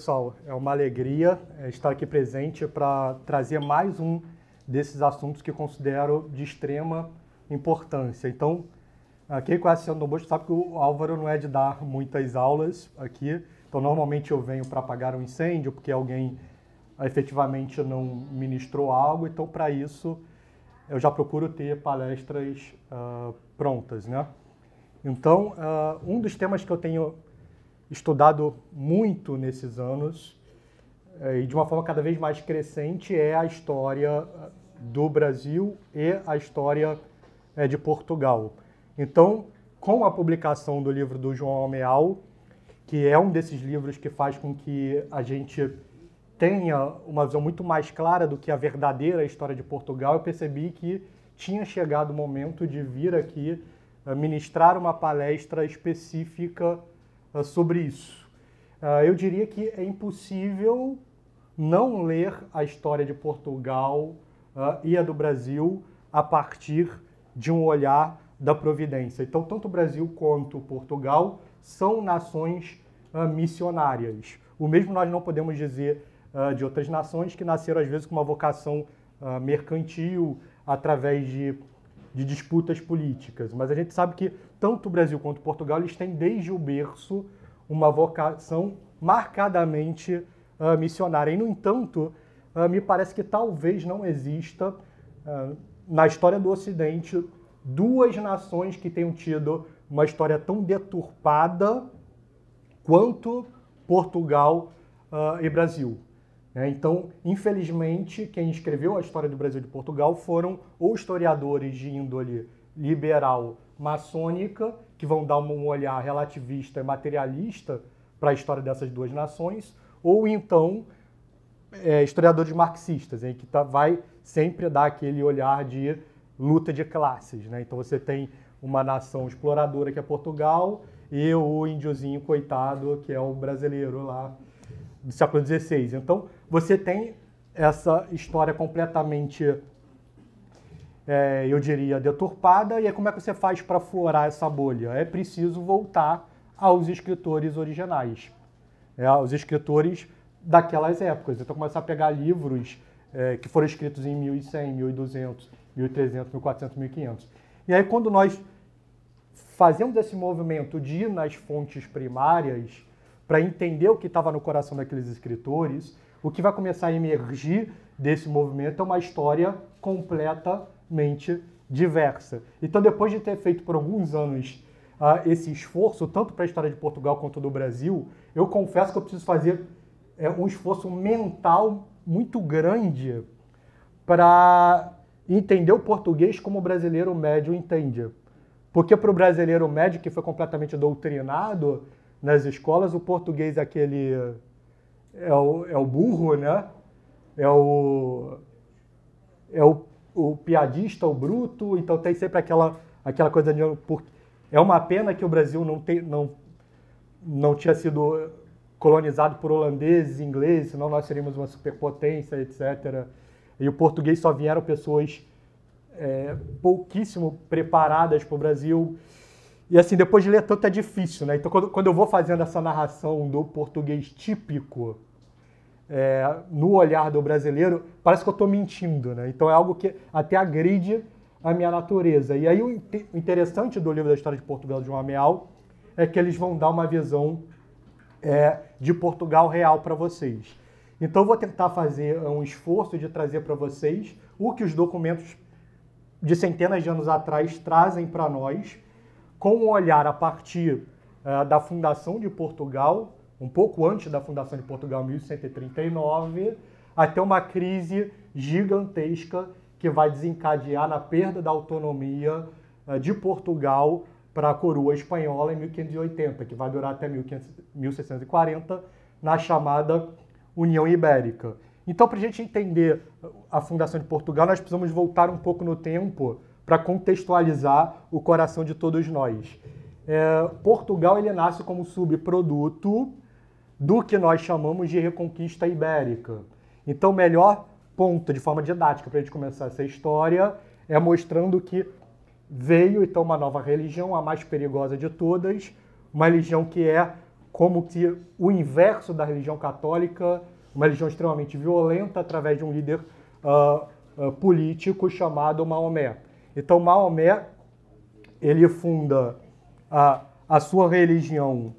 Pessoal, é uma alegria é, estar aqui presente para trazer mais um desses assuntos que considero de extrema importância. Então, quem conhece o Bosco sabe que o Álvaro não é de dar muitas aulas aqui. Então, normalmente eu venho para apagar um incêndio, porque alguém efetivamente não ministrou algo. Então, para isso, eu já procuro ter palestras uh, prontas, né? Então, uh, um dos temas que eu tenho estudado muito nesses anos eh, e de uma forma cada vez mais crescente é a história eh, do Brasil e a história eh, de Portugal. Então, com a publicação do livro do João Almeal, que é um desses livros que faz com que a gente tenha uma visão muito mais clara do que a verdadeira história de Portugal, eu percebi que tinha chegado o momento de vir aqui ministrar uma palestra específica sobre isso. Uh, eu diria que é impossível não ler a história de Portugal uh, e a do Brasil a partir de um olhar da providência. Então, tanto o Brasil quanto Portugal são nações missionárias. O mesmo nós não podemos dizer de outras nações que nasceram, às vezes, com uma vocação mercantil através de de disputas políticas, mas a gente sabe que tanto o Brasil quanto Portugal eles têm desde o berço uma vocação marcadamente uh, missionária. E, no entanto, uh, me parece que talvez não exista uh, na história do Ocidente duas nações que tenham tido uma história tão deturpada quanto Portugal e Brasil. É, então, infelizmente, quem escreveu a história do Brasil e de Portugal foram ou historiadores de índole liberal maçônica, que vão dar um olhar relativista e materialista para a história dessas duas nações, ou então é, historiadores marxistas, em que tá, vai sempre dar aquele olhar de luta de classes. Né? Então você tem uma nação exploradora que é Portugal e o índiozinho coitado que é o brasileiro lá do século XVI. Então, você tem essa história completamente, é, eu diria, deturpada, e aí como é que você faz para furar essa bolha? É preciso voltar aos escritores originais, é, aos escritores daquelas épocas. Então, começar a pegar livros é, que foram escritos em 1100, 1200, 1300, 1400, 1500. E aí, quando nós fazemos esse movimento de ir nas fontes primárias, para entender o que estava no coração daqueles escritores, o que vai começar a emergir desse movimento é uma história completamente diversa. Então, depois de ter feito por alguns anos uh, esse esforço, tanto para a história de Portugal quanto do Brasil, eu confesso que eu preciso fazer é, um esforço mental muito grande para entender o português como o brasileiro médio entende. Porque para o brasileiro médio, que foi completamente doutrinado, nas escolas, o português é aquele é o, é o burro, né? É o é o, o piadista, o bruto, então tem sempre aquela aquela coisa de é uma pena que o Brasil não tem não não tinha sido colonizado por holandeses, ingleses, senão nós seríamos uma superpotência, etc. E o português só vieram pessoas é, pouquíssimo preparadas para o Brasil. E assim, depois de ler tanto é difícil, né? Então, quando, quando eu vou fazendo essa narração do português típico, é, no olhar do brasileiro, parece que eu estou mentindo, né? Então é algo que até agride a minha natureza. E aí o interessante do livro da história de Portugal de João Ameal é que eles vão dar uma visão é, de Portugal real para vocês. Então eu vou tentar fazer um esforço de trazer para vocês o que os documentos de centenas de anos atrás trazem para nós com um olhar a partir uh, da fundação de Portugal, um pouco antes da fundação de Portugal, 1139, até uma crise gigantesca que vai desencadear na perda da autonomia uh, de Portugal para a coroa espanhola em 1580, que vai durar até 1640, na chamada União Ibérica. Então, para a gente entender a fundação de Portugal, nós precisamos voltar um pouco no tempo para contextualizar o coração de todos nós. É, Portugal ele nasce como subproduto do que nós chamamos de Reconquista Ibérica. Então, melhor ponto de forma didática para a gente começar essa história é mostrando que veio então uma nova religião, a mais perigosa de todas, uma religião que é como que o inverso da religião católica, uma religião extremamente violenta, através de um líder uh, uh, político chamado Maomé. Então, Maomé, ele funda a, a sua religião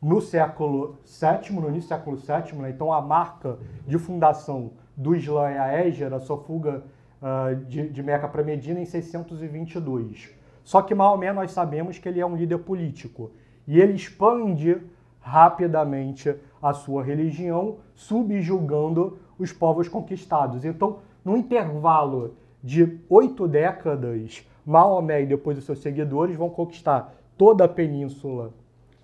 no século VII, no início do século VII, né? então a marca de fundação do Islã é a Égira, a sua fuga uh, de, de Meca para Medina em 622. Só que Maomé nós sabemos que ele é um líder político e ele expande rapidamente a sua religião, subjugando os povos conquistados. Então, no intervalo de oito décadas, Maomé e depois os seus seguidores vão conquistar toda a península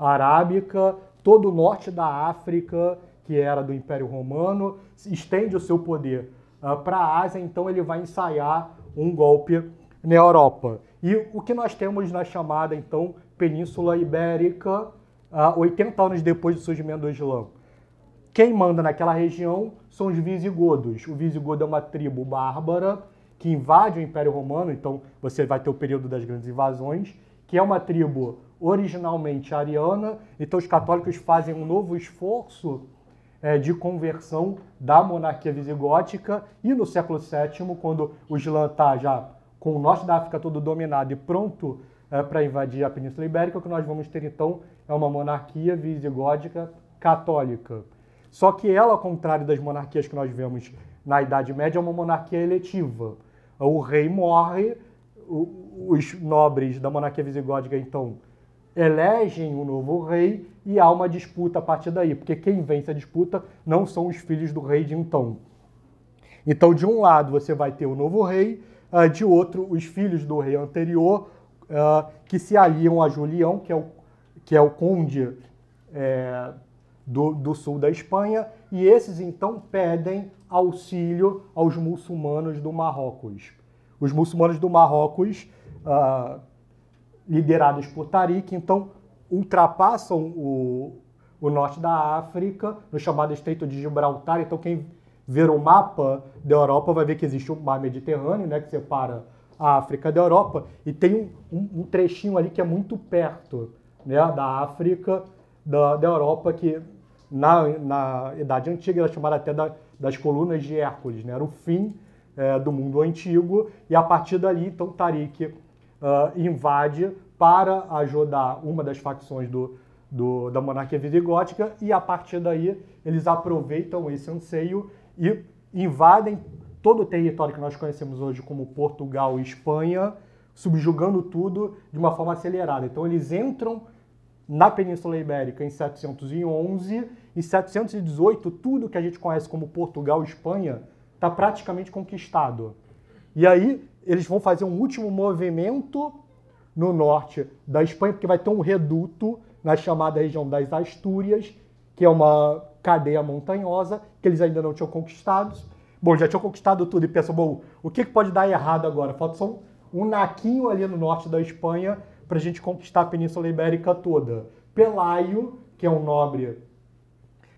arábica, todo o norte da África, que era do Império Romano, estende o seu poder uh, para a Ásia, então ele vai ensaiar um golpe na Europa. E o que nós temos na chamada, então, Península Ibérica, uh, 80 anos depois do surgimento do Islã? Quem manda naquela região são os visigodos. O visigodo é uma tribo bárbara que invade o Império Romano, então você vai ter o período das grandes invasões, que é uma tribo originalmente ariana, então os católicos fazem um novo esforço é, de conversão da monarquia visigótica e no século VII, quando o Islã está já com o norte da África todo dominado e pronto é, para invadir a Península Ibérica, o que nós vamos ter então é uma monarquia visigótica católica. Só que ela, ao contrário das monarquias que nós vemos na Idade Média, é uma monarquia eletiva. O rei morre, os nobres da monarquia visigótica, então, elegem um novo rei e há uma disputa a partir daí, porque quem vence a disputa não são os filhos do rei de então. Então, de um lado, você vai ter o novo rei, ah, de outro, os filhos do rei anterior, ah, que se aliam a Julião, que é o, que é o conde é, do, do sul da Espanha, e esses então pedem auxílio aos muçulmanos do Marrocos. Os muçulmanos do Marrocos, uh, liderados por Tariq, então ultrapassam o, o norte da África, no chamado Estreito de Gibraltar. Então, quem ver o mapa da Europa vai ver que existe o mar Mediterrâneo, né, que separa a África da Europa, e tem um, um, um trechinho ali que é muito perto né, da África, da, da Europa, que na, na Idade Antiga era chamada até da, das colunas de Hércules, né? era o fim é, do mundo antigo, e a partir dali, então, Tariq uh, invade para ajudar uma das facções do, do, da monarquia visigótica, e a partir daí eles aproveitam esse anseio e invadem todo o território que nós conhecemos hoje como Portugal e Espanha, subjugando tudo de uma forma acelerada. Então eles entram na Península Ibérica em 711. Em 718, tudo que a gente conhece como Portugal e Espanha está praticamente conquistado. E aí eles vão fazer um último movimento no norte da Espanha, porque vai ter um reduto na chamada região das Astúrias, que é uma cadeia montanhosa que eles ainda não tinham conquistado. Bom, já tinham conquistado tudo e pensam, bom, o que pode dar errado agora? Falta só um naquinho ali no norte da Espanha para a gente conquistar a Península Ibérica toda. Pelaio, que é um nobre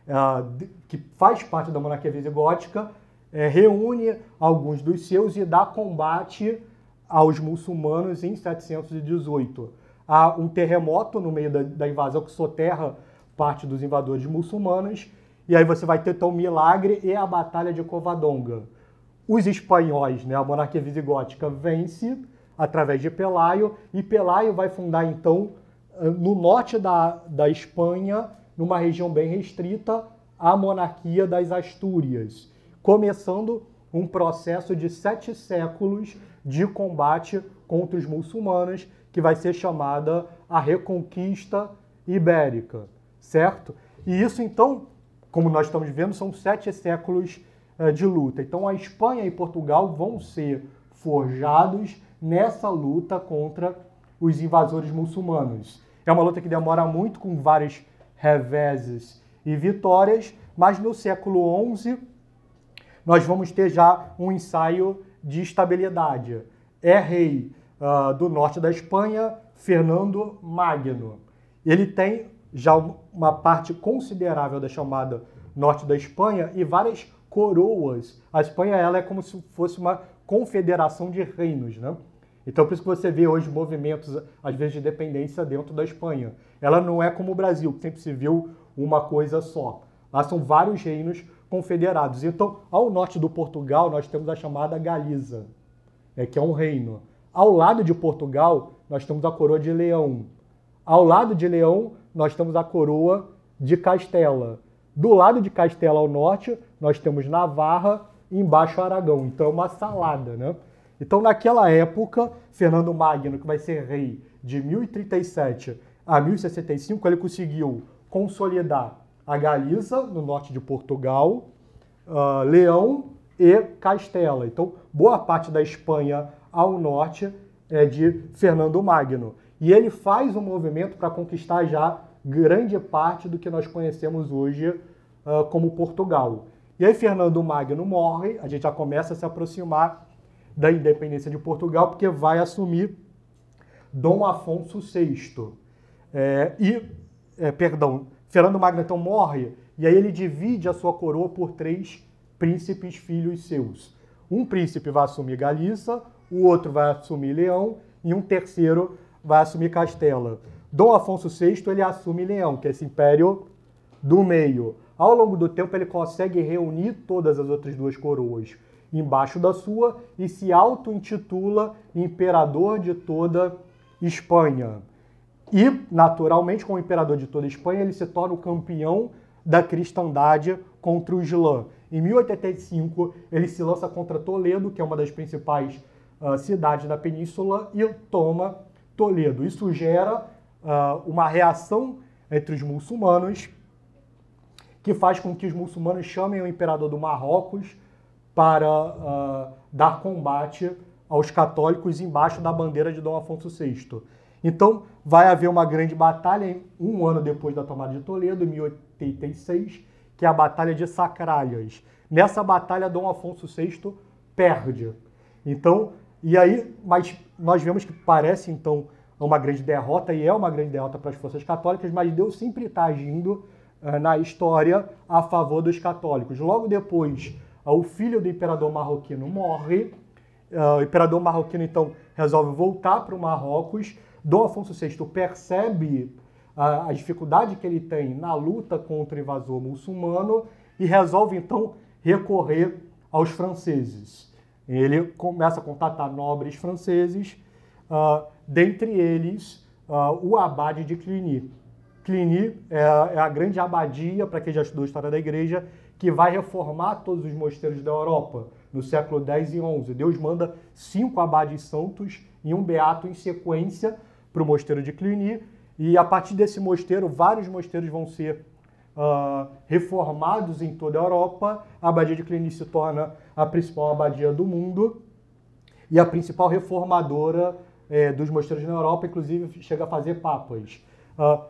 uh, que faz parte da monarquia visigótica, é, reúne alguns dos seus e dá combate aos muçulmanos em 718. Há um terremoto no meio da, da invasão que soterra parte dos invadores muçulmanos, e aí você vai ter então o milagre e a Batalha de Covadonga. Os espanhóis, né, a monarquia visigótica, vence, através de Pelaio, e Pelaio vai fundar então no norte da, da Espanha, numa região bem restrita, a monarquia das Astúrias, começando um processo de sete séculos de combate contra os muçulmanos, que vai ser chamada a Reconquista Ibérica, certo? E isso então, como nós estamos vendo, são sete séculos uh, de luta. Então a Espanha e Portugal vão ser forjados nessa luta contra os invasores muçulmanos. É uma luta que demora muito, com vários reveses e vitórias, mas no século XI nós vamos ter já um ensaio de estabilidade. É rei uh, do norte da Espanha, Fernando Magno. Ele tem já uma parte considerável da chamada norte da Espanha e várias coroas. A Espanha ela é como se fosse uma confederação de reinos, né? Então, por isso que você vê hoje movimentos, às vezes, de dependência dentro da Espanha. Ela não é como o Brasil, que sempre se viu uma coisa só. Lá são vários reinos confederados. Então, ao norte do Portugal, nós temos a chamada Galiza, é, que é um reino. Ao lado de Portugal, nós temos a coroa de Leão. Ao lado de Leão, nós temos a coroa de Castela. Do lado de Castela ao norte, nós temos Navarra e embaixo Aragão. Então é uma salada, né? Então, naquela época, Fernando Magno, que vai ser rei de 1037 a 1065, ele conseguiu consolidar a Galiza, no norte de Portugal, uh, Leão e Castela. Então, boa parte da Espanha ao norte é de Fernando Magno. E ele faz um movimento para conquistar já grande parte do que nós conhecemos hoje uh, como Portugal. E aí Fernando Magno morre, a gente já começa a se aproximar da independência de Portugal, porque vai assumir Dom Afonso VI. É, e, é, perdão, Fernando Magno morre, e aí ele divide a sua coroa por três príncipes filhos seus. Um príncipe vai assumir Galiza, o outro vai assumir Leão, e um terceiro vai assumir Castela. Dom Afonso VI ele assume Leão, que é esse império do meio. Ao longo do tempo ele consegue reunir todas as outras duas coroas embaixo da sua e se auto-intitula imperador de toda Espanha. E, naturalmente, como imperador de toda Espanha, ele se torna o campeão da cristandade contra o Islã. Em 1085, ele se lança contra Toledo, que é uma das principais uh, cidades da península, e toma Toledo. Isso gera uh, uma reação entre os muçulmanos, que faz com que os muçulmanos chamem o imperador do Marrocos para uh, dar combate aos católicos embaixo da bandeira de Dom Afonso VI. Então, vai haver uma grande batalha um ano depois da tomada de Toledo, em 1086, que é a Batalha de Sacralhas. Nessa batalha, Dom Afonso VI perde. Então, e aí, mas nós vemos que parece então uma grande derrota, e é uma grande derrota para as forças católicas, mas Deus sempre está agindo uh, na história a favor dos católicos. Logo depois o filho do imperador marroquino morre, o imperador marroquino então resolve voltar para o Marrocos. Dom Afonso VI percebe a, dificuldade que ele tem na luta contra o invasor muçulmano e resolve então recorrer aos franceses. Ele começa a contatar nobres franceses, uh, dentre eles uh, o abade de Cluny. Cluny é, é a grande abadia, para quem já estudou a história da igreja, que vai reformar todos os mosteiros da Europa no século X e XI. Deus manda cinco abades santos e um beato em sequência para o mosteiro de Cluny, e a partir desse mosteiro, vários mosteiros vão ser uh, reformados em toda a Europa. A abadia de Cluny se torna a principal abadia do mundo e a principal reformadora eh, dos mosteiros na Europa, inclusive chega a fazer papas. Uh,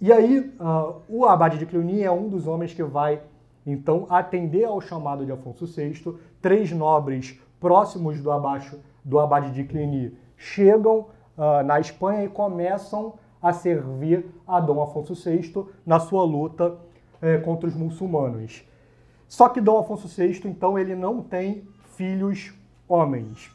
e aí, uh, o abade de Cluny é um dos homens que vai então, atender ao chamado de Afonso VI, três nobres próximos do, abaixo, do abade de Cluny chegam uh, na Espanha e começam a servir a Dom Afonso VI na sua luta eh, contra os muçulmanos. Só que Dom Afonso VI, então, ele não tem filhos homens.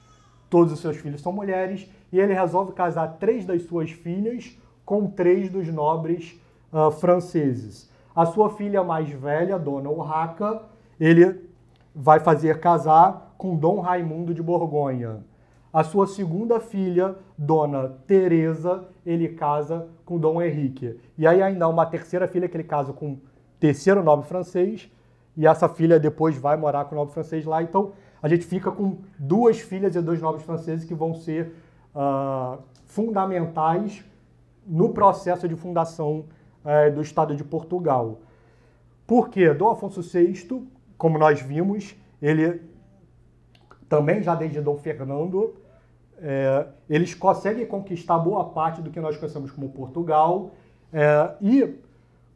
Todos os seus filhos são mulheres e ele resolve casar três das suas filhas com três dos nobres uh, franceses. A sua filha mais velha, Dona Urraca, ele vai fazer casar com Dom Raimundo de Borgonha. A sua segunda filha, Dona Teresa, ele casa com Dom Henrique. E aí ainda uma terceira filha que ele casa com terceiro nobre francês, e essa filha depois vai morar com o nobre francês lá. Então a gente fica com duas filhas e dois nobres franceses que vão ser uh, fundamentais no processo de fundação é, do Estado de Portugal. Porque Dom Afonso VI, como nós vimos, ele também já desde Dom Fernando, é, eles conseguem conquistar boa parte do que nós conhecemos como Portugal é, e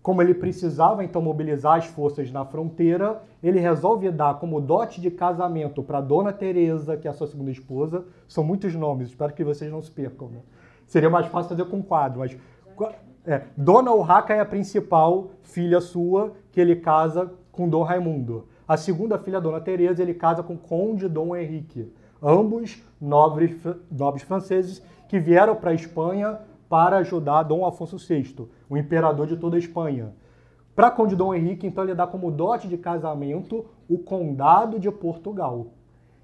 como ele precisava então mobilizar as forças na fronteira, ele resolve dar como dote de casamento para Dona Teresa, que é a sua segunda esposa. São muitos nomes, espero que vocês não se percam. Né? Seria mais fácil fazer com quadro, mas é, Dona Urraca é a principal filha sua, que ele casa com Dom Raimundo. A segunda filha, Dona Teresa, ele casa com Conde Dom Henrique. ambos nobres, nobres franceses que vieram para a Espanha para ajudar Dom Afonso VI, o imperador de toda a Espanha. Para Conde Dom Henrique, então, ele dá como dote de casamento o Condado de Portugal,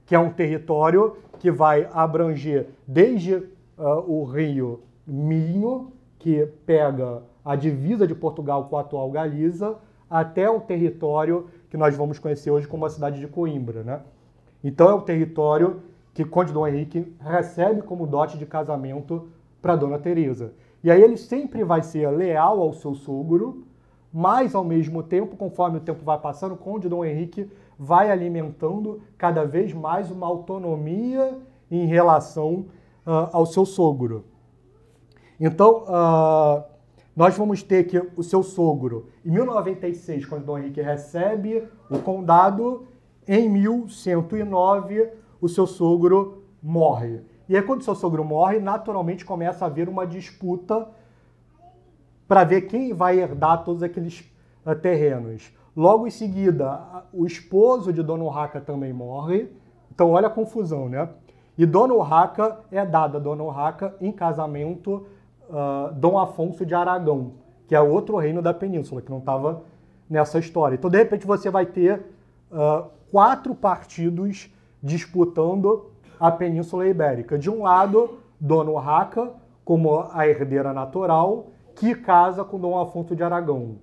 que é um território que vai abranger desde uh, o rio Minho, que pega a divisa de Portugal com a atual Galiza, até o território que nós vamos conhecer hoje como a cidade de Coimbra. Né? Então é o território que Conde Dom Henrique recebe como dote de casamento para Dona Teresa. E aí ele sempre vai ser leal ao seu sogro, mas ao mesmo tempo, conforme o tempo vai passando, Conde Dom Henrique vai alimentando cada vez mais uma autonomia em relação uh, ao seu sogro. Então, uh, nós vamos ter que o seu sogro, em 1096, quando Dom Henrique recebe o condado, em 1109, o seu sogro morre. E aí, quando o seu sogro morre, naturalmente começa a haver uma disputa para ver quem vai herdar todos aqueles uh, terrenos. Logo em seguida, o esposo de Dona Urraca também morre. Então, olha a confusão, né? E Dona Urraca é dada a Dona Urraca em casamento uh, Dom Afonso de Aragão, que é outro reino da península, que não estava nessa história. Então, de repente, você vai ter uh, quatro partidos disputando a Península Ibérica. De um lado, Dona Urraca, como a herdeira natural, que casa com Dom Afonso de Aragão.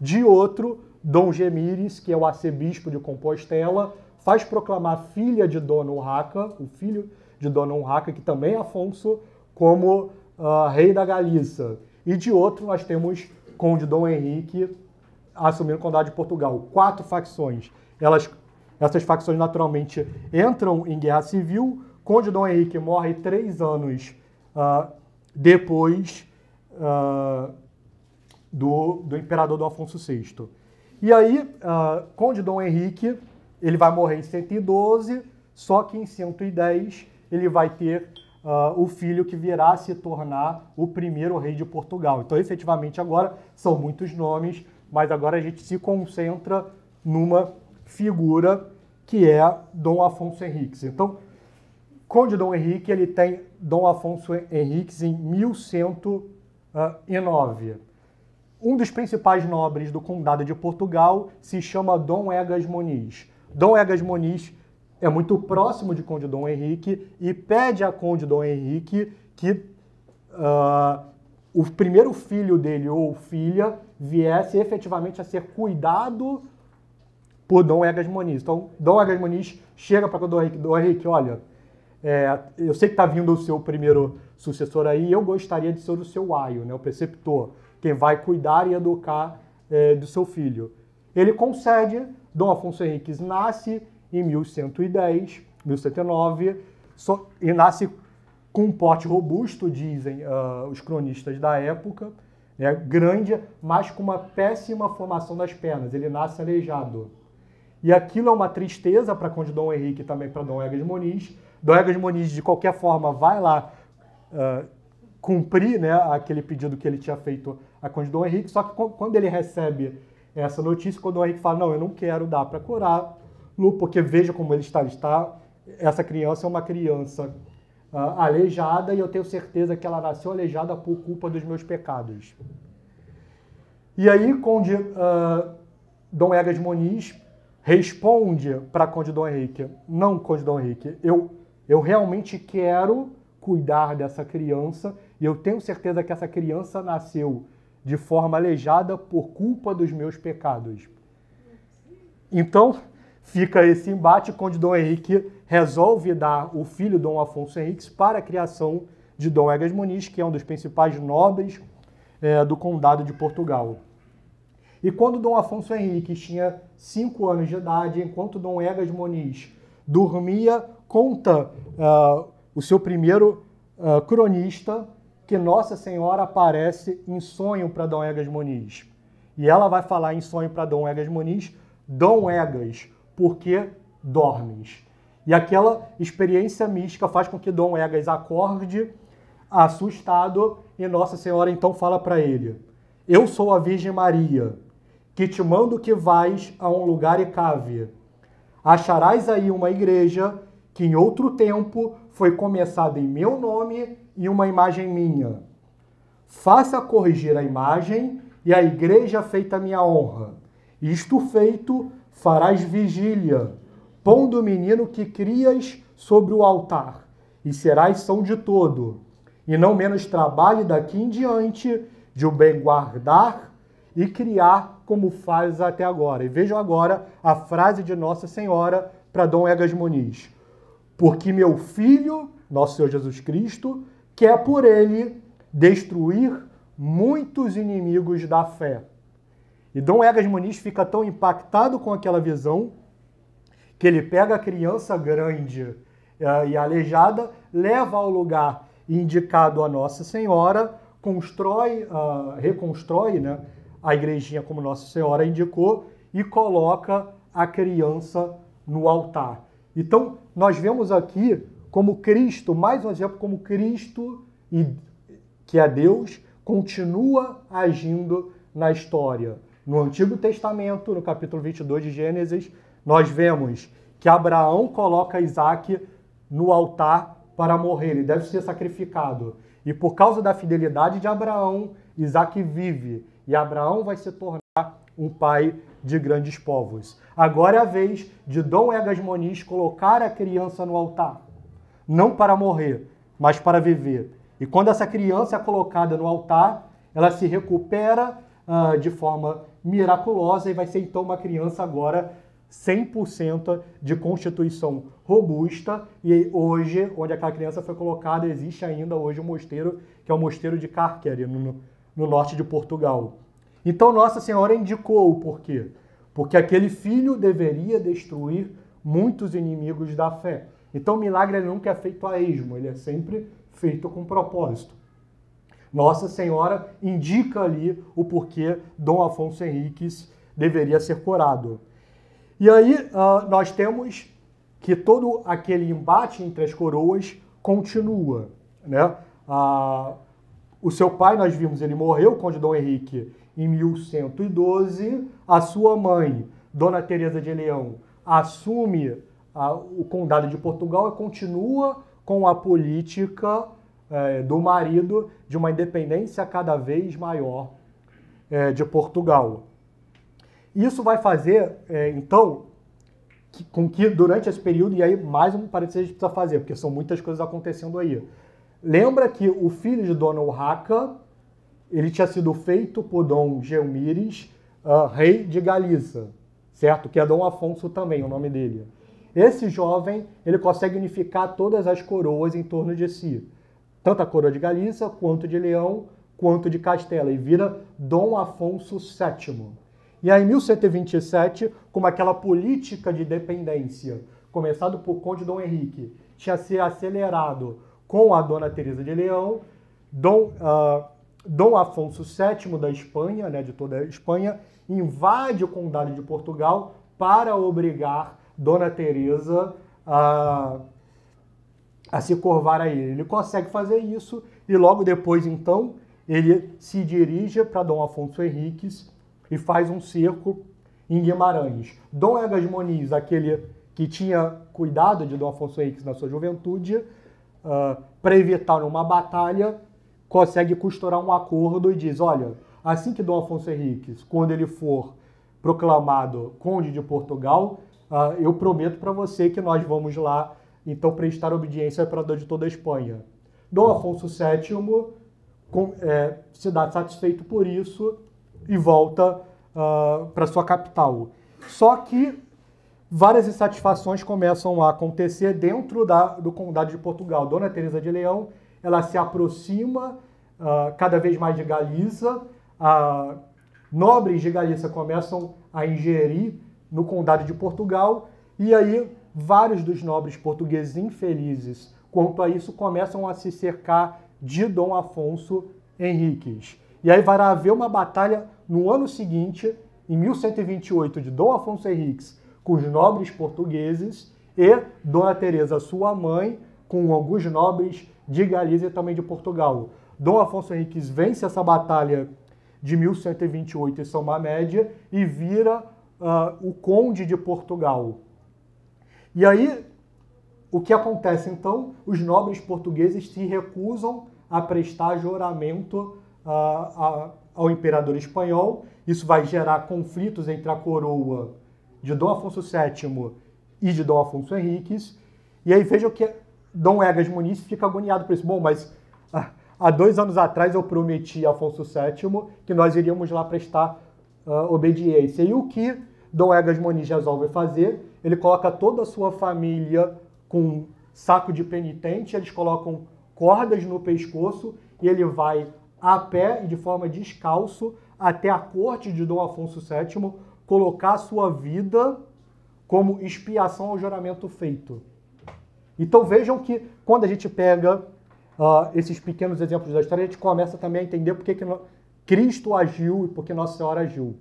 De outro, Dom Gemires, que é o arcebispo de Compostela, faz proclamar filha de Dona Urraca, o filho de Dona Urraca, que também é Afonso, como uh, rei da Galiza. E de outro, nós temos Conde Dom Henrique assumindo o Condado de Portugal. Quatro facções. Elas, essas facções, naturalmente, entram em guerra civil. Conde Dom Henrique morre três anos uh, depois uh, do, do imperador Dom Afonso VI. E aí, uh, Conde Dom Henrique, ele vai morrer em 112, só que em 110 ele vai ter uh, o filho que virá a se tornar o primeiro rei de Portugal. Então, efetivamente, agora são muitos nomes, mas agora a gente se concentra numa figura que é Dom Afonso Henriques. Então, Conde Dom Henrique, ele tem Dom Afonso Henriques em 1100 e 9. Um dos principais nobres do Condado de Portugal se chama Dom Egas Moniz. Dom Egas Moniz é muito próximo de Conde Dom Henrique e pede a Conde Dom Henrique que uh, o primeiro filho dele ou filha viesse efetivamente a ser cuidado por Dom Egas Moniz. Então, Dom Egas Moniz chega para Dom Henrique, Dom Henrique, olha, é, eu sei que está vindo o seu primeiro sucessor aí, eu gostaria de ser o seu aio, né, o preceptor, quem vai cuidar e educar é, do seu filho. Ele concede, Dom Afonso Henriques nasce em 1110, 1109, so, e nasce com um porte robusto, dizem uh, os cronistas da época, né, grande, mas com uma péssima formação das pernas. Ele nasce aleijado. E aquilo é uma tristeza para Conde Dom Henrique e também para Dom Egas Moniz. Dom Egas Moniz, de qualquer forma, vai lá uh, cumprir né, aquele pedido que ele tinha feito a Conde Dom Henrique, só que quando ele recebe essa notícia, quando Dom Henrique fala, não, eu não quero dar para curar, porque veja como ele está, ele está, essa criança é uma criança uh, aleijada e eu tenho certeza que ela nasceu aleijada por culpa dos meus pecados. E aí, Conde uh, Dom Egas Moniz responde para Conde Dom Henrique, não Conde Dom Henrique, eu, eu realmente quero cuidar dessa criança e eu tenho certeza que essa criança nasceu de forma aleijada por culpa dos meus pecados. Então, fica esse embate quando Dom Henrique resolve dar o filho Dom Afonso Henriques para a criação de Dom Egas Muniz, que é um dos principais nobres é, do Condado de Portugal. E quando Dom Afonso Henriques tinha cinco anos de idade, enquanto Dom Egas Muniz dormia, conta uh, o seu primeiro uh, cronista, que Nossa Senhora aparece em sonho para Dom Egas Moniz. E ela vai falar em sonho para Dom Egas Moniz, Dom Egas, por que dormes? E aquela experiência mística faz com que Dom Egas acorde assustado e Nossa Senhora então fala para ele: Eu sou a Virgem Maria, que te mando que vais a um lugar e cave. Acharás aí uma igreja que em outro tempo foi começado em meu nome e uma imagem minha. Faça corrigir a imagem e a igreja feita minha honra. Isto feito, farás vigília, pondo o menino que crias sobre o altar, e serás são de todo, e não menos trabalhe daqui em diante de o bem guardar e criar como faz até agora. E vejam agora a frase de Nossa Senhora para Dom Egas Muniz. Porque meu filho, nosso Senhor Jesus Cristo, quer por ele destruir muitos inimigos da fé. E Dom Egas Muniz fica tão impactado com aquela visão que ele pega a criança grande uh, e aleijada, leva ao lugar indicado a Nossa Senhora, constrói, uh, reconstrói né, a igrejinha como Nossa Senhora indicou e coloca a criança no altar. Então, nós vemos aqui como Cristo, mais um exemplo, como Cristo, que é Deus, continua agindo na história. No Antigo Testamento, no capítulo 22 de Gênesis, nós vemos que Abraão coloca Isaac no altar para morrer, ele deve ser sacrificado. E por causa da fidelidade de Abraão, Isaac vive. E Abraão vai se tornar um pai de grandes povos. Agora é a vez de Dom Egas Moniz colocar a criança no altar. Não para morrer, mas para viver. E quando essa criança é colocada no altar, ela se recupera uh, de forma miraculosa e vai ser então uma criança agora 100% de constituição robusta. E hoje, onde aquela criança foi colocada, existe ainda hoje um mosteiro, que é o mosteiro de Carquere, no, no norte de Portugal. Então Nossa Senhora indicou o porquê. Porque aquele filho deveria destruir muitos inimigos da fé. Então o milagre nunca é feito a esmo, ele é sempre feito com propósito. Nossa Senhora indica ali o porquê Dom Afonso Henriques deveria ser curado. E aí uh, nós temos que todo aquele embate entre as coroas continua. Né? O seu pai, nós vimos, ele morreu, o Conde Dom Henrique, em 1112. A sua mãe, Dona Teresa de Leão, assume uh, o Condado de Portugal e continua com a política é, do marido de uma independência cada vez maior é, de Portugal. Isso vai fazer, é, então, que, com que durante esse período, e aí mais um parênteses a gente precisa fazer, porque são muitas coisas acontecendo aí. Lembra que o filho de Dona Urraca, ele tinha sido feito por Dom Gelmires, uh, rei de Galiza, certo? Que é Dom Afonso também, o nome dele. Esse jovem, ele consegue unificar todas as coroas em torno de si tanto a coroa de Galiza, quanto de Leão, quanto de Castela, e vira Dom Afonso VII. E aí, em 1127, como aquela política de dependência, começado por Conde Dom Henrique, tinha se acelerado com a Dona Teresa de Leão, Dom, uh, Dom Afonso VII da Espanha, né, de toda a Espanha, invade o Condado de Portugal para obrigar Dona Teresa a a se curvar a ele. Ele consegue fazer isso e logo depois, então, ele se dirige para Dom Afonso Henriques e faz um cerco em Guimarães. Dom Egas Moniz, aquele que tinha cuidado de Dom Afonso Henriques na sua juventude, uh, para evitar uma batalha, consegue costurar um acordo e diz: olha, assim que Dom Afonso Henriques, quando ele for proclamado conde de Portugal, uh, eu prometo para você que nós vamos lá então prestar obediência ao imperador de toda a Espanha. Dom Afonso VII com, é, se dá satisfeito por isso e volta uh, para sua capital. Só que várias insatisfações começam a acontecer dentro da, do Condado de Portugal. Dona Teresa de Leão ela se aproxima uh, cada vez mais de Galiza. Uh, nobres de Galiza começam a ingerir no Condado de Portugal e aí vários dos nobres portugueses infelizes quanto a isso começam a se cercar de Dom Afonso Henriques. E aí vai haver uma batalha no ano seguinte, em 1128, de Dom Afonso Henriques com os nobres portugueses e Dona Teresa, sua mãe, com alguns nobres de Galiza e também de Portugal. Dom Afonso Henriques vence essa batalha de 1128 em São Mamédia e vira uh, o conde de Portugal. E aí, o que acontece então? Os nobres portugueses se recusam a prestar juramento uh, ao imperador espanhol. Isso vai gerar conflitos entre a coroa de Dom Afonso VII e de Dom Afonso Henriques. E aí vejam que Dom Egas Muniz fica agoniado por isso. Bom, mas ah, há dois anos atrás eu prometi a Afonso VII que nós iríamos lá prestar uh, obediência. E o que Dom Egas Muniz resolve fazer? Ele coloca toda a sua família com saco de penitente, eles colocam cordas no pescoço e ele vai a pé e de forma descalço até a corte de Dom Afonso VII colocar sua vida como expiação ao juramento feito. Então vejam que quando a gente pega uh, esses pequenos exemplos da história, a gente começa também a entender por que, que Cristo agiu e por que Nossa Senhora agiu.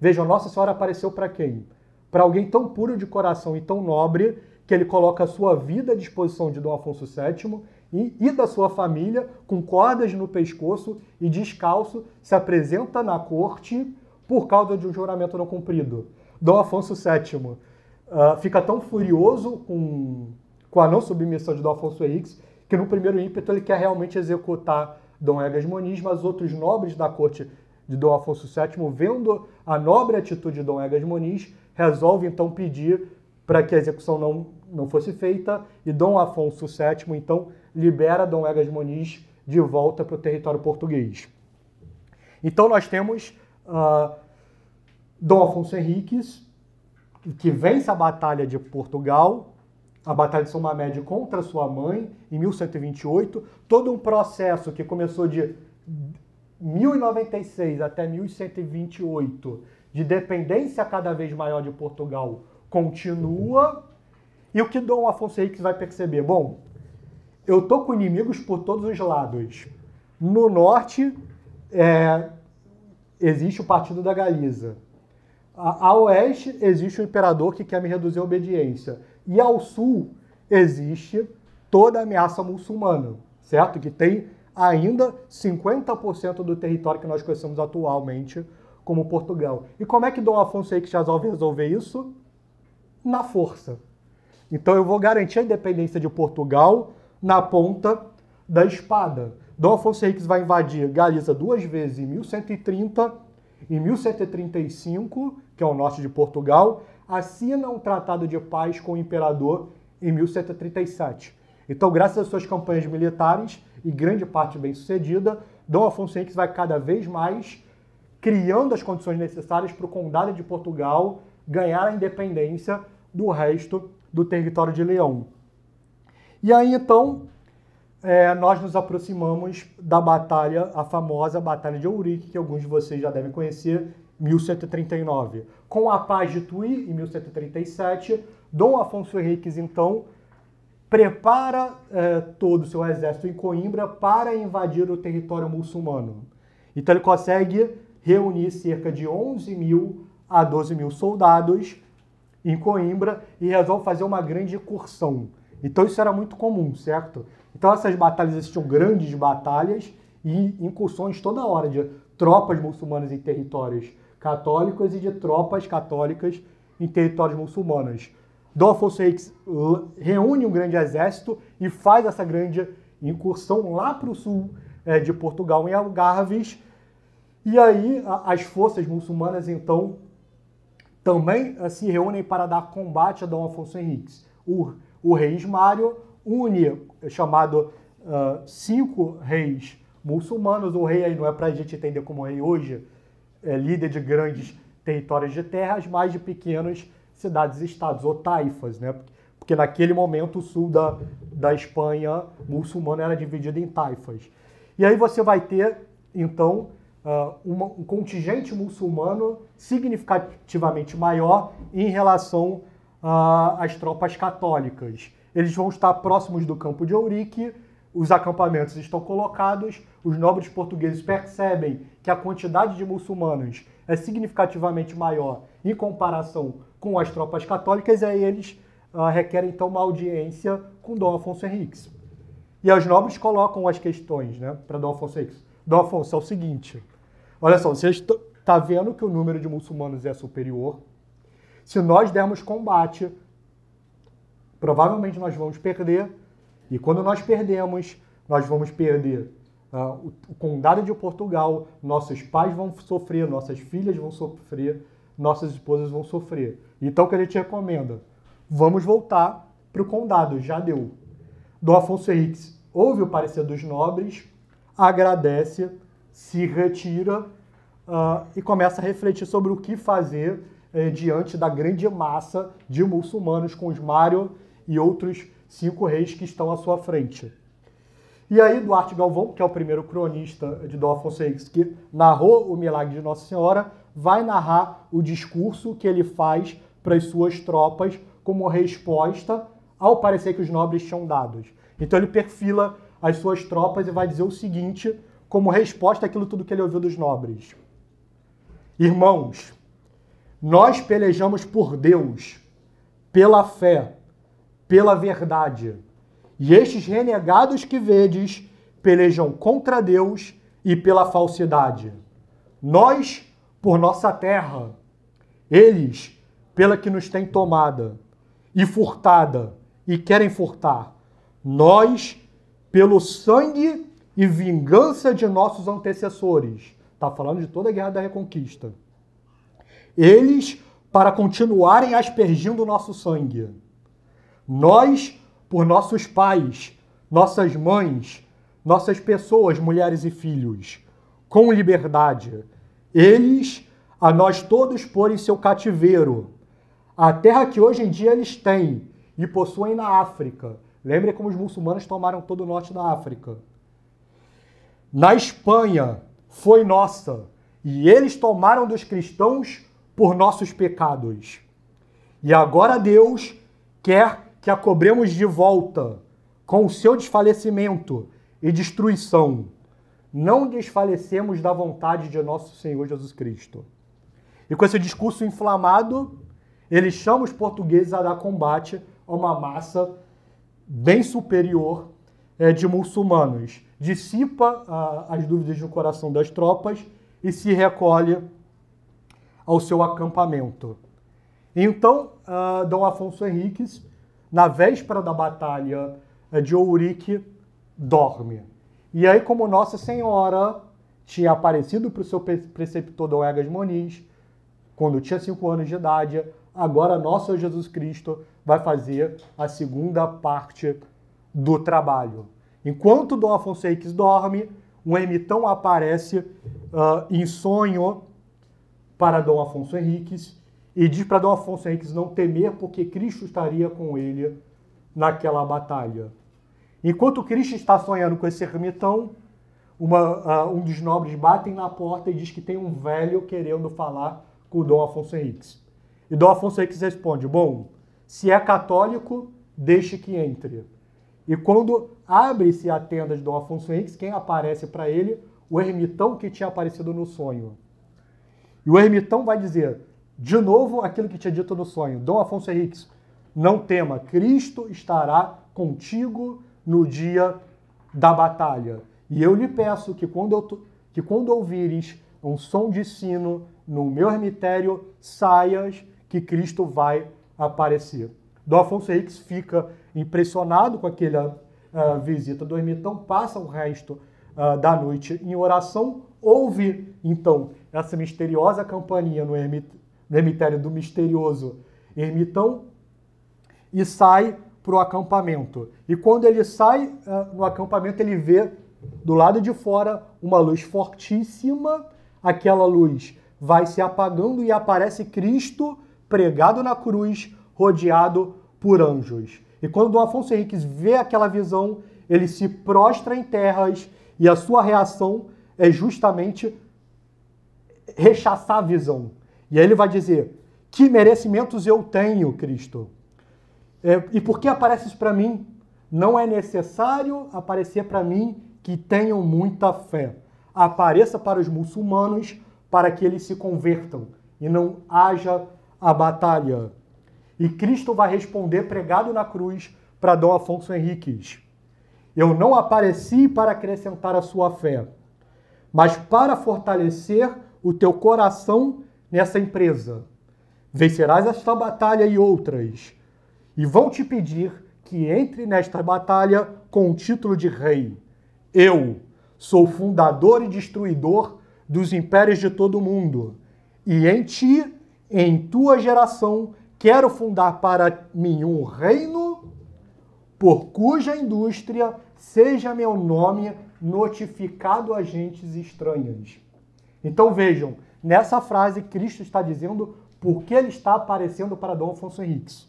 Vejam, Nossa Senhora apareceu para quem? Para alguém tão puro de coração e tão nobre que ele coloca a sua vida à disposição de Dom Afonso VII e, e da sua família, com cordas no pescoço e descalço, se apresenta na corte por causa de um juramento não cumprido. Dom Afonso VII uh, ah, fica tão furioso com, com a não submissão de Dom Afonso Henriques que no primeiro ímpeto ele quer realmente executar Dom Egas Moniz, mas outros nobres da corte de Dom Afonso VII, vendo a nobre atitude de Dom Egas Moniz, resolve então pedir para que a execução não, não fosse feita e Dom Afonso VII então libera Dom Egas Moniz de volta para o território português. Então nós temos uh, Dom Afonso Henriques, que vence a Batalha de Portugal, a Batalha de São Mamed contra sua mãe, em 1128, todo um processo que começou de 1096 até 1128, de dependência cada vez maior de Portugal, continua. E o que Dom Afonso Henriques vai perceber? Bom, eu tô com inimigos por todos os lados. No norte, é, existe o Partido da Galiza. A, a, oeste, existe o imperador que quer me reduzir a obediência. E ao sul, existe toda a ameaça muçulmana, certo? Que tem ainda 50% do território que nós conhecemos atualmente como Portugal. E como é que Dom Afonso Henriques resolve resolver isso? Na força. Então eu vou garantir a independência de Portugal na ponta da espada. Dom Afonso Henriques vai invadir Galiza duas vezes, em 1130 e 1135, que é o norte de Portugal, assina um tratado de paz com o imperador em 1137. Então, graças às suas campanhas militares, e grande parte bem sucedida, Dom Afonso Henriques vai cada vez mais criando as condições necessárias para o Condado de Portugal ganhar a independência do resto do território de Leão. E aí, então, é, nós nos aproximamos da batalha, a famosa Batalha de Ourique, que alguns de vocês já devem conhecer, 1139. Com a paz de Tui, em 1137, Dom Afonso Henriques, então, prepara é, todo o seu exército em Coimbra para invadir o território muçulmano. Então ele consegue reunir cerca de 11 mil a 12 mil soldados em Coimbra e resolve fazer uma grande incursão. Então isso era muito comum, certo? Então essas batalhas existiam grandes batalhas e incursões toda hora de tropas muçulmanas em territórios católicos e de tropas católicas em territórios muçulmanos. Dom Afonso Henriques reúne um grande exército e faz essa grande incursão lá para o sul é, de Portugal, em Algarves. E aí as forças muçulmanas, então, também eh, se reúnem para dar combate a Dom Afonso Henriques. O o rei Ismário une, chamado uh, cinco reis muçulmanos. O rei aí não é para a gente entender como rei hoje, é líder de grandes territórios de terras, mas de pequenas cidades-estados, ou taifas, né? Porque naquele momento o sul da, da Espanha muçulmana era dividido em taifas. E aí você vai ter, então, uh, uma, um contingente muçulmano significativamente maior em relação uh, as tropas católicas. Eles vão estar próximos do campo de Ourique, os acampamentos estão colocados, os nobres portugueses percebem que a quantidade de muçulmanos é significativamente maior em comparação com as tropas católicas, e aí eles uh, requerem então uma audiência com Dom Afonso Henriques. E os nobres colocam as questões né, para Dom Afonso Henriques. Dom Afonso, é o seguinte, olha só, você está vendo que o número de muçulmanos é superior, se nós dermos combate, provavelmente nós vamos perder, e quando nós perdemos, nós vamos perder uh, o, condado de Portugal, nossos pais vão sofrer, nossas filhas vão sofrer, nossas esposas vão sofrer. Então, o que a gente recomenda? Vamos voltar para o condado, já deu. Dom Afonso Henriques ouve o parecer dos nobres, agradece, se retira uh, e começa a refletir sobre o que fazer eh, diante da grande massa de muçulmanos com os Mário e outros cinco reis que estão à sua frente. E aí, Duarte Galvão, que é o primeiro cronista de Dom Afonso que narrou o milagre de Nossa Senhora, vai narrar o discurso que ele faz para as suas tropas como resposta ao parecer que os nobres tinham dados. Então ele perfila as suas tropas e vai dizer o seguinte, como resposta àquilo tudo que ele ouviu dos nobres. Irmãos, nós pelejamos por Deus, pela fé, pela verdade. E estes renegados que vedes pelejam contra Deus e pela falsidade. Nós, por nossa terra, eles, pela que nos tem tomada e furtada e querem furtar. Nós, pelo sangue e vingança de nossos antecessores. Está falando de toda a guerra da reconquista. Eles, para continuarem aspergindo o nosso sangue. Nós, por nossos pais, nossas mães, nossas pessoas, mulheres e filhos, com liberdade. Eles, a nós todos por em seu cativeiro. A terra que hoje em dia eles têm e possuem na África Lembre como os muçulmanos tomaram todo o norte da África. Na Espanha foi nossa, e eles tomaram dos cristãos por nossos pecados. E agora Deus quer que a cobremos de volta com o seu desfalecimento e destruição. Não desfalecemos da vontade de nosso Senhor Jesus Cristo. E com esse discurso inflamado, ele chama os portugueses a dar combate a uma massa bem superior é, de muçulmanos. Dissipa ah, as dúvidas no coração das tropas e se recolhe ao seu acampamento. Então, ah, Dom Afonso Henriques, na véspera da batalha eh, de Ourique, dorme. E aí, como Nossa Senhora tinha aparecido para o seu preceptor Dom Egas Moniz, quando tinha cinco anos de idade, agora nosso Jesus Cristo vai fazer a segunda parte do trabalho. Enquanto Dom Afonso Henriques dorme, um ermitão aparece uh, em sonho para Dom Afonso Henriques e diz para Dom Afonso Henriques não temer, porque Cristo estaria com ele naquela batalha. Enquanto Cristo está sonhando com esse ermitão, uma, uh, um dos nobres batem na porta e diz que tem um velho querendo falar com Dom Afonso Henriques. E Dom Afonso Henriques responde: Bom, se é católico, deixe que entre. E quando abre-se a tenda de Dom Afonso Henriques, quem aparece para ele? O ermitão que tinha aparecido no sonho. E o ermitão vai dizer, de novo, aquilo que tinha dito no sonho: Dom Afonso Henriques, não tema, Cristo estará contigo no dia da batalha. E eu lhe peço que quando, eu, que quando ouvires um som de sino no meu ermitério, saias que Cristo vai aparecer. Dom Afonso Henriques fica impressionado com aquela uh, visita do ermitão, passa o resto uh, da noite em oração, ouve então essa misteriosa campainha no, ermit no ermitério do misterioso ermitão e sai para o acampamento. E quando ele sai uh, no acampamento, ele vê do lado de fora uma luz fortíssima, aquela luz vai se apagando e aparece Cristo pregado na cruz, rodeado por anjos. E quando Dom Afonso Henriques vê aquela visão, ele se prostra em terras e a sua reação é justamente rechaçar a visão. E aí ele vai dizer: Que merecimentos eu tenho, Cristo? É, e por que apareces para mim? Não é necessário aparecer para mim que tenham muita fé. Apareça para os muçulmanos para que eles se convertam e não haja a batalha. E Cristo vai responder pregado na cruz para Dom Afonso Henriques. Eu não apareci para acrescentar a sua fé, mas para fortalecer o teu coração nessa empresa. Vencerás esta batalha e outras, e vão te pedir que entre nesta batalha com o título de rei. Eu sou fundador e destruidor dos impérios de todo o mundo, e em ti, em tua geração, quero fundar para mim um reino por cuja indústria seja meu nome notificado a gentes estranhas. Então vejam, nessa frase Cristo está dizendo por que ele está aparecendo para Dom Afonso Henriques.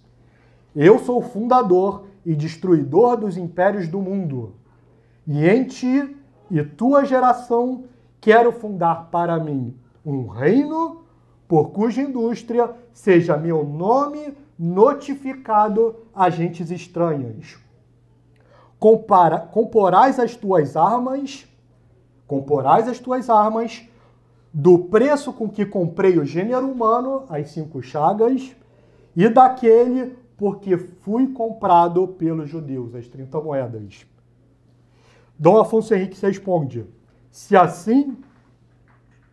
Eu sou o fundador e destruidor dos impérios do mundo, e em ti e tua geração quero fundar para mim um reino por cuja indústria seja meu nome notificado a gentes estranhas. Compara, comporás as tuas armas, comporás as tuas armas do preço com que comprei o gênero humano, as cinco chagas, e daquele porque fui comprado pelos judeus, as 30 moedas. Dom Afonso Henrique responde: Se assim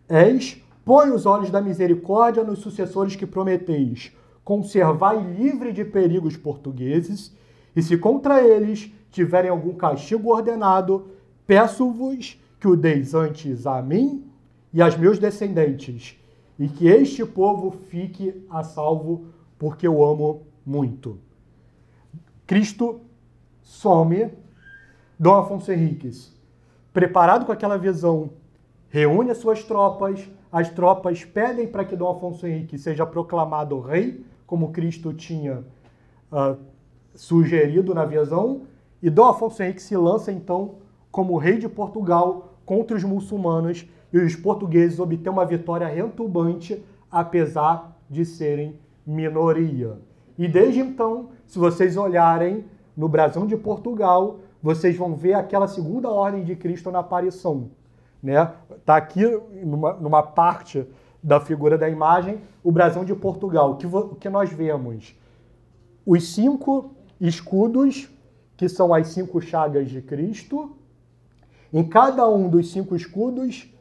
és, põe os olhos da misericórdia nos sucessores que prometeis, conservai livre de perigos portugueses, e se contra eles tiverem algum castigo ordenado, peço-vos que o deis antes a mim e aos meus descendentes, e que este povo fique a salvo, porque eu amo muito. Cristo some Dom Afonso Henriques, preparado com aquela visão, reúne as suas tropas, as tropas pedem para que Dom Afonso Henrique seja proclamado rei, como Cristo tinha uh, sugerido na visão, e Dom Afonso Henrique se lança então como rei de Portugal contra os muçulmanos e os portugueses obtêm uma vitória retumbante, apesar de serem minoria. E desde então, se vocês olharem no brasão de Portugal, vocês vão ver aquela segunda ordem de Cristo na aparição. Né? Tá aqui numa, numa parte da figura da imagem o brasão de Portugal. O que, o que nós vemos? Os cinco escudos que são as cinco chagas de Cristo. Em cada um dos cinco escudos,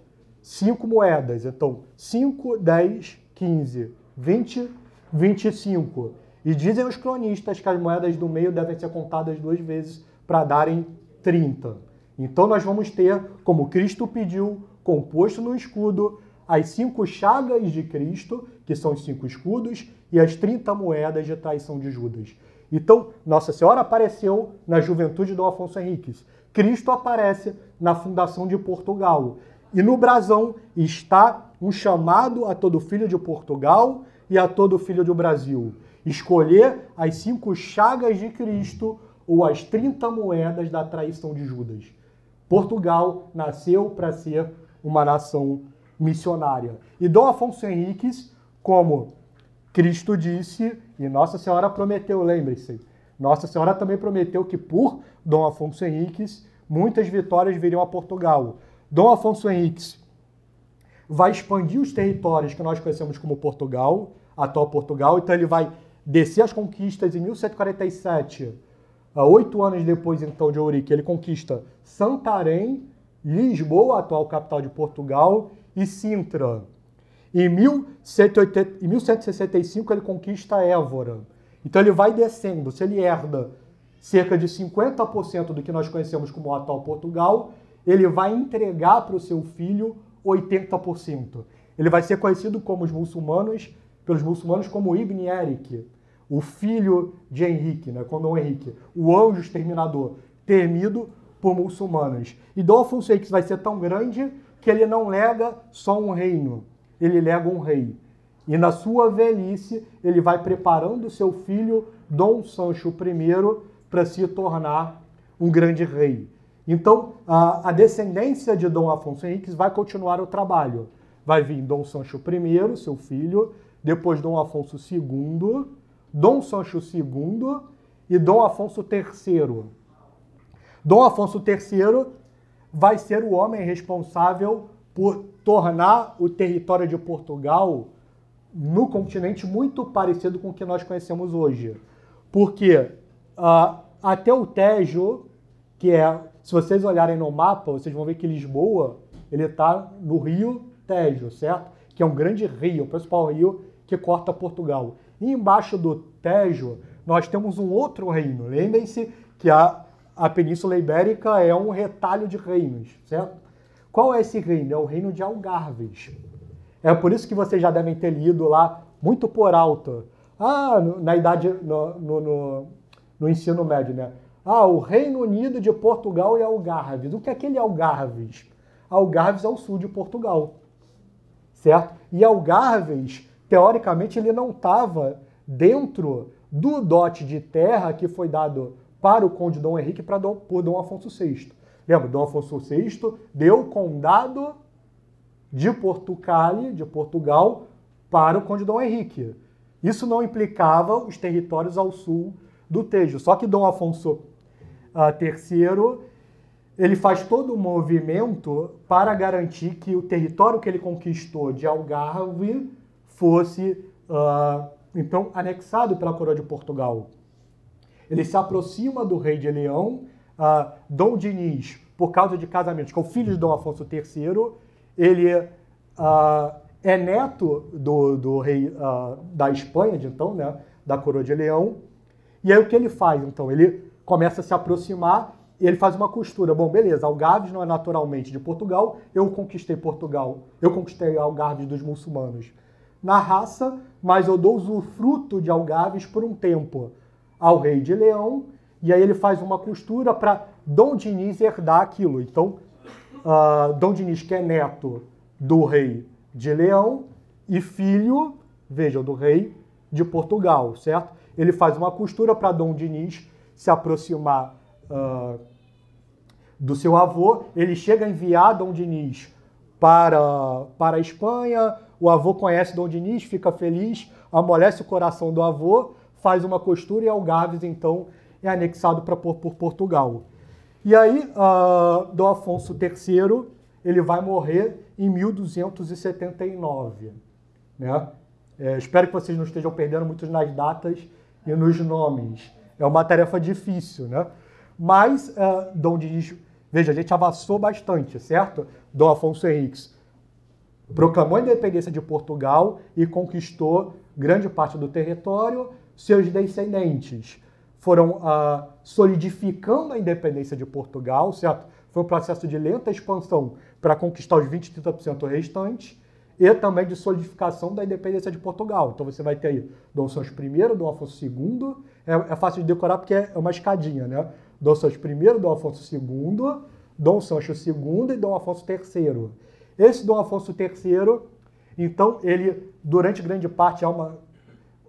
cinco moedas. Então, 5, 10, 15, 20, 25. E dizem os cronistas que as moedas do meio devem ser contadas duas vezes para darem 30. Então, nós vamos ter, como Cristo pediu, composto no escudo, as cinco chagas de Cristo, que são os cinco escudos, e as 30 moedas de traição de Judas. Então, Nossa Senhora apareceu na juventude do Afonso Henriques. Cristo aparece na fundação de Portugal. E no brasão está um chamado a todo filho de Portugal e a todo filho do Brasil. Escolher as cinco chagas de Cristo ou as 30 moedas da traição de Judas. Portugal nasceu para ser uma nação missionária. E Dom Afonso Henriques, como Cristo disse, e Nossa Senhora prometeu, lembre-se, Nossa Senhora também prometeu que por Dom Afonso Henriques, muitas vitórias viriam a Portugal. Dom Afonso Henriques vai expandir os territórios que nós conhecemos como Portugal, atual Portugal, então ele vai descer as conquistas em 1147, oito anos depois então de Ourique, ele conquista Santarém, Lisboa, atual capital de Portugal, e Sintra. Em 1165 ele conquista Évora. Então ele vai descendo. Se ele herda cerca de 50% do que nós conhecemos como atual Portugal, ele vai entregar para o seu filho 80%. Ele vai ser conhecido como os muçulmanos, pelos muçulmanos como Ibn Eric, o filho de Henrique, né, quando o Henrique, o anjo exterminador, temido por muçulmanos. E Afonso Henriques vai ser tão grande que ele não lega só um reino, ele lega um rei. E na sua velhice, ele vai preparando seu filho, Dom Sancho I, para se tornar um grande rei. Então, a, a, descendência de Dom Afonso Henriques vai continuar o trabalho. Vai vir Dom Sancho I, seu filho, depois Dom Afonso II, Dom Sancho II e Dom Afonso III. Dom Afonso III vai ser o homem responsável por tornar o território de Portugal no continente muito parecido com o que nós conhecemos hoje. Porque uh, até o Tejo, que é, se vocês olharem no mapa, vocês vão ver que Lisboa ele está no rio Tejo, certo? Que é um grande rio, o principal rio que corta Portugal. E embaixo do Tejo nós temos um outro reino. Lembrem-se que a, a Península Ibérica é um retalho de reinos, certo? Qual é esse reino? É o reino de Algarves. É por isso que vocês já devem ter lido lá, muito por alto. Ah, na idade, no, no, no, no ensino médio, né? Ah, o Reino Unido de Portugal e Algarves. O que é aquele Algarves? Algarves é o sul de Portugal, certo? E Algarves, teoricamente, ele não estava dentro do dote de terra que foi dado para o conde Dom Henrique para Dom, por Dom Afonso VI. Lembra, Dom Afonso VI deu o condado de Portugal, de Portugal, para o conde Dom Henrique. Isso não implicava os territórios ao sul do Tejo. Só que Dom Afonso III ele faz todo o movimento para garantir que o território que ele conquistou de Algarve fosse uh, então anexado pela coroa de Portugal. Ele se aproxima do rei de Leão, uh, Dom Diniz, por causa de casamentos com o filho de Dom Afonso III. Ele uh, é neto do, do rei uh, da Espanha, de então, né, da coroa de Leão. E aí o que ele faz, então? Ele começa a se aproximar e ele faz uma costura. Bom, beleza, Algarves não é naturalmente de Portugal, eu conquistei Portugal, eu conquistei Algarves dos muçulmanos na raça, mas eu dou usufruto de Algarves por um tempo ao rei de Leão, e aí ele faz uma costura para Dom Diniz herdar aquilo. Então, uh, Dom Diniz, que é neto do rei de Leão e filho, vejam, do rei de Portugal, certo? Ele faz uma costura para Dom Diniz se aproximar uh, do seu avô. Ele chega a enviar Dom Diniz para, para a Espanha. O avô conhece Dom Diniz, fica feliz, amolece o coração do avô, faz uma costura e Algarves, então, é anexado para por, por Portugal. E aí, uh, Dom Afonso III, ele vai morrer em 1279. Né? É, espero que vocês não estejam perdendo muito nas datas e nos nomes. É uma tarefa difícil, né? Mas uh, Dom Diniz, veja, a gente avançou bastante, certo? Dom Afonso Henriques proclamou a independência de Portugal e conquistou grande parte do território. Seus descendentes foram uh, solidificando a independência de Portugal, certo? Foi um processo de lenta expansão para conquistar os 20, 30% restantes e também de solidificação da independência de Portugal. Então você vai ter aí Dom Sancho I, Dom Afonso II, é, é fácil de decorar porque é uma escadinha, né? Dom Sancho I, Dom Afonso II, Dom Sancho II e Dom Afonso III. Esse Dom Afonso III, então, ele, durante grande parte, há uma,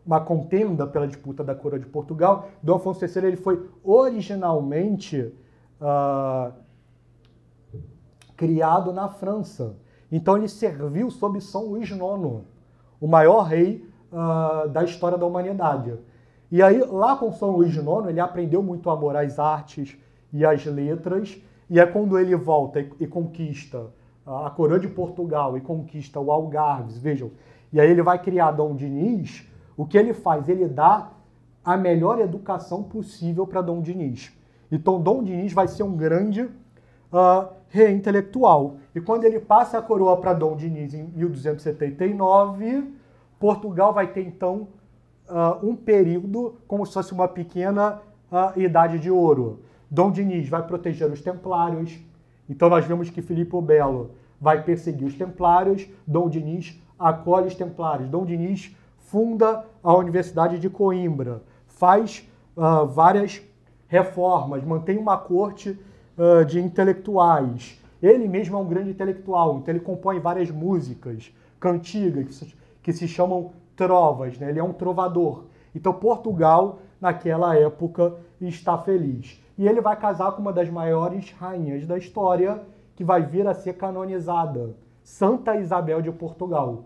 uma contenda pela disputa da coroa de Portugal. Dom Afonso III ele foi originalmente uh, criado na França. Então ele serviu sob São Luís IX, o maior rei uh, da história da humanidade. E aí, lá com São Luís IX, ele aprendeu muito amor às artes e às letras, e é quando ele volta e, e conquista a coroa de Portugal e conquista o Algarves, vejam, e aí ele vai criar Dom Diniz, o que ele faz? Ele dá a melhor educação possível para Dom Diniz. Então, Dom Diniz vai ser um grande uh, rei intelectual. E quando ele passa a coroa para Dom Diniz em 1279, Portugal vai ter então uh, um período como se fosse uma pequena uh, idade de ouro. Dom Diniz vai proteger os templários. Então nós vemos que Filipe o Belo vai perseguir os templários, Dom Diniz acolhe os templários. Dom Diniz funda a Universidade de Coimbra, faz uh, várias reformas, mantém uma corte uh, de intelectuais. Ele mesmo é um grande intelectual, então ele compõe várias músicas, cantigas, que se chamam trovas, né? ele é um trovador. Então Portugal, naquela época, está feliz. E ele vai casar com uma das maiores rainhas da história, que vai vir a ser canonizada, Santa Isabel de Portugal.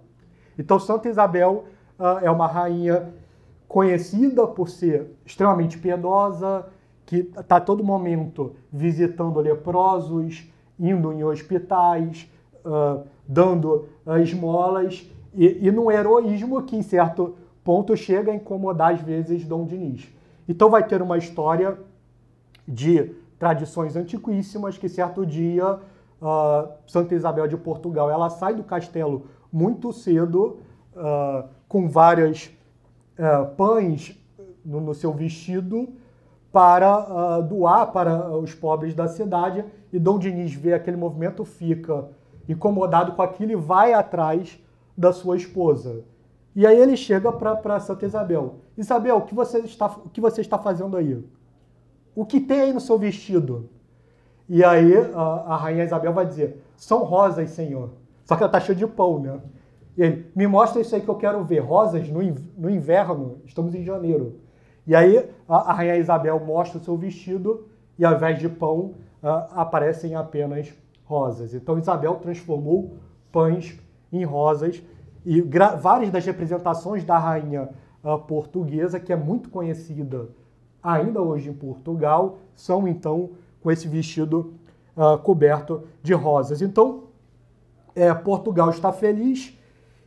Então Santa Isabel uh, é uma rainha conhecida por ser extremamente piedosa, que está todo momento visitando leprosos, indo em hospitais, uh, dando esmolas e, e num heroísmo que, em certo ponto, chega a incomodar, às vezes, Dom Diniz. Então vai ter uma história de tradições antiquíssimas que, certo dia, uh, Santa Isabel de Portugal ela sai do castelo muito cedo, uh, com várias uh, pães no, no seu vestido para uh, doar para os pobres da cidade. E Dom Diniz vê aquele movimento, fica incomodado com aquilo e vai atrás da sua esposa. E aí ele chega para Santa Isabel. Isabel, o que, você está, o que você está fazendo aí? O que tem aí no seu vestido? E aí a, a rainha Isabel vai dizer, são rosas, senhor. Só que ela está cheia de pão, né? E ele, me mostra isso aí que eu quero ver. Rosas no, no inverno, estamos em janeiro. E aí a, rainha Isabel mostra o seu vestido e ao invés de pão uh, aparecem apenas rosas. Então Isabel transformou pães em rosas e várias das representações da rainha uh, portuguesa, que é muito conhecida ainda hoje em Portugal, são então com esse vestido uh, coberto de rosas. Então, é, Portugal está feliz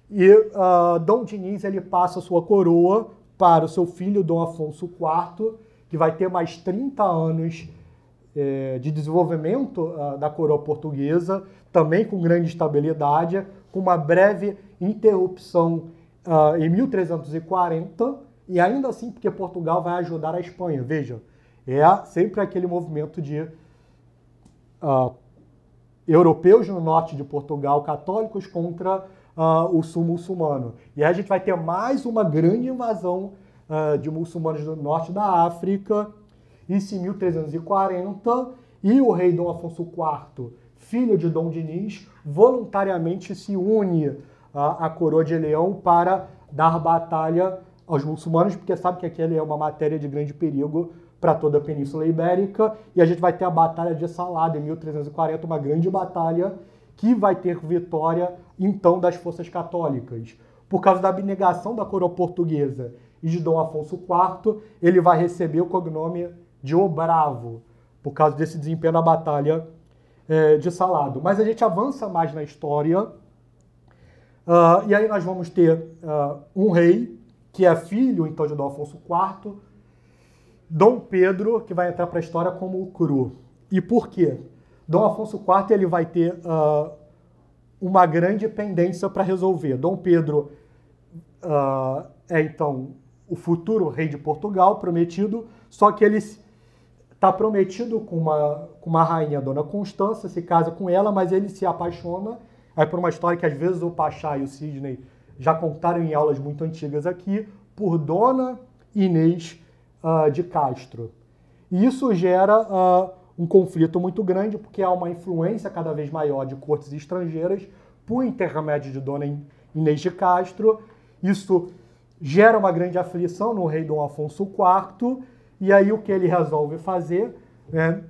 e uh, Dom Diniz ele passa sua coroa para o seu filho Dom Afonso IV, que vai ter mais 30 anos é, de desenvolvimento uh, da coroa portuguesa, também com grande estabilidade, com uma breve interrupção uh, em 1340, e ainda assim porque Portugal vai ajudar a Espanha. Veja, é sempre aquele movimento de uh, europeus no norte de Portugal, católicos, contra uh, o sul muçulmano. E aí a gente vai ter mais uma grande invasão uh, de muçulmanos do norte da África, isso em 1340, e o rei Dom Afonso IV, filho de Dom Diniz, voluntariamente se une uh, à coroa de Leão para dar batalha aos muçulmanos, porque sabe que aquele é uma matéria de grande perigo para toda a Península Ibérica, e a gente vai ter a Batalha de Salada em 1340, uma grande batalha que vai ter vitória então das forças católicas. Por causa da abnegação da coroa portuguesa e de Dom Afonso IV, ele vai receber o cognome de O Bravo, por causa desse desempenho na batalha é, de Salado. Mas a gente avança mais na história, uh, e aí nós vamos ter uh, um rei, que é filho então de Dom Afonso IV, Dom Pedro, que vai entrar para a história como o cru. E por quê? Dom Afonso IV ele vai ter uh, uma grande pendência para resolver. Dom Pedro uh, é então o futuro rei de Portugal, prometido, só que ele está prometido com uma, com uma rainha, Dona Constança, se casa com ela, mas ele se apaixona. É por uma história que às vezes o Pachá e o Sidney já contaram em aulas muito antigas aqui, por Dona Inês uh, de Castro. E isso gera um conflito muito grande, porque há uma influência cada vez maior de cortes estrangeiras por intermédio de Dona Inês de Castro. Isso gera uma grande aflição no rei Dom Afonso IV, e aí o que ele resolve fazer, né,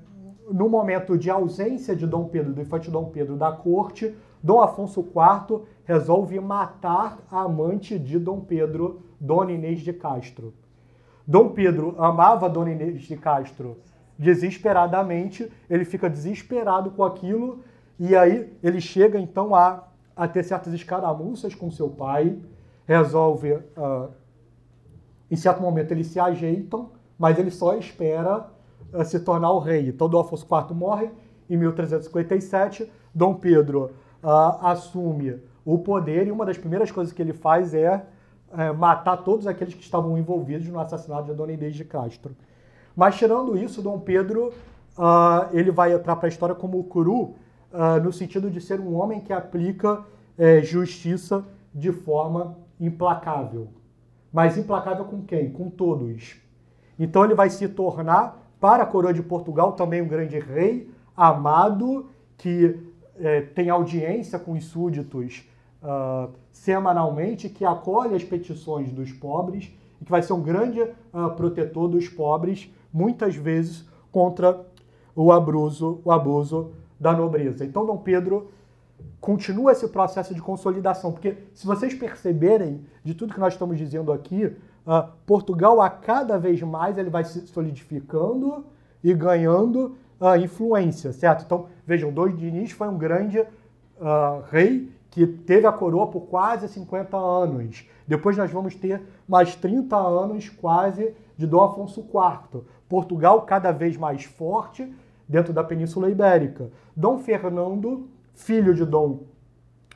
no momento de ausência de Dom Pedro, do infante Dom Pedro da corte, Dom Afonso IV resolve matar a amante de Dom Pedro, Dona Inês de Castro. Dom Pedro amava Dona Inês de Castro desesperadamente, ele fica desesperado com aquilo e aí ele chega então a, a ter certas escaramuças com seu pai, resolve, uh, em certo momento eles se ajeitam, mas ele só espera uh, se tornar o rei. Então Dom Afonso IV morre em 1357, Dom Pedro uh, assume o poder e uma das primeiras coisas que ele faz é é, matar todos aqueles que estavam envolvidos no assassinato de Dona Inês de Castro. Mas tirando isso, Dom Pedro uh, ele vai entrar para a história como o curu, uh, no sentido de ser um homem que aplica é, justiça de forma implacável. Mas implacável com quem? Com todos. Então ele vai se tornar, para a coroa de Portugal, também um grande rei, amado, que é, tem audiência com os súditos uh, semanalmente, que acolhe as petições dos pobres e que vai ser um grande uh, protetor dos pobres, muitas vezes contra o abuso, o abuso da nobreza. Então, Dom Pedro continua esse processo de consolidação, porque se vocês perceberem de tudo que nós estamos dizendo aqui, uh, Portugal a cada vez mais ele vai se solidificando e ganhando uh, influência, certo? Então, vejam, Dom Diniz foi um grande uh, rei que teve a coroa por quase 50 anos. Depois nós vamos ter mais 30 anos quase de Dom Afonso IV. Portugal cada vez mais forte dentro da Península Ibérica. Dom Fernando, filho de Dom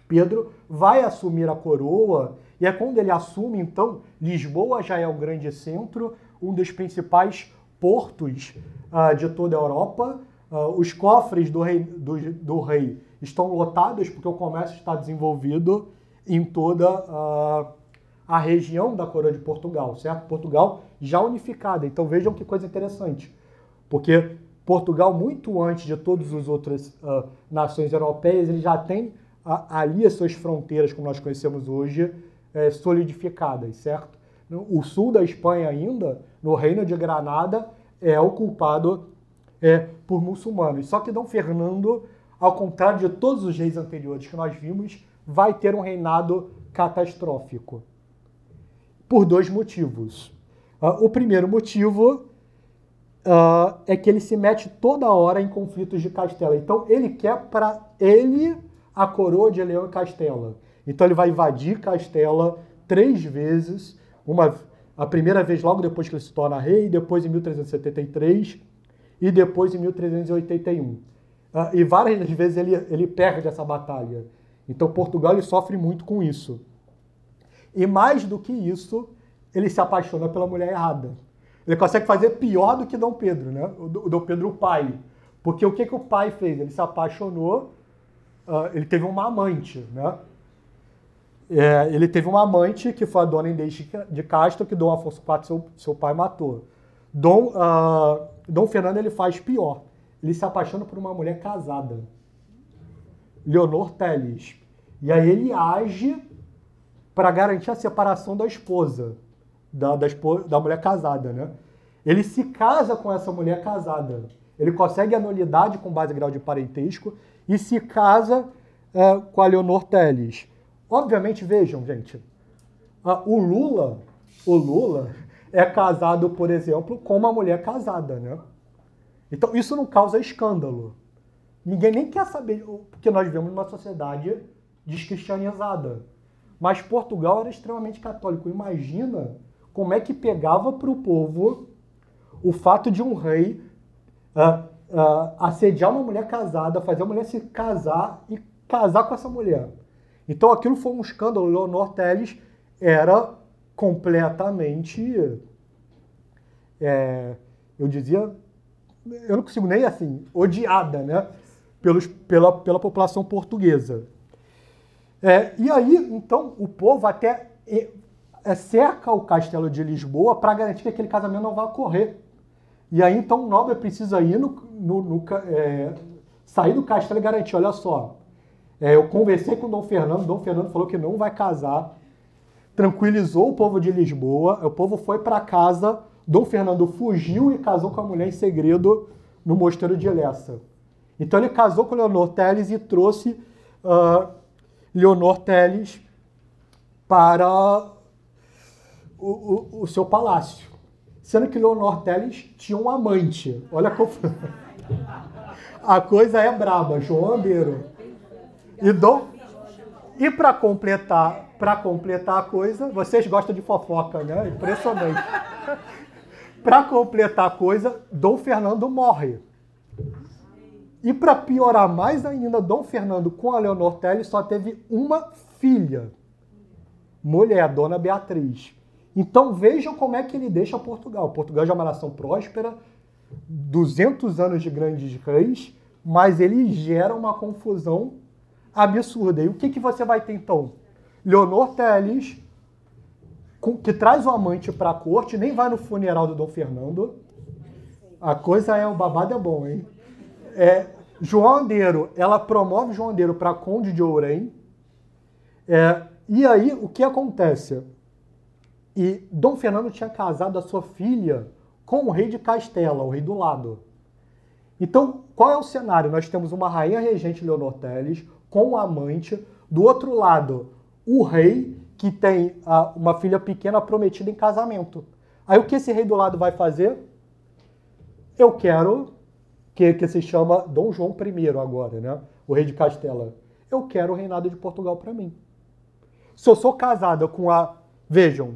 Pedro, vai assumir a coroa e é quando ele assume, então, Lisboa já é o grande centro, um dos principais portos uh, de toda a Europa. Uh, os cofres do rei, do, do, rei estão lotados porque o comércio está desenvolvido em toda uh, a região da coroa de Portugal, certo? Portugal já unificada. Então vejam que coisa interessante, porque Portugal, muito antes de todas as outras uh, nações europeias, ele já tem ali as suas fronteiras, como nós conhecemos hoje, é, solidificadas, certo? O sul da Espanha ainda, no Reino de Granada, é ocupado é, por muçulmanos. Só que Dom Fernando, ao contrário de todos os reis anteriores que nós vimos, vai ter um reinado catastrófico. Por dois motivos. Uh, o primeiro motivo uh, é que ele se mete toda hora em conflitos de Castela. Então ele quer para ele a coroa de Leão e Castela. Então ele vai invadir Castela três vezes, uma a primeira vez logo depois que ele se torna rei, depois em 1373 e depois em 1381. Uh, ah, e várias vezes ele, ele perde essa batalha. Então Portugal ele sofre muito com isso. E mais do que isso, ele se apaixona pela mulher errada. Ele consegue fazer pior do que Dom Pedro, né? O Dom Pedro o pai. Porque o que, que o pai fez? Ele se apaixonou, uh, ele teve uma amante, né? É, ele teve uma amante que foi a dona Inês de Castro, que Dom Afonso IV, seu, seu pai, matou. Dom, uh, Dom Fernando ele faz pior. Ele se apaixona por uma mulher casada. Leonor Teles. E aí ele age para garantir a separação da esposa da, da, da mulher casada, né? Ele se casa com essa mulher casada. Ele consegue a nulidade com base em grau de parentesco e se casa é, com a Leonor Teles. Obviamente, vejam, gente, o Lula, o Lula é casado, por exemplo, com uma mulher casada, né? Então isso não causa escândalo. Ninguém nem quer saber, porque nós vivemos numa sociedade descristianizada. Mas Portugal era extremamente católico. Imagina como é que pegava para o povo o fato de um rei uh, uh, assediar uma mulher casada, fazer a mulher se casar e casar com essa mulher. Então aquilo foi um escândalo. Leonor Teles era completamente, é, eu dizia, eu não consigo nem assim, odiada, né? Pelos, pela, pela população portuguesa. É, e aí, então, o povo até é, cerca o castelo de Lisboa para garantir que aquele casamento não vai ocorrer. E aí então o nobre precisa ir no, no, no é, sair do castelo e garantir, olha só, é, eu conversei com o Dom Fernando, Dom Fernando falou que não vai casar, tranquilizou o povo de Lisboa, o povo foi para casa, Dom Fernando fugiu e casou com a mulher em segredo no mosteiro de Lessa. Então ele casou com Leonor Teles e trouxe uh, Leonor Teles para o, o, o seu palácio. Sendo que Leonor Teles tinha um amante. Olha como. A coisa é braba, João Ambeiro. E Dom. E para completar, para completar a coisa, vocês gostam de fofoca, né? Impressionante. para completar a coisa, Dom Fernando morre. E para piorar mais ainda, Dom Fernando com a Leonor Teles só teve uma filha, mulher, Dona Beatriz. Então vejam como é que ele deixa Portugal. Portugal já é uma nação próspera, 200 anos de grandes reis, mas ele gera uma confusão absurda. E o que, que você vai ter então? Leonor Teles, que traz o amante para a corte, nem vai no funeral do Dom Fernando. A coisa é, o babado é bom, hein? É, João Andeiro, ela promove João Andeiro para Conde de Ourém. É, e aí, o que acontece? E Dom Fernando tinha casado a sua filha com o rei de Castela, o rei do lado. Então, qual é o cenário? Nós temos uma rainha regente Leonor Teles com um amante, do outro lado, o rei que tem ah, uma filha pequena prometida em casamento. Aí o que esse rei do lado vai fazer? Eu quero que, que se chama Dom João I agora, né? O rei de Castela. Eu quero o reinado de Portugal para mim. Se eu sou casada com a, vejam,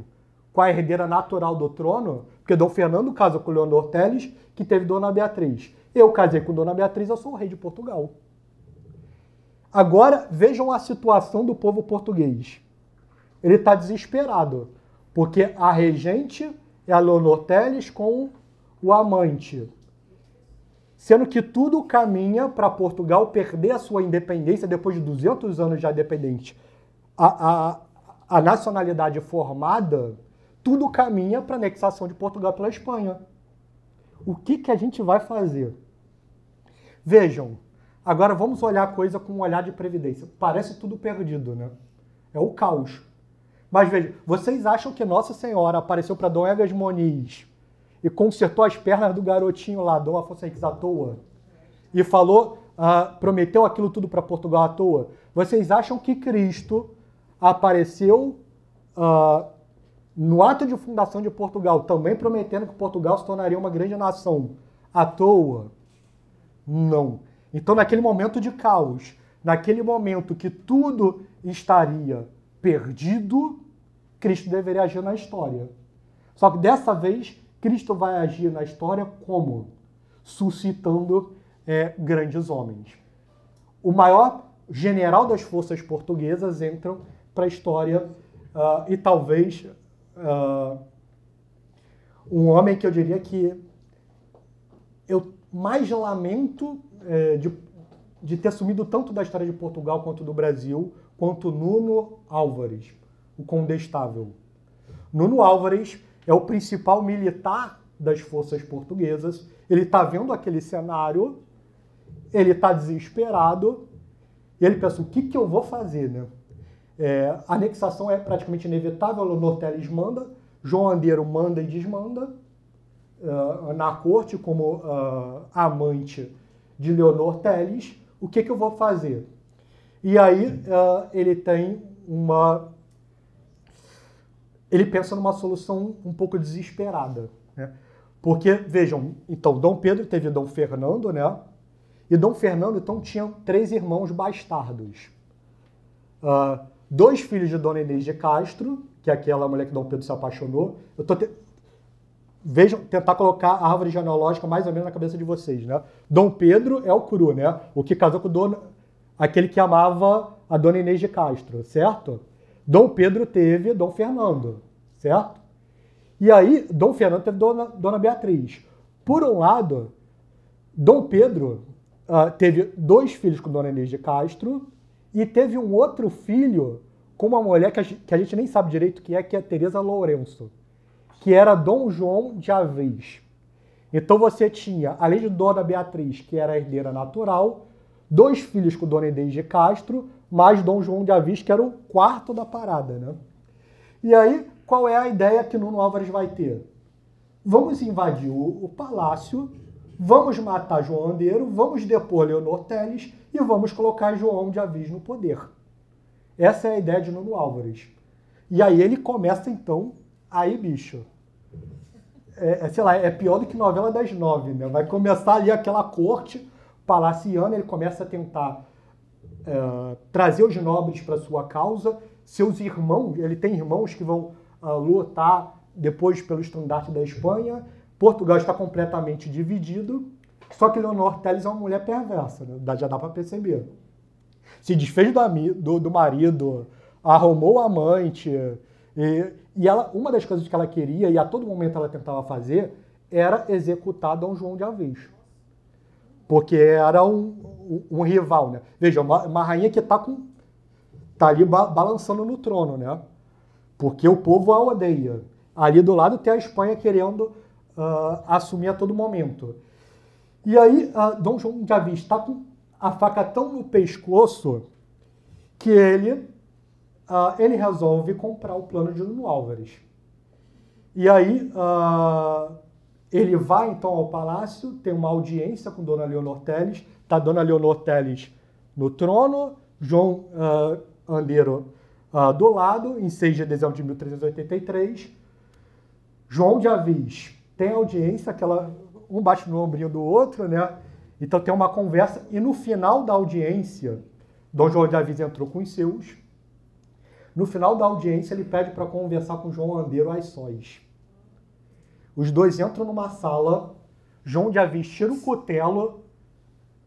com a herdeira natural do trono, porque Dom Fernando casou com Leonor Teles, que teve Dona Beatriz. Eu casei com Dona Beatriz, eu sou o rei de Portugal. Agora vejam a situação do povo português. Ele está desesperado, porque a regente é a Leonor Teles com o amante. Sendo que tudo caminha para Portugal perder a sua independência depois de 200 anos já independente. A, a, a nacionalidade formada, tudo caminha para a anexação de Portugal pela Espanha. O que, que a gente vai fazer? Vejam, agora vamos olhar a coisa com um olhar de previdência. Parece tudo perdido, né? É o caos. Mas vejam, vocês acham que Nossa Senhora apareceu para Dom Egas Moniz e consertou as pernas do garotinho lá, Dom Afonso Henriques à toa? E falou, uh, prometeu aquilo tudo para Portugal à toa? Vocês acham que Cristo apareceu uh, no ato de fundação de Portugal, também prometendo que Portugal se tornaria uma grande nação à toa? Não. Então, naquele momento de caos, naquele momento que tudo estaria perdido, Cristo deveria agir na história. Só que dessa vez, Cristo vai agir na história como? Suscitando é, grandes homens. O maior general das forças portuguesas entram para a história uh, e talvez uh, um homem que eu diria que eu mais lamento é, de, de ter sumido tanto da história de Portugal quanto do Brasil, quanto Nuno Álvares, o condestável. Nuno Álvares é o principal militar das forças portuguesas. Ele está vendo aquele cenário, ele está desesperado e ele pensa: o que, que eu vou fazer? Né? É, a anexação é praticamente inevitável, Leonor Teles manda, João Andeiro manda e desmanda. Uh, na corte, como uh, amante de Leonor Teles, o que, que eu vou fazer? E aí uh, ele tem uma. Ele pensa numa solução um pouco desesperada. Né? Porque, vejam, então, Dom Pedro teve Dom Fernando, né? E Dom Fernando, então, tinha três irmãos bastardos. Uh, dois filhos de Dona Inês de Castro, que é aquela mulher que Dom Pedro se apaixonou. Eu tô te... Vejam, tentar colocar a árvore genealógica mais ou menos na cabeça de vocês, né? Dom Pedro é o cru, né? O que casou com Dona aquele que amava a Dona Inês de Castro, certo? Dom Pedro teve Dom Fernando, certo? E aí, Dom Fernando teve Dona, Dona Beatriz. Por um lado, Dom Pedro uh, teve dois filhos com Dona Inês de Castro e teve um outro filho com uma mulher que a, gente, que a gente nem sabe direito que é, que é Teresa Lourenço, que era Dom João de Aves. Então você tinha, além de Dona Beatriz, que era herdeira natural, dois filhos com Dona Inês de Castro, mais Dom João de Avis, que era o quarto da parada, né? E aí, qual é a ideia que Nuno Álvares vai ter? Vamos invadir o, o palácio, vamos matar João Andeiro, vamos depor Leonor Teles e vamos colocar João de Avis no poder. Essa é a ideia de Nuno Álvares. E aí ele começa, então, aí, bicho. É, é, sei lá, é pior do que novela das nove, né? Vai começar ali aquela corte palaciano, ele começa a tentar é, trazer os nobres para sua causa. Seus irmãos, ele tem irmãos que vão uh, lutar depois pelo estandarte da Espanha. Portugal está completamente dividido. Só que Leonor Teles é uma mulher perversa, né? já dá para perceber. Se desfez do, do, do marido, arrumou o amante. E, e ela, uma das coisas que ela queria, e a todo momento ela tentava fazer, era executar Dom João de Aveiro porque era um, um, um rival, né? Veja, uma, uma rainha que está com tá ali ba balançando no trono, né? Porque o povo a odeia. Ali do lado tem a Espanha querendo uh, assumir a todo momento. E aí, uh, Dom João de Avis está com a faca tão no pescoço que ele, uh, ele resolve comprar o plano de Nuno Álvares. E aí, uh, ele vai então ao palácio, tem uma audiência com Dona Leonor Teles, está Dona Leonor Teles no trono, João uh, Andeiro uh, do lado, em 6 de dezembro de 1383. João de Avis tem audiência, aquela, um bate no ombrinho do outro, né? Então tem uma conversa, e no final da audiência, Dom João de Avis entrou com os seus. No final da audiência, ele pede para conversar com João Andeiro às sós. Os dois entram numa sala, João de Avis tira um cutelo,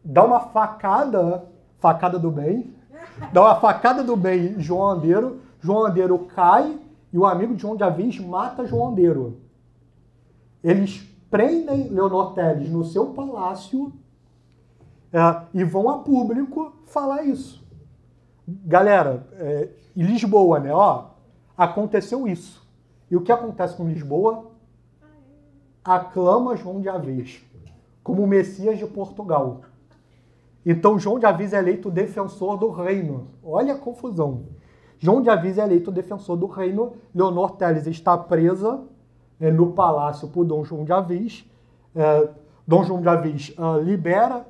dá uma facada, facada do bem, dá uma facada do bem em João Andeiro, João Andeiro cai e o amigo de João de Avis mata João Andeiro. eles prendem Leonor Teles no seu palácio é, e vão a público falar isso. Galera, é, Lisboa, né? Ó, aconteceu isso. E o que acontece com Lisboa? Aclama João de Avis como Messias de Portugal. Então João de Avis é eleito defensor do reino. Olha a confusão. João de Avis é eleito defensor do reino. Leonor Teles está presa é, no palácio por Dom João de Avis. É, Dom João de Avis uh, libera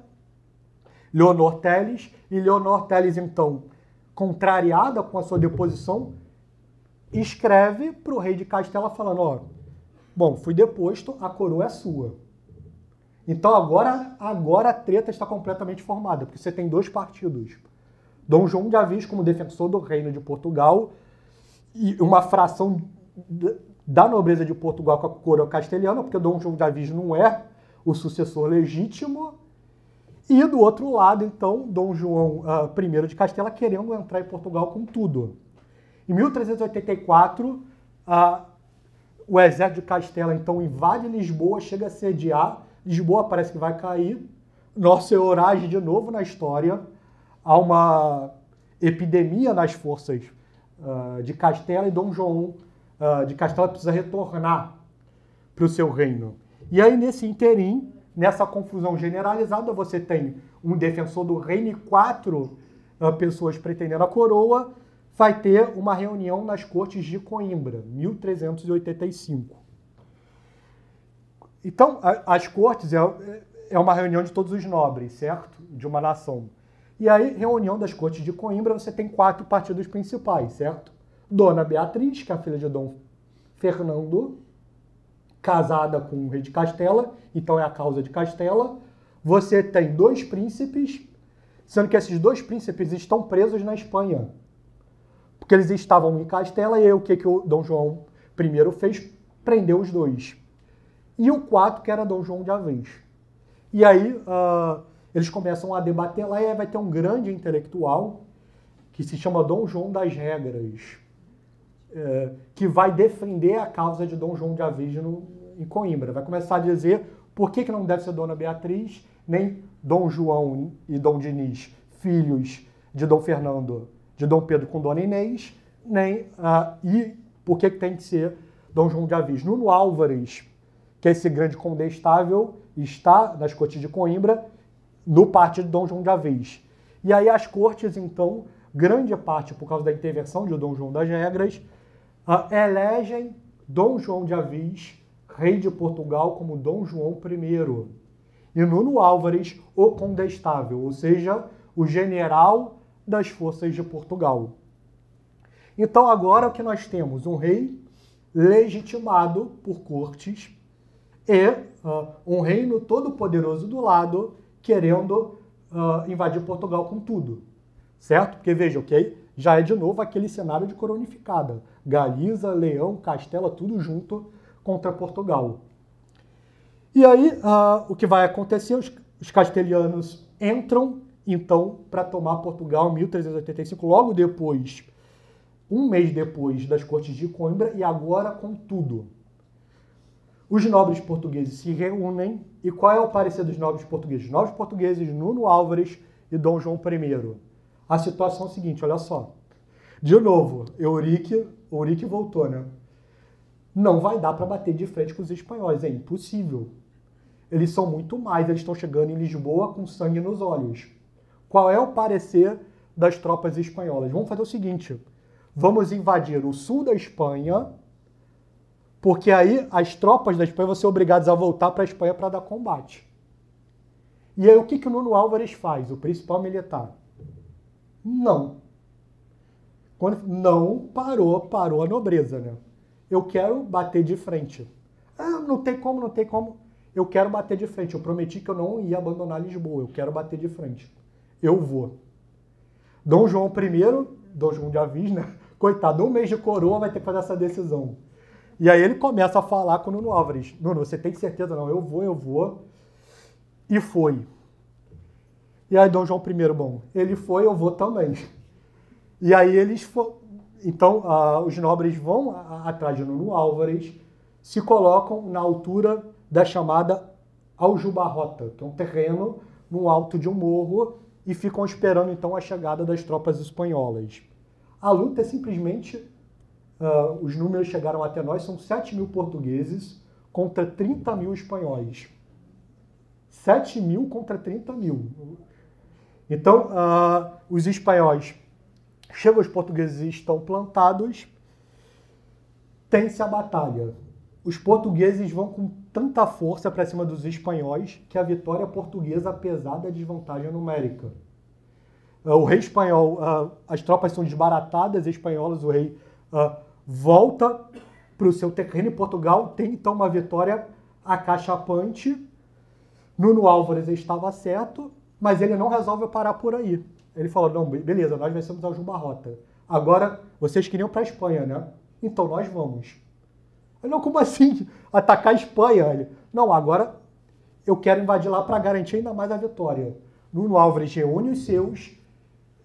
Leonor Teles e Leonor Teles, então, contrariada com a sua deposição, escreve para o rei de Castela falando, ó, bom, fui deposto, a coroa é sua. Então agora, agora a treta está completamente formada, porque você tem dois partidos. Dom João de Avis como defensor do reino de Portugal e uma fração da nobreza de Portugal com a coroa castelhana, porque Dom João de Avis não é o sucessor legítimo. E do outro lado, então, Dom João uh, I de Castela querendo entrar em Portugal com tudo. Em 1384, uh, o exército de Castela então invade Lisboa, chega a sediar. Lisboa parece que vai cair. Nossa Senhor age de novo na história. Há uma epidemia nas forças uh, de Castela e Dom João uh, de Castela precisa retornar para o seu reino. E aí, nesse interim, nessa confusão generalizada, você tem um defensor do reino e quatro uh, pessoas pretendendo a coroa, vai ter uma reunião nas cortes de Coimbra, 1385. Então, a, as cortes é, é uma reunião de todos os nobres, certo? De uma nação. E aí, reunião das cortes de Coimbra, você tem quatro partidos principais, certo? Dona Beatriz, que é a filha de Dom Fernando, casada com o rei de Castela, então é a causa de Castela. Você tem dois príncipes, sendo que esses dois príncipes estão presos na Espanha. Porque eles estavam em Castela e aí o que, que o Dom João I fez? Prendeu os dois. E o quarto, que era Dom João de Avis. E aí uh, eles começam a debater lá e vai ter um grande intelectual que se chama Dom João das Regras é, que vai defender a causa de Dom João de Avis no, em Coimbra. Vai começar a dizer por que, que não deve ser Dona Beatriz, nem Dom João e Dom Diniz, filhos de Dom Fernando, de Dom Pedro com Dona Inês, nem uh, e por que, tem que ser Dom João de Avis. Nuno Álvares, que é esse grande condestável, está nas cortes de Coimbra, no partido de Dom João de Avis. E aí as cortes, então, grande parte por causa da intervenção de Dom João das Regras, uh, elegem Dom João de Avis, rei de Portugal, como Dom João I. E Nuno Álvares, o condestável, ou seja, o general das forças de Portugal. Então, agora o que nós temos? Um rei legitimado por cortes e uh, um reino todo-poderoso do lado querendo uh, invadir Portugal com tudo. Certo? Porque veja, ok? Já é de novo aquele cenário de coronificada. Galiza, Leão, Castela, tudo junto contra Portugal. E aí, uh, o que vai acontecer? Os, os castelhanos entram, então, para tomar Portugal em 1385, logo depois, um mês depois das cortes de Coimbra, e agora com tudo. Os nobres portugueses se reúnem, e qual é o parecer dos nobres portugueses? Nobres portugueses, Nuno Álvares e Dom João I. A situação é a seguinte, olha só. De novo, Eurique, Eurique voltou, né? Não vai dar para bater de frente com os espanhóis, é impossível. Eles são muito mais, eles estão chegando em Lisboa com sangue nos olhos. Qual é o parecer das tropas espanholas? Vamos fazer o seguinte: vamos invadir o sul da Espanha, porque aí as tropas da Espanha vão ser obrigadas a voltar para a Espanha para dar combate. E aí o que, que o Nuno Álvares faz, o principal militar? Não. Quando não parou, parou a nobreza, né? Eu quero bater de frente. Ah, não tem como, não tem como. Eu quero bater de frente. Eu prometi que eu não ia abandonar Lisboa. Eu quero bater de frente. Eu vou. Dom João I, Dom João de Avis, né? Coitado, um mês de coroa vai ter que fazer essa decisão. E aí ele começa a falar com o Nuno Álvares. Nuno, você tem certeza? Não, eu vou, eu vou. E foi. E aí Dom João I, bom, ele foi, eu vou também. E aí eles foram. Então, uh, os nobres vão atrás de Nuno Álvares, se colocam na altura da chamada Aljubarrota, que é um terreno no alto de um morro, e ficam esperando então a chegada das tropas espanholas. A luta é simplesmente, uh, os números chegaram até nós, são 7 mil portugueses contra 30 mil espanhóis. 7 mil contra 30 mil. Então, uh, os espanhóis chegam, os portugueses estão plantados, tem-se a batalha. Os portugueses vão com tanta força para cima dos espanhóis que a vitória portuguesa, apesar da desvantagem numérica. Uh, o rei espanhol, uh, as tropas são desbaratadas espanholas, o rei volta para o seu terreno em Portugal, tem então uma vitória acachapante. Nuno Álvares estava certo, mas ele não resolve parar por aí. Ele falou: não, beleza, nós vencemos a Jubarrota. Agora, vocês queriam para a Espanha, né? Então nós vamos. Não, como assim? Atacar a Espanha? Ele, não, agora eu quero invadir lá para garantir ainda mais a vitória. Nuno Álvares reúne os seus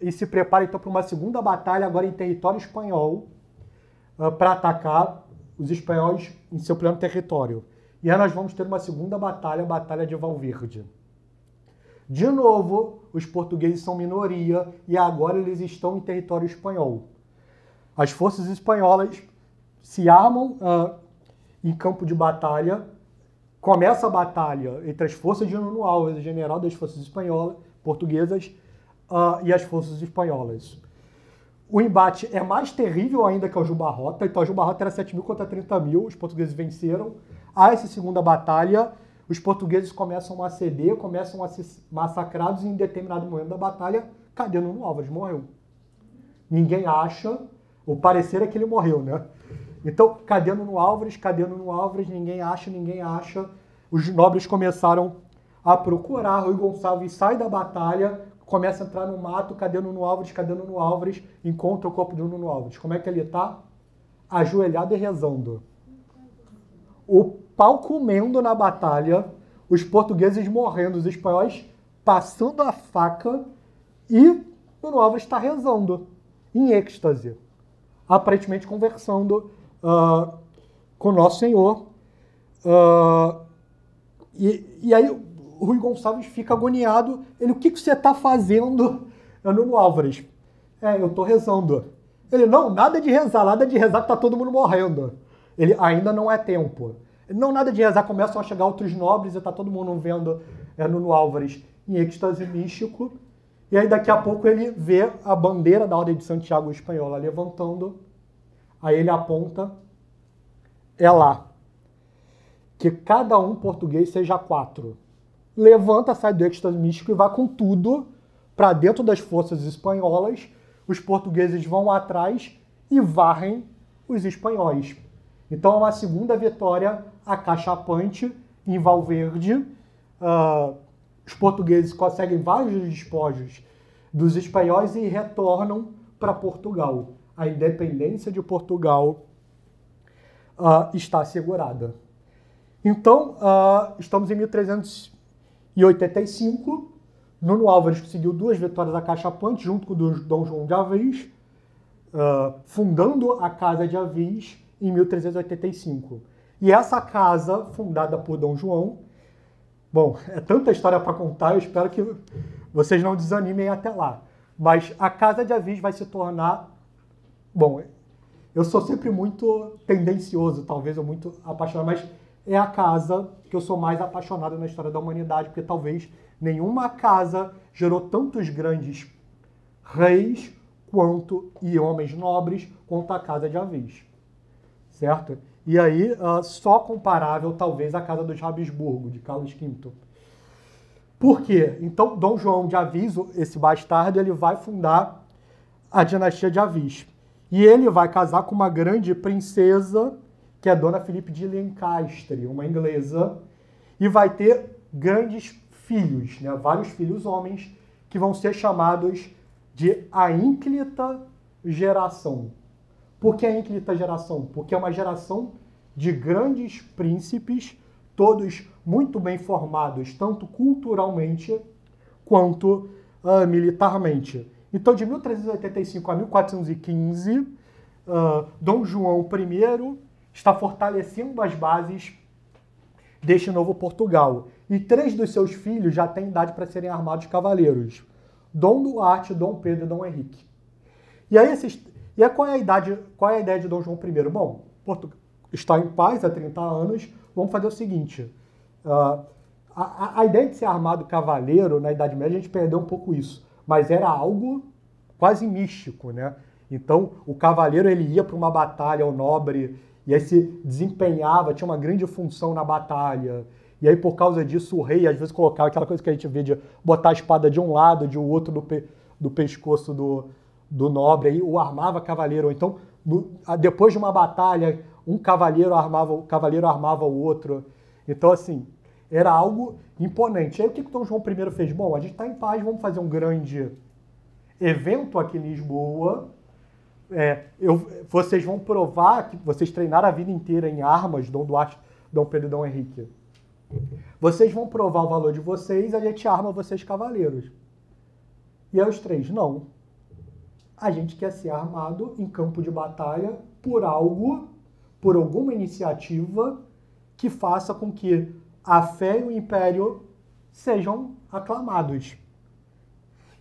e se prepara então para uma segunda batalha agora em território espanhol uh, para atacar os espanhóis em seu pleno território. E aí nós vamos ter uma segunda batalha, a Batalha de Valverde. De novo, os portugueses são minoria e agora eles estão em território espanhol. As forças espanholas se armam uh, em campo de batalha. Começa a batalha entre as forças de Nuno Alves, general das forças espanholas, portuguesas, uh, e as forças espanholas. O embate é mais terrível ainda que o Jubarrota. Então, a Jubarrota era 7 mil contra 30 mil. Os portugueses venceram. Há essa segunda batalha. Os portugueses começam a ceder, começam a ser massacrados. E em determinado momento da batalha, cadê Nuno Álvares? Morreu. Ninguém acha. O parecer é que ele morreu, né? Então, cadê Nuno Álvares? Cadê Nuno Álvares? Ninguém acha, ninguém acha. Os nobres começaram a procurar. Rui Gonçalves sai da batalha, começa a entrar no mato, cadê Nuno Álvares, cadê Nuno Álvares, encontra o corpo de Nuno Álvares. Como é que ele está? Ajoelhado e rezando. O pau comendo na batalha, os portugueses morrendo, os espanhóis passando a faca e Nuno Álvares está rezando, em êxtase, aparentemente conversando uh, com Nosso Senhor. Uh, e, e aí o Rui Gonçalves fica agoniado. Ele, o que, que você está fazendo, Nuno Álvares? É, eu estou rezando. Ele, não, nada de rezar, nada de rezar que tá todo mundo morrendo. Ele, ainda não é tempo. Não, nada de rezar, começam a chegar outros nobres e tá todo mundo vendo é, Nuno Álvares em êxtase místico. E aí daqui a pouco ele vê a bandeira da Ordem de Santiago Espanhola levantando. Aí ele aponta, é lá. Que cada um português seja quatro levanta, sai do êxtase místico e vai com tudo para dentro das forças espanholas. Os portugueses vão atrás e varrem os espanhóis. Então é uma segunda vitória acachapante em Valverde. Uh, os portugueses conseguem vários despojos dos espanhóis e retornam para Portugal. A independência de Portugal uh, está assegurada. Então, uh, estamos em 1300 em 85, Nuno Álvares conseguiu duas vitórias Ponte, junto com Dom João de Avis, uh, fundando a Casa de Avis em 1385. E essa casa, fundada por Dom João, bom, é tanta história para contar, eu espero que vocês não desanimem até lá. Mas a Casa de Avis vai se tornar. Bom, eu sou sempre muito tendencioso, talvez, eu muito apaixonado, mas é a casa que eu sou mais apaixonado na história da humanidade, porque talvez nenhuma casa gerou tantos grandes reis quanto e homens nobres quanto a casa de Avis, certo? E aí uh, só comparável talvez à casa dos Habsburgo de Carlos V. Por quê? Então Dom João de Aviso, esse bastardo, ele vai fundar a dinastia de Avis. E ele vai casar com uma grande princesa que é Dona Felipe de Lencastre, uma inglesa, e vai ter grandes filhos, né? vários filhos homens, que vão ser chamados de a ínclita geração. Por que a ínclita geração? Porque é uma geração de grandes príncipes, todos muito bem formados, tanto culturalmente quanto uh, militarmente. Então, de 1385 a 1415, uh, Dom João I está fortalecendo as bases deste novo Portugal. E três dos seus filhos já têm idade para serem armados cavaleiros: Dom Duarte, Dom Pedro e Dom Henrique. E aí, esses, e aí qual, é a idade, qual é a ideia de Dom João I? Bom, Portugal está em paz há 30 anos, vamos fazer o seguinte. Uh, a, a, ideia de ser armado cavaleiro na Idade Média, a gente perdeu um pouco isso. Mas era algo quase místico, né? Então, o cavaleiro ele ia para uma batalha, o nobre, e aí se desempenhava, tinha uma grande função na batalha. E aí, por causa disso, o rei às vezes colocava aquela coisa que a gente vê de botar a espada de um lado, de outro do, pe do pescoço do, do nobre, aí o armava cavaleiro. Então, no, depois de uma batalha, um cavaleiro armava, o cavaleiro armava o outro. Então, assim, era algo imponente. Aí o que, que Dom João I fez? Bom, a gente está em paz, vamos fazer um grande evento aqui em Lisboa. É, eu, vocês vão provar que vocês treinaram a vida inteira em armas, Dom Duarte, Dom Pedro e Dom Henrique. Vocês vão provar o valor de vocês, a gente arma vocês cavaleiros. E aí os três, não. A gente quer ser armado em campo de batalha por algo, por alguma iniciativa que faça com que a fé e o império sejam aclamados.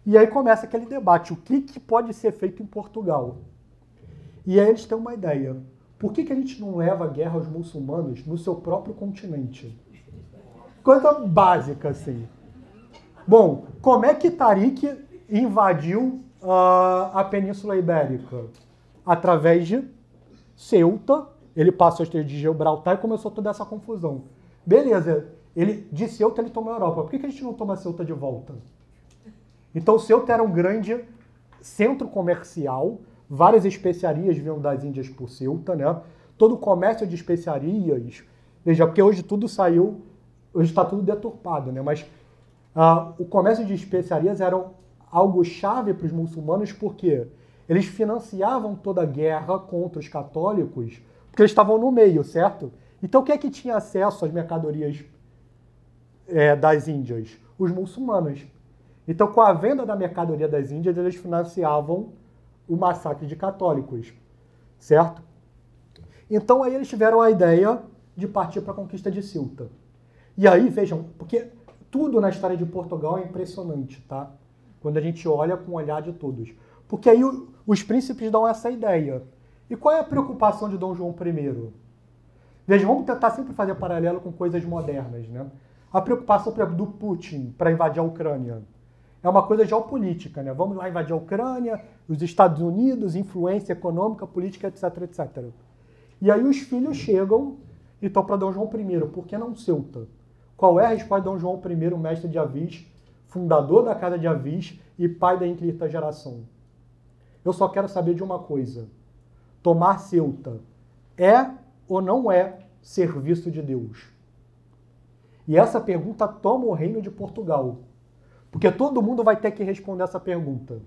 E aí começa aquele debate: o que, que pode ser feito em Portugal? E aí eles têm uma ideia. Por que, que a gente não leva a guerra aos muçulmanos no seu próprio continente? Coisa básica, assim. Bom, como é que Tariq invadiu uh, a Península Ibérica? Através de Ceuta, ele passou a de Gibraltar e começou toda essa confusão. Beleza, ele de Ceuta ele tomou a Europa. Por que, que a gente não toma Ceuta de volta? Então Ceuta era um grande centro comercial, várias especiarias vinham das Índias por Ceuta, né? Todo o comércio de especiarias, veja, porque hoje tudo saiu, hoje está tudo deturpado, né? Mas uh, o comércio de especiarias era algo chave para os muçulmanos porque eles financiavam toda a guerra contra os católicos, porque eles estavam no meio, certo? Então, quem é que tinha acesso às mercadorias é, das Índias? Os muçulmanos. Então, com a venda da mercadoria das Índias, eles financiavam o massacre de católicos, certo? Então, aí eles tiveram a ideia de partir para a conquista de Ceuta. E aí, vejam, porque tudo na história de Portugal é impressionante, tá? Quando a gente olha com o olhar de todos. Porque aí os príncipes dão essa ideia. E qual é a preocupação de Dom João I? Veja, vamos tentar sempre fazer paralelo com coisas modernas. Né? A preocupação, do Putin para invadir a Ucrânia é uma coisa geopolítica. Né? Vamos lá invadir a Ucrânia, os Estados Unidos, influência econômica, política, etc, etc. E aí os filhos chegam e estão para Dom João I. Por que não Ceuta? Qual é a resposta de Dom João I, mestre de Avis, fundador da Casa de Avis e pai da inquilita geração? Eu só quero saber de uma coisa. Tomar Ceuta é ou não é serviço de Deus? E essa pergunta toma o reino de Portugal. Porque todo mundo vai ter que responder essa pergunta.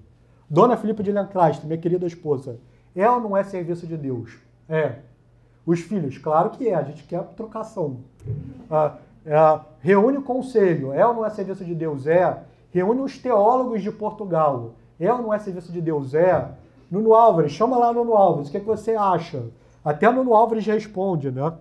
Dona Filipe de Lencastre, minha querida esposa, é ou não é serviço de Deus? É. Os filhos, claro que é, a gente quer trocação. Ah, é, reúne o conselho, é ou não é serviço de Deus? É. Reúne os teólogos de Portugal, é ou não é serviço de Deus? É. Nuno Álvares, chama lá Nuno Álvares, o que, é que você acha? Até Nuno Álvares responde, né?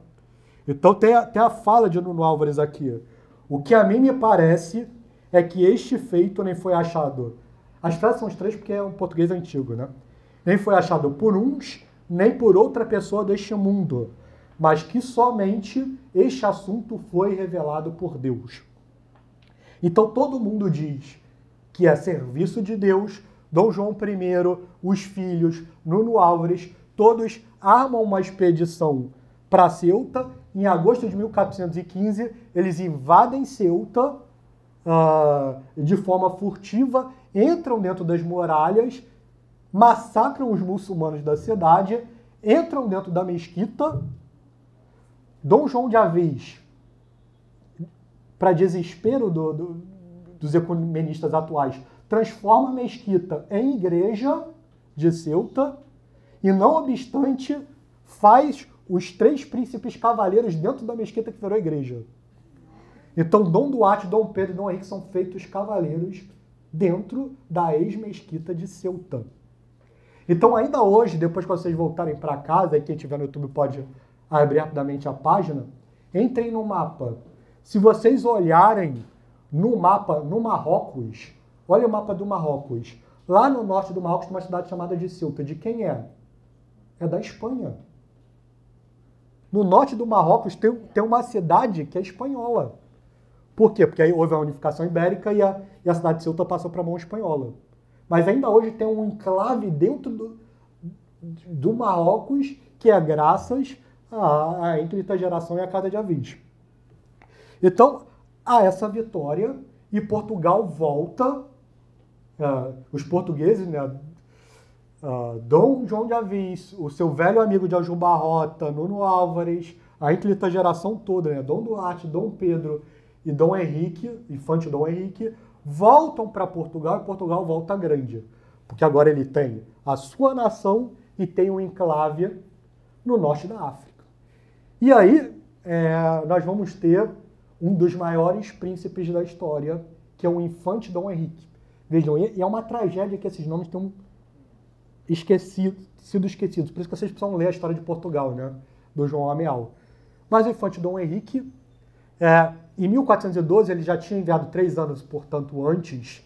Então tem a, tem a fala de Nuno Álvares aqui. O que a mim me parece é que este feito nem foi achado. As frases são as três porque é um português antigo, né? Nem foi achado por uns, nem por outra pessoa deste mundo, mas que somente este assunto foi revelado por Deus. Então todo mundo diz que é serviço de Deus, Dom João I, os filhos, Nuno Álvares, todos armam uma expedição para Ceuta. Em agosto de 1415, eles invadem Ceuta uh, de forma furtiva, entram dentro das muralhas, massacram os muçulmanos da cidade, entram dentro da mesquita. Dom João de Avis, para desespero do, do, dos ecumenistas atuais, transforma a mesquita em igreja de Ceuta e, não obstante, faz os três príncipes cavaleiros dentro da mesquita que virou igreja. Então, Dom Duarte, Dom Pedro e Dom Henrique são feitos cavaleiros dentro da ex-mesquita de Ceuta. Então, ainda hoje, depois que vocês voltarem para casa, e quem estiver no YouTube pode abrir rapidamente a página, entrem no mapa. Se vocês olharem no mapa, no Marrocos, olha o mapa do Marrocos. Lá no norte do Marrocos tem uma cidade chamada de Ceuta. De quem é? É da Espanha. No norte do Marrocos tem, tem uma cidade que é espanhola. Por quê? Porque aí houve a unificação ibérica e a, e a cidade de Ceuta passou para a mão espanhola. Mas ainda hoje tem um enclave dentro do, do Marrocos que é graças à, à geração e à Casa de Avis. Então, há essa vitória e Portugal volta, uh, os portugueses, né, uh, Dom João de Avis, o seu velho amigo de Ajubarrota, Nuno Álvares, a ínclita geração toda, né, Dom Duarte, Dom Pedro e Dom Henrique, infante Dom Henrique, voltam para Portugal e Portugal volta grande. Porque agora ele tem a sua nação e tem um enclave no norte da África. E aí é, nós vamos ter um dos maiores príncipes da história, que é o infante Dom Henrique. Vejam, é uma tragédia que esses nomes tenham esquecido, sido esquecidos. Por isso que vocês precisam ler a história de Portugal, né? Do João Ameal. Mas o infante Dom Henrique, é, em 1412, ele já tinha enviado três anos, portanto, antes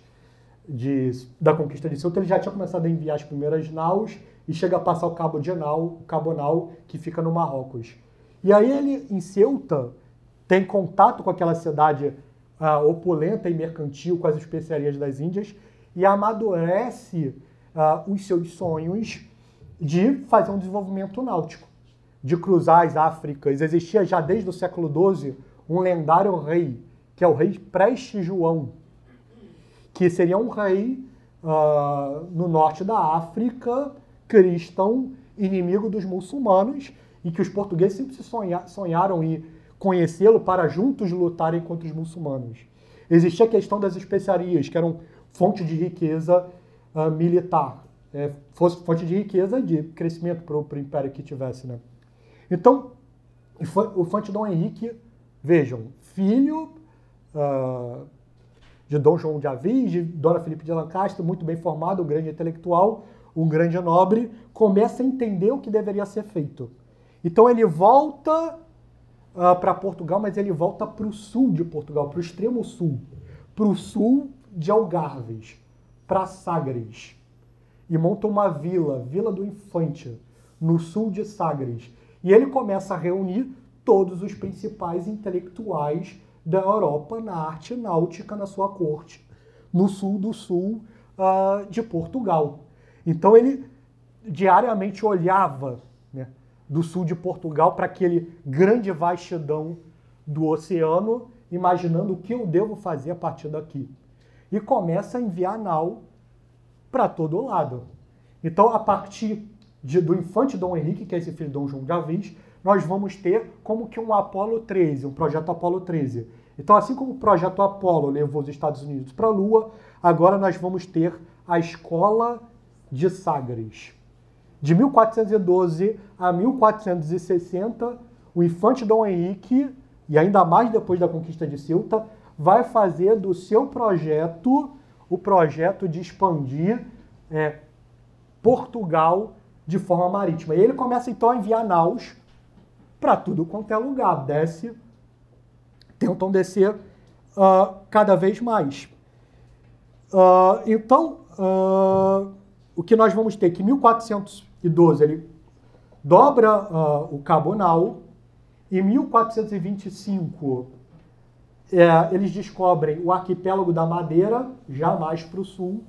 de, da conquista de Ceuta, ele já tinha começado a enviar as primeiras naus e chega a passar o Cabo de Nau, o Cabo Nau, que fica no Marrocos. E aí ele, em Ceuta, tem contato com aquela cidade uh, opulenta e mercantil, com as especiarias das Índias, e amadurece uh, os seus sonhos de fazer um desenvolvimento náutico, de cruzar as Áfricas. Existia já desde o século XII um lendário rei, que é o rei Preste João, que seria um rei uh, no norte da África, cristão, inimigo dos muçulmanos, e que os portugueses sempre se sonha, sonharam em conhecê-lo para juntos lutarem contra os muçulmanos. Existia a questão das especiarias, que eram fonte de riqueza uh, militar, é, fosse fonte de riqueza de crescimento para o império que tivesse. Né? Então, o infante Dom Henrique, vejam, filho uh, de Dom João de Avis, de Dona Felipe de Lancaster, muito bem formado, um grande intelectual, um grande nobre, começa a entender o que deveria ser feito. Então ele volta uh, para Portugal, mas ele volta para o sul de Portugal, para o extremo sul, para o sul de Algarves, para Sagres, e monta uma vila, Vila do Infante, no sul de Sagres. E ele começa a reunir todos os principais intelectuais da Europa na arte náutica na sua corte, no sul do sul uh, de Portugal. Então ele diariamente olhava né, do sul de Portugal para aquele grande vastidão do oceano, imaginando o que eu devo fazer a partir daqui. E começa a enviar nau para todo lado. Então, a partir de, do infante Dom Henrique, que é esse filho de Dom João de Avis, nós vamos ter como que um Apolo 13, um projeto Apolo 13. Então, assim como o projeto Apolo levou os Estados Unidos para a Lua, agora nós vamos ter a escola de Sagres. De 1412 a 1460, o infante Dom Henrique, e ainda mais depois da conquista de Ceuta, vai fazer do seu projeto o projeto de expandir é, Portugal de forma marítima. E ele começa então a enviar naus para tudo quanto é lugar. Desce, tentam descer uh, cada vez mais. Uh, então, uh, o que nós vamos ter que em 1412 ele dobra o Cabo Nau, em 1425 é, eles descobrem o arquipélago da Madeira, já mais para o sul.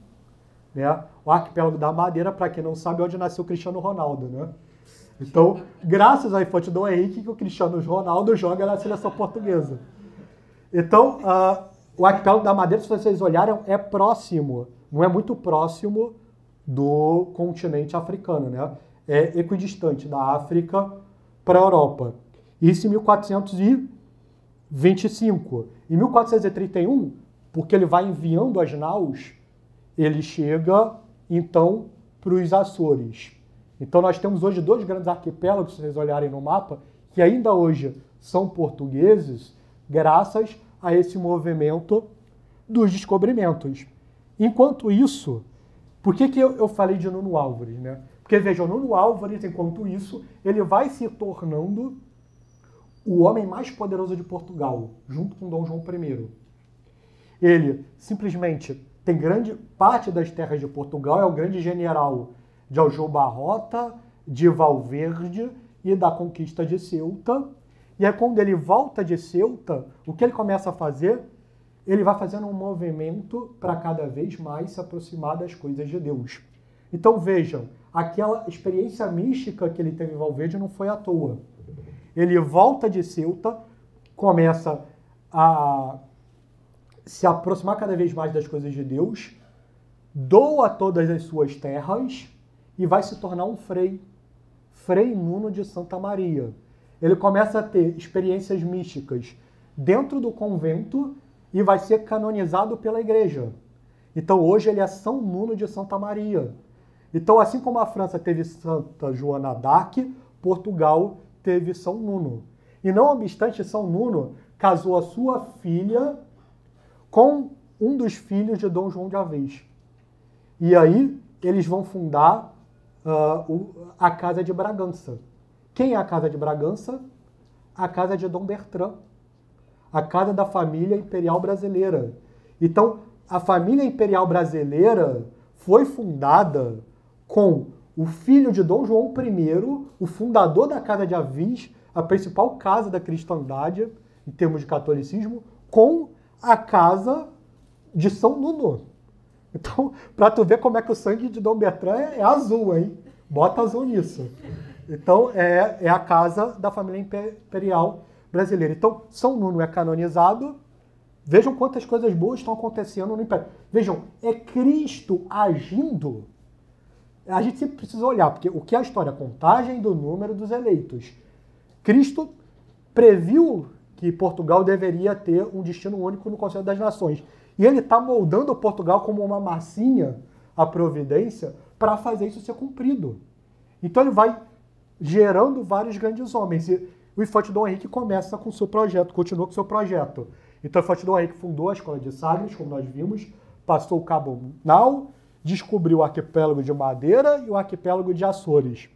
Né? O arquipélago da Madeira, para quem não sabe, é onde nasceu Cristiano Ronaldo. Né? Então, graças ao Infante Dom Henrique, que o Cristiano Ronaldo joga na seleção portuguesa. Então, uh, o arquipélago da Madeira, se vocês olharem, é próximo, não é muito próximo do continente africano, né? É equidistante da África para a Europa. Isso em 1425. Em 1431, porque ele vai enviando as naus, ele chega então para os Açores. Então nós temos hoje dois grandes arquipélagos, se vocês olharem no mapa, que ainda hoje são portugueses, graças a esse movimento dos descobrimentos. Enquanto isso, por que, que eu, eu falei de Nuno Álvares? Né? Porque vejam, Nuno Álvares, enquanto isso, ele vai se tornando o homem mais poderoso de Portugal, junto com Dom João I. Ele simplesmente tem grande parte das terras de Portugal, é o grande general de Aljoba Rota, de Valverde e da conquista de Ceuta. E aí, quando ele volta de Ceuta, o que ele começa a fazer? Ele vai fazendo um movimento para cada vez mais se aproximar das coisas de Deus. Então vejam, aquela experiência mística que ele teve em Valverde não foi à toa. Ele volta de Ceuta, começa a se aproximar cada vez mais das coisas de Deus, doa todas as suas terras e vai se tornar um frei, Frei Nuno de Santa Maria. Ele começa a ter experiências místicas dentro do convento e vai ser canonizado pela igreja. Então hoje ele é São Nuno de Santa Maria. Então, assim como a França teve Santa Joana d'Arc, Portugal teve São Nuno. E não obstante, São Nuno casou a sua filha com um dos filhos de Dom João de Avez. E aí eles vão fundar uh, o, a Casa de Bragança. Quem é a Casa de Bragança? A Casa de Dom Bertrand, a casa da família imperial brasileira. Então, a família imperial brasileira foi fundada com o filho de Dom João I, o fundador da Casa de Avis, a principal casa da cristandade em termos de catolicismo, com a casa de São Nuno. Então, para tu ver como é que o sangue de Dom Bertrand é, azul, hein? Bota azul nisso. Então, é, é a casa da família imperial brasileira. Então, São Nuno é canonizado. Vejam quantas coisas boas estão acontecendo no Império. Vejam, é Cristo agindo a gente sempre precisa olhar, porque o que é a história? A contagem do número dos eleitos. Cristo previu que Portugal deveria ter um destino único no Conselho das Nações. E ele está moldando Portugal como uma massinha, a providência, para fazer isso ser cumprido. Então ele vai gerando vários grandes homens. E o Infante Dom Henrique começa com o seu projeto, continua com o seu projeto. Então o Infante Dom Henrique fundou a Escola de Sagres, como nós vimos, passou o Cabo Nau, descobriu o arquipélago de Madeira e o arquipélago de Açores.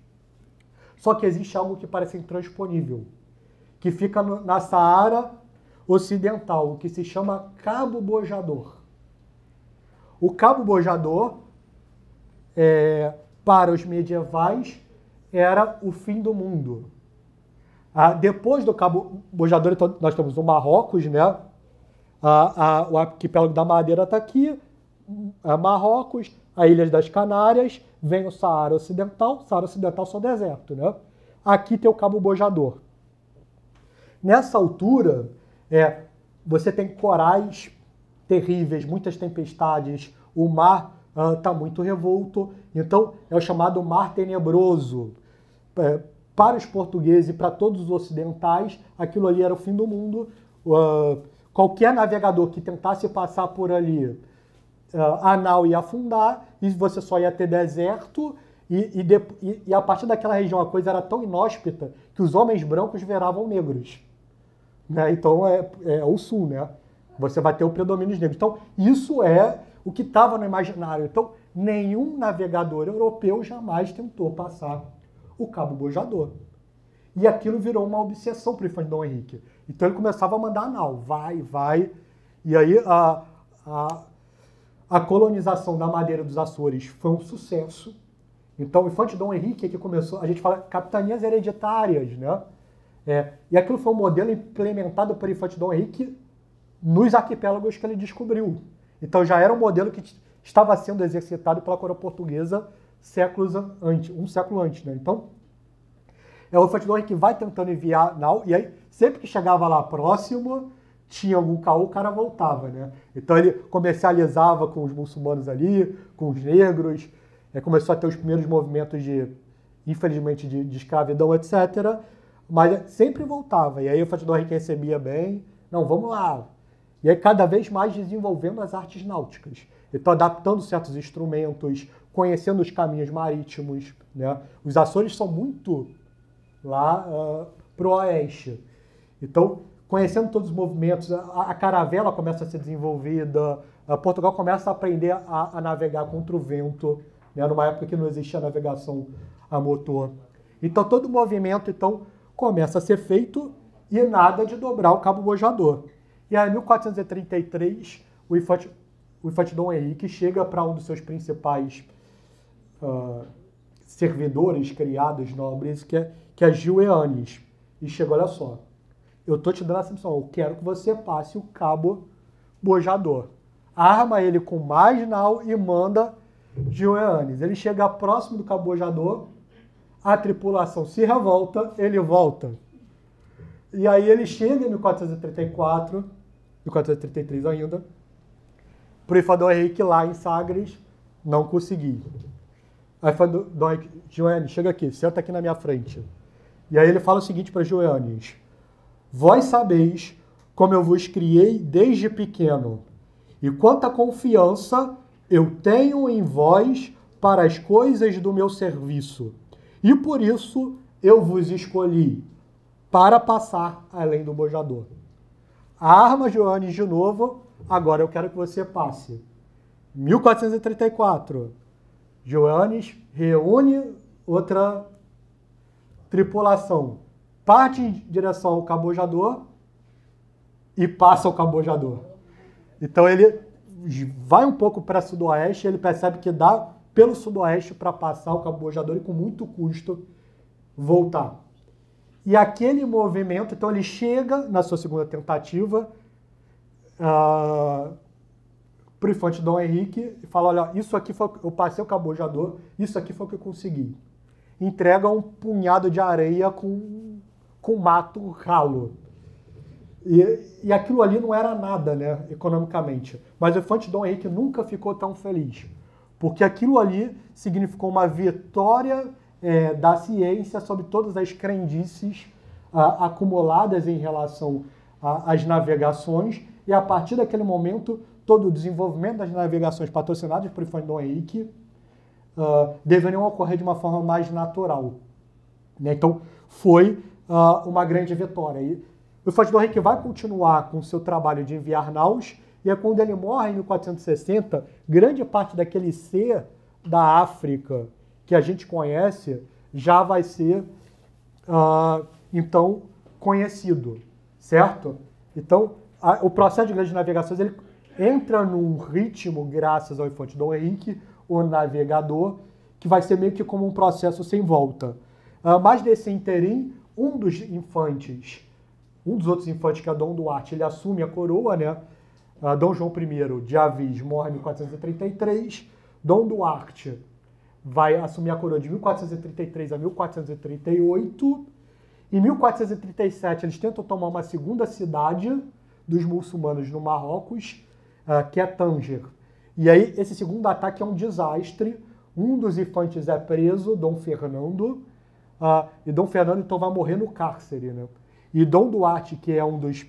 Só que existe algo que parece intransponível, que fica na Saara Ocidental, que se chama Cabo Bojador. O Cabo Bojador, é, para os medievais, era o fim do mundo. Ah, depois do Cabo Bojador, então, nós temos o Marrocos, né? Ah, ah, o arquipélago da Madeira está aqui, a Marrocos, a Ilhas das Canárias, vem o Saara Ocidental, Saara Ocidental só deserto, né? Aqui tem o Cabo Bojador. Nessa altura, é, você tem corais terríveis, muitas tempestades, o mar está uh, muito revolto, então é o chamado Mar Tenebroso. É, para os portugueses e para todos os ocidentais, aquilo ali era o fim do mundo. Uh, qualquer navegador que tentasse passar por ali uh, a nau ia afundar e você só ia ter deserto. E, e, de, e, e, a partir daquela região a coisa era tão inóspita que os homens brancos viravam negros. Né? Então é, é o sul, né? Você vai ter o predomínio negro. Então isso é o que estava no imaginário. Então nenhum navegador europeu jamais tentou passar o Cabo Bojador. E aquilo virou uma obsessão para o Infante Dom Henrique. Então ele começava a mandar a nau, vai, vai. E aí a, a, a colonização da madeira dos Açores foi um sucesso. Então, o infante Dom Henrique é que começou, a gente fala capitanias hereditárias, né? É, e aquilo foi um modelo implementado pelo infante Dom Henrique nos arquipélagos que ele descobriu. Então, já era um modelo que estava sendo exercitado pela coroa portuguesa séculos antes, um século antes, né? Então, é o infante Dom Henrique vai tentando enviar, não, e aí, sempre que chegava lá próximo, tinha algum caô, o cara voltava, né? Então ele comercializava com os muçulmanos ali, com os negros, é, começou a ter os primeiros movimentos de, infelizmente, de, de escravidão, etc. Mas sempre voltava. E aí o Fatidor recebia bem, não, vamos lá. E aí cada vez mais desenvolvendo as artes náuticas. Então adaptando certos instrumentos, conhecendo os caminhos marítimos. Né? Os Açores são muito lá uh, pro oeste. Então conhecendo todos os movimentos, a, a caravela começa a ser desenvolvida, Portugal começa a aprender a, a, navegar contra o vento, né, numa época que não existia navegação a motor. Então todo o movimento então começa a ser feito e nada de dobrar o cabo bojador. E aí, em 1433, o infante, o infante Dom Henrique chega para um dos seus principais uh, servidores, criados, nobres, que é, que é Gil Eanes. E chega, olha só, eu estou te dando essa missão, eu quero que você passe o cabo bojador. Arma ele com marginal e manda Gil Eanes. Ele chega próximo do cabo bojador, a tripulação se revolta, ele volta. E aí ele chega em 1434, 1433 ainda, para o Ifador Henrique lá em Sagres, não consegui. Aí Ifador Henrique, Joanes, chega aqui, senta aqui na minha frente. E aí ele fala o seguinte para Joanes, Vós sabeis como eu vos criei desde pequeno, e quanta confiança eu tenho em vós para as coisas do meu serviço. E por isso eu vos escolhi, para passar além do bojador. Arma Joanes de novo, agora eu quero que você passe. 1434. Joanes reúne outra tripulação, parte em direção ao cabojador e passa ao cabojador. Então ele vai um pouco para sudoeste, ele percebe que dá pelo sudoeste para passar o cabojador e com muito custo voltar. E aquele movimento, então ele chega na sua segunda tentativa uh, ah, para o infante Dom Henrique e fala: Olha, isso aqui foi, eu passei o cabojador, isso aqui foi o que eu consegui. Entrega um punhado de areia com, com mato ralo. E, e aquilo ali não era nada, né, economicamente. Mas o infante Dom Henrique nunca ficou tão feliz, porque aquilo ali significou uma vitória é, da ciência sobre todas as crendices acumuladas em relação às navegações, e a partir daquele momento, todo o desenvolvimento das navegações patrocinadas por Infante Dom Henrique ah, deveriam ocorrer de uma forma mais natural. Né? Então, foi ah, uma grande vitória. E o Infante Dom Henrique vai continuar com o seu trabalho de enviar naus, e é quando ele morre em 1460, grande parte daquele ser da África que a gente conhece já vai ser, uh, então, conhecido, certo? Então, a, o processo de grandes navegações ele entra num ritmo, graças ao infante Dom Henrique, o navegador, que vai ser meio que como um processo sem volta. Uh, mas nesse interim, um dos infantes, um dos outros infantes, que é Dom Duarte, ele assume a coroa, né? Uh, Dom João I de Avis morre em 1433. Dom Duarte vai assumir a coroa de 1433 a 1438. Em 1437, eles tentam tomar uma segunda cidade dos muçulmanos no Marrocos, uh, que é Tanger. E aí, esse segundo ataque é um desastre. Um dos infantes é preso, Dom Fernando, uh, e Dom Fernando então vai morrer no cárcere. Né? E Dom Duarte, que é um dos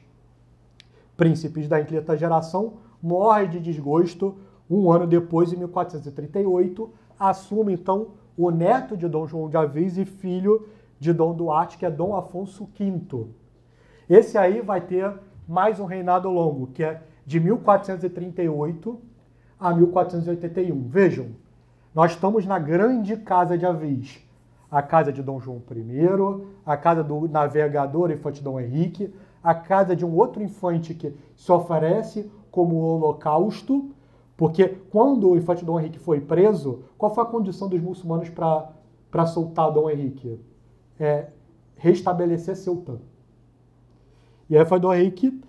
príncipes da inquieta geração, morre de desgosto um ano depois, em 1438, assume então o neto de Dom João de Avis e filho de Dom Duarte, que é Dom Afonso V. Esse aí vai ter mais um reinado longo, que é de 1438 a 1481. Vejam, nós estamos na grande casa de Avis, a casa de Dom João I, a casa do navegador infante Dom Henrique, a casa de um outro infante que se oferece como holocausto, porque quando o infante Dom Henrique foi preso, qual foi a condição dos muçulmanos para soltar Dom Henrique? É restabelecer Ceuta. E aí foi Dom Henrique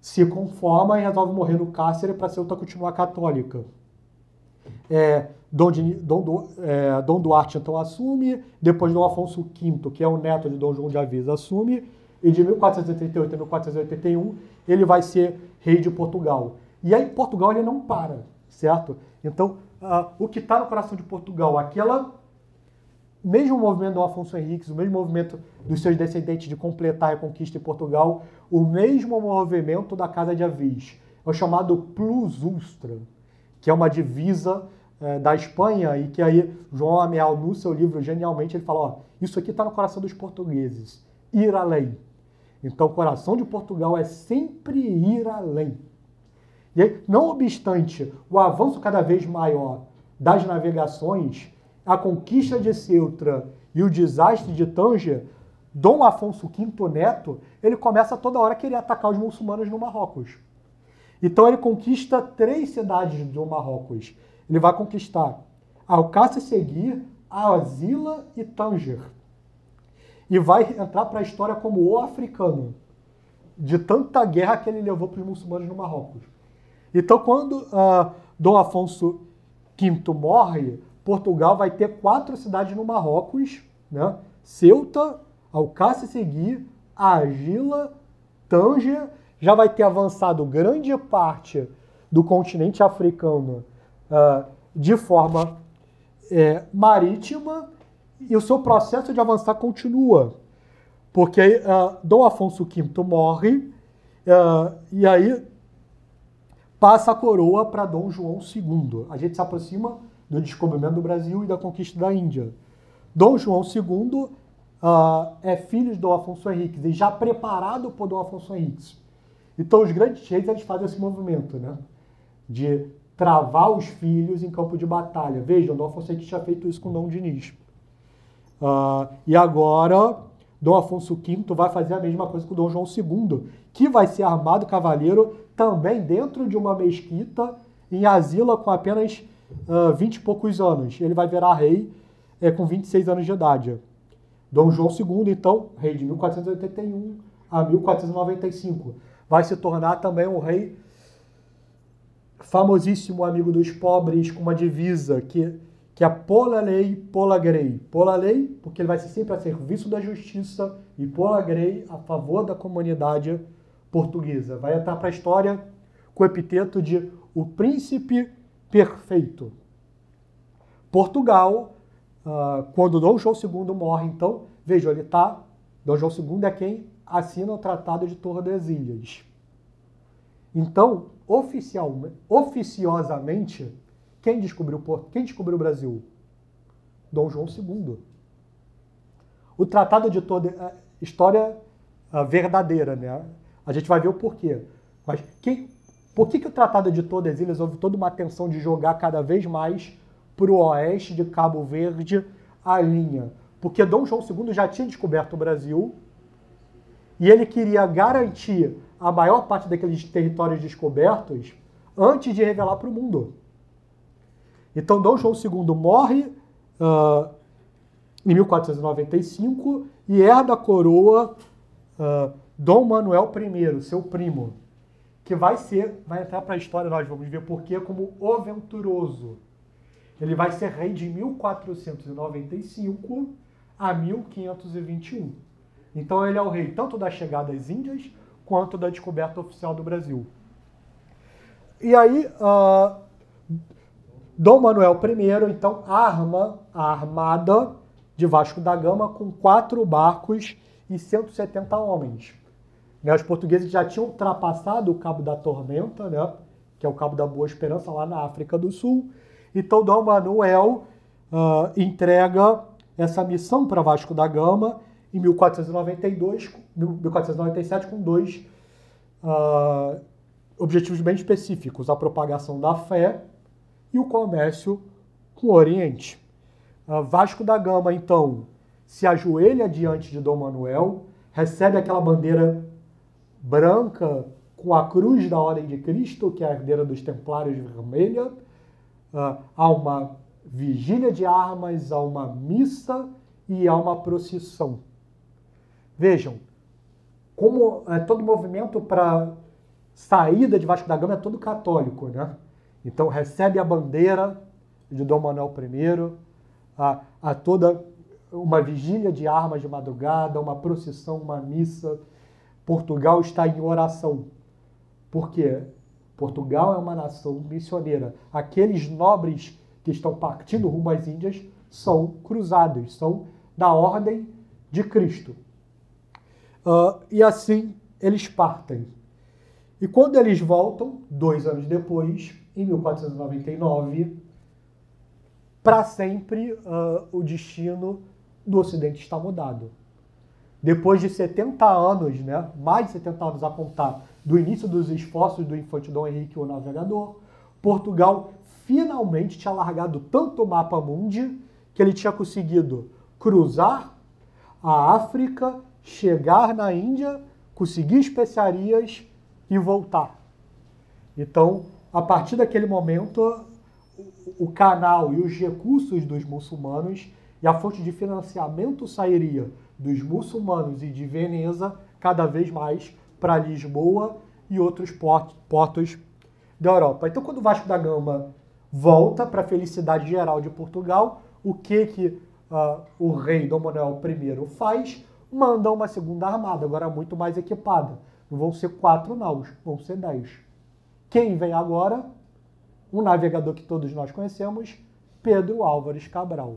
se conforma e resolve morrer no cárcere para Ceuta continuar católica. É, Dom, Dom, é, Dom, Duarte então assume, depois Dom Afonso V, que é o neto de Dom João de Aviz, assume, e de 1438 a 1481 ele vai ser rei de Portugal. E aí Portugal ele não para, certo? Então, uh, o que está no coração de Portugal, aquela mesmo movimento do Afonso Henriques, o mesmo movimento dos seus descendentes de completar a conquista em Portugal, o mesmo movimento da Casa de Avis, é o chamado Plus Ultra, que é uma divisa é, da Espanha e que aí João Amial, no seu livro, genialmente, ele fala, ó, isso aqui está no coração dos portugueses, ir além. Então, o coração de Portugal é sempre ir além. E aí, não obstante o avanço cada vez maior das navegações, a conquista de Ceuta e o desastre de Tanger, Dom Afonso V Neto, ele começa toda hora a querer atacar os muçulmanos no Marrocos. Então ele conquista três cidades do Marrocos. Ele vai conquistar Alcácer Seguir, Azila e Tanger. E vai entrar para a história como o africano, de tanta guerra que ele levou para os muçulmanos no Marrocos. Então, quando uh, Dom Afonso V morre, Portugal vai ter quatro cidades no Marrocos, né? Ceuta, Alcácer Seguir, Argila, Tanger, já vai ter avançado grande parte do continente africano uh, de forma é, marítima e o seu processo de avançar continua. Porque uh, Dom Afonso V morre uh, e aí passa a coroa para Dom João II. A gente se aproxima do descobrimento do Brasil e da conquista da Índia. Dom João II uh, é filho de Dom Afonso Henriques e já preparado por Dom Afonso Henriques. Então os grandes reis eles fazem esse movimento, né? De travar os filhos em campo de batalha. Vejam, Dom Afonso Henriques tinha feito isso com Dom Diniz. Uh, e agora, Dom Afonso V vai fazer a mesma coisa com Dom João II, que vai ser armado cavaleiro também dentro de uma mesquita em Asila com apenas uh, 20 e poucos anos. Ele vai virar rei é, com 26 anos de idade. Dom João II, então, rei de 1481 a 1495. Vai se tornar também um rei famosíssimo amigo dos pobres, com uma divisa que, que é Pola Lei, Pola Grey. Pola Lei, porque ele vai ser sempre a serviço da justiça, e Pola Grey, a favor da comunidade portuguesa. Vai entrar para a história com o epiteto de o príncipe perfeito. Portugal, uh, quando Dom João II morre, então, vejam, ele está. Dom João II é quem assina o Tratado de Tordesilhas. Então, oficial, oficiosamente, quem descobriu, quem descobriu o Brasil? Dom João II. O Tratado de toda é, história é, verdadeira, né? A gente vai ver o porquê. Mas quem, por que, que o Tratado de Tordesilhas houve toda uma tensão de jogar cada vez mais para o oeste de Cabo Verde a linha? Porque Dom João II já tinha descoberto o Brasil e ele queria garantir a maior parte daqueles territórios descobertos antes de revelar para o mundo. Então, Dom João II morre uh, em 1495 e herda a coroa uh, Dom Manuel I, seu primo, que vai ser, vai entrar para a história, nós vamos ver porquê, como o venturoso. Ele vai ser rei de 1495 a 1521. Então ele é o rei tanto da chegada às Índias quanto da descoberta oficial do Brasil. E aí, uh, Dom Manuel I, então, arma a armada de Vasco da Gama com quatro barcos e 170 homens. Né, os portugueses já tinham ultrapassado o Cabo da Tormenta, né, que é o Cabo da Boa Esperança, lá na África do Sul. Então, Dom Manuel uh, entrega essa missão para Vasco da Gama em 1492, 1497, com dois uh, objetivos bem específicos: a propagação da fé e o comércio com o Oriente. Uh, Vasco da Gama, então, se ajoelha diante de Dom Manuel, recebe aquela bandeira branca com a cruz da Ordem de Cristo, que é a herdeira dos Templários Vermelha. Uh, há uma vigília de armas, há uma missa e há uma procissão. Vejam, como é, todo movimento para saída de Vasco da Gama é todo católico, né? Então recebe a bandeira de Dom Manuel I, a, a toda uma vigília de armas de madrugada, uma procissão, uma missa. Portugal está em oração. Por quê? Portugal é uma nação missioneira. Aqueles nobres que estão partindo rumo às Índias são cruzados, são da ordem de Cristo. Uh, e assim eles partem. E quando eles voltam, dois anos depois, em 1499, para sempre uh, o destino do Ocidente está mudado. Depois de 70 anos, né, mais de 70 anos a contar do início dos esforços do infante Dom Henrique o Navegador, Portugal finalmente tinha largado tanto o mapa mundi que ele tinha conseguido cruzar a África, chegar na Índia, conseguir especiarias e voltar. Então, a partir daquele momento, o canal e os recursos dos muçulmanos e a fonte de financiamento sairia dos muçulmanos e de Veneza cada vez mais para Lisboa e outros portos da Europa. Então, quando o Vasco da Gama volta para a felicidade geral de Portugal, o que que uh, o rei Dom Manuel I faz? Manda uma segunda armada, agora muito mais equipada. Não vão ser quatro naus, vão ser dez. Quem vem agora? Um navegador que todos nós conhecemos, Pedro Álvares Cabral.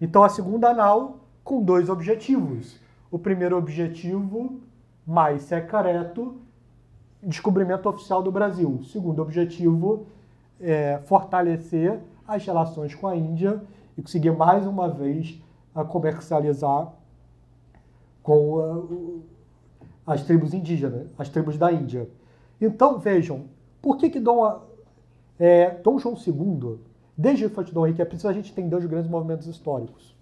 Então a segunda nau com dois objetivos. O primeiro objetivo, mais secreto, descobrimento oficial do Brasil. O segundo objetivo é fortalecer as relações com a Índia e conseguir mais uma vez comercializar com uh, as tribos indígenas, as tribos da Índia. Então vejam, por que que Dom, é, Dom João II, desde o Infante Dom Henrique, é preciso a gente entender os grandes movimentos históricos.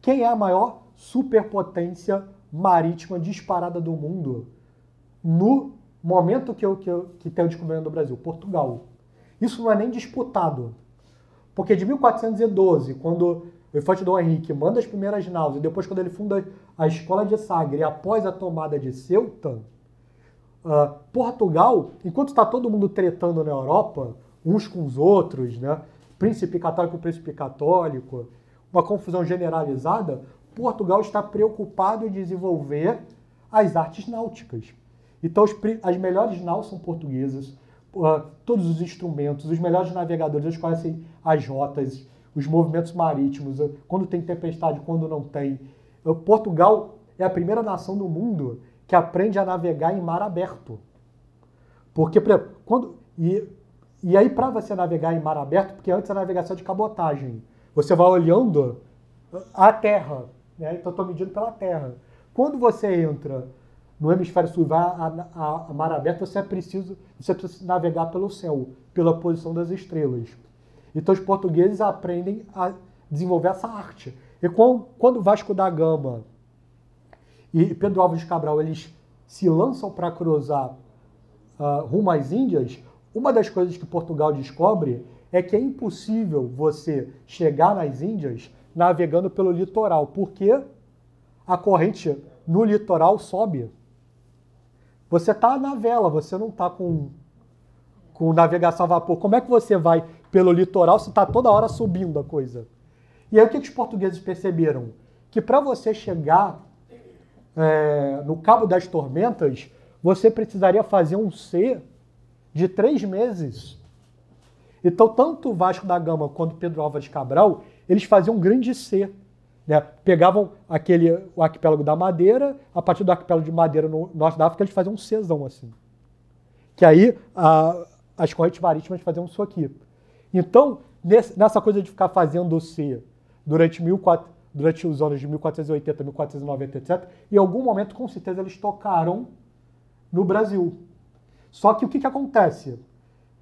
Quem é a maior superpotência marítima disparada do mundo no momento que, eu, que, eu, que tem o descobrimento do Brasil? Portugal. Isso não é nem disputado. Porque de 1412, quando o infante Dom Henrique manda as primeiras naus, e depois quando ele funda a escola de Sagre, após a tomada de Ceuta, uh, Portugal, enquanto está todo mundo tretando na Europa, uns com os outros, né? príncipe católico príncipe católico, uma confusão generalizada, Portugal está preocupado em desenvolver as artes náuticas. Então, as melhores naus são portuguesas, uh, todos os instrumentos, os melhores navegadores, eles conhecem as rotas, os movimentos marítimos, uh, quando tem tempestade, quando não tem. Uh, Portugal é a primeira nação do mundo que aprende a navegar em mar aberto. Porque, quando. E, e aí, para você navegar em mar aberto, porque antes a navegação é de cabotagem, você vai olhando a terra, né? então estou medindo pela terra. Quando você entra no hemisfério sul vai a, a, a, mar aberto, você é preciso, você precisa navegar pelo céu, pela posição das estrelas. Então os portugueses aprendem a desenvolver essa arte. E quando, quando Vasco da Gama e Pedro Alves Cabral eles se lançam para cruzar uh, rumo às Índias, uma das coisas que Portugal descobre é que é impossível você chegar nas Índias navegando pelo litoral, porque a corrente no litoral sobe. Você está na vela, você não está com, com navegação a vapor. Como é que você vai pelo litoral se está toda hora subindo a coisa? E aí o que, que os portugueses perceberam? Que para você chegar é, no Cabo das Tormentas, você precisaria fazer um C de três meses. Então, tanto Vasco da Gama quanto Pedro Álvares Cabral, eles faziam um grande C. Né? Pegavam aquele, o arquipélago da Madeira, a partir do arquipélago de Madeira no norte da África, eles faziam um cesão assim. Que aí a, as correntes marítimas faziam isso aqui. Então, nesse, nessa coisa de ficar fazendo o C durante, 14, durante os anos de 1480, 1490, etc., em algum momento, com certeza, eles tocaram no Brasil. Só que o que, que acontece?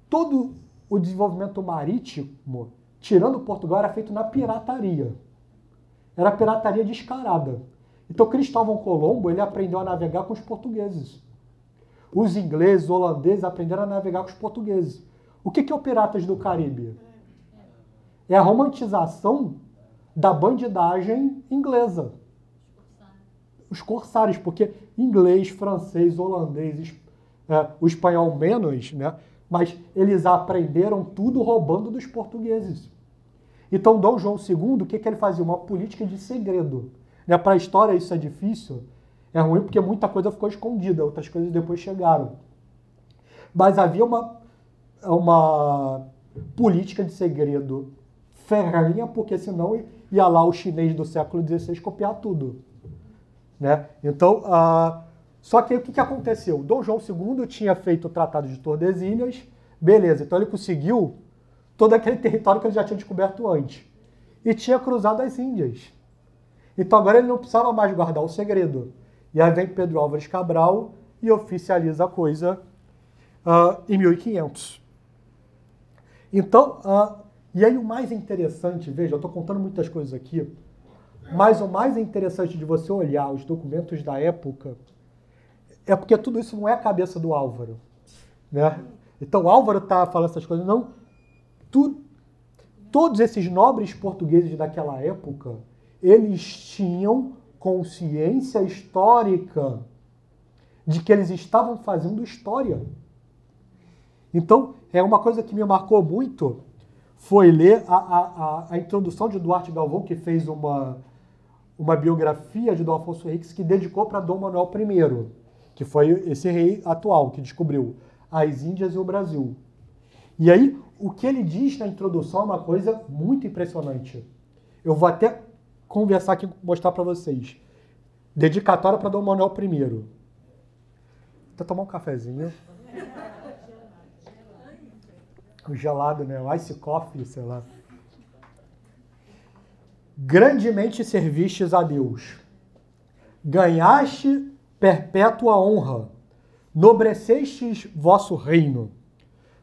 Todo o desenvolvimento marítimo, tirando Portugal, era feito na pirataria era pirataria descarada. Então Cristóvão Colombo ele aprendeu a navegar com os portugueses. Os ingleses, holandeses aprenderam a navegar com os portugueses. O que, que é o Piratas do Caribe? É a romantização da bandidagem inglesa. Os corsários, porque inglês, francês, holandês, é, o espanhol menos, né? mas eles aprenderam tudo roubando dos portugueses. Então, Dom João II, o que, que ele fazia? Uma política de segredo. Né? Para a história isso é difícil, é ruim porque muita coisa ficou escondida, outras coisas depois chegaram. Mas havia uma, uma política de segredo ferrinha, porque senão ia lá o chinês do século XVI copiar tudo. Né? Então, uh, só que o que, que aconteceu? Dom João II tinha feito o Tratado de Tordesilhas, beleza, então ele conseguiu todo aquele território que ele já tinha descoberto antes. E tinha cruzado as Índias. Então agora ele não precisava mais guardar o segredo. E aí vem Pedro Álvares Cabral e oficializa a coisa uh, em 1500. Então, uh, e aí o mais interessante, veja, eu estou contando muitas coisas aqui, mas o mais interessante de você olhar os documentos da época é porque tudo isso não é a cabeça do Álvaro. Né? Então o Álvaro está falando essas coisas, não. Tu, todos esses nobres portugueses daquela época, eles tinham consciência histórica de que eles estavam fazendo história. Então, é uma coisa que me marcou muito foi ler a, a, a, introdução de Duarte Galvão, que fez uma, uma biografia de Dom Afonso Henriques que dedicou para Dom Manuel I, que foi esse rei atual que descobriu as Índias e o Brasil. E aí, o que ele diz na introdução é uma coisa muito impressionante. Eu vou até conversar aqui, mostrar para vocês. Dedicatória para Dom Manuel I. Vou tomar um cafezinho. O gelado, né? O ice coffee, sei lá. Grandemente servistes a Deus. Ganhaste perpétua honra. Nobrecestes vosso reino.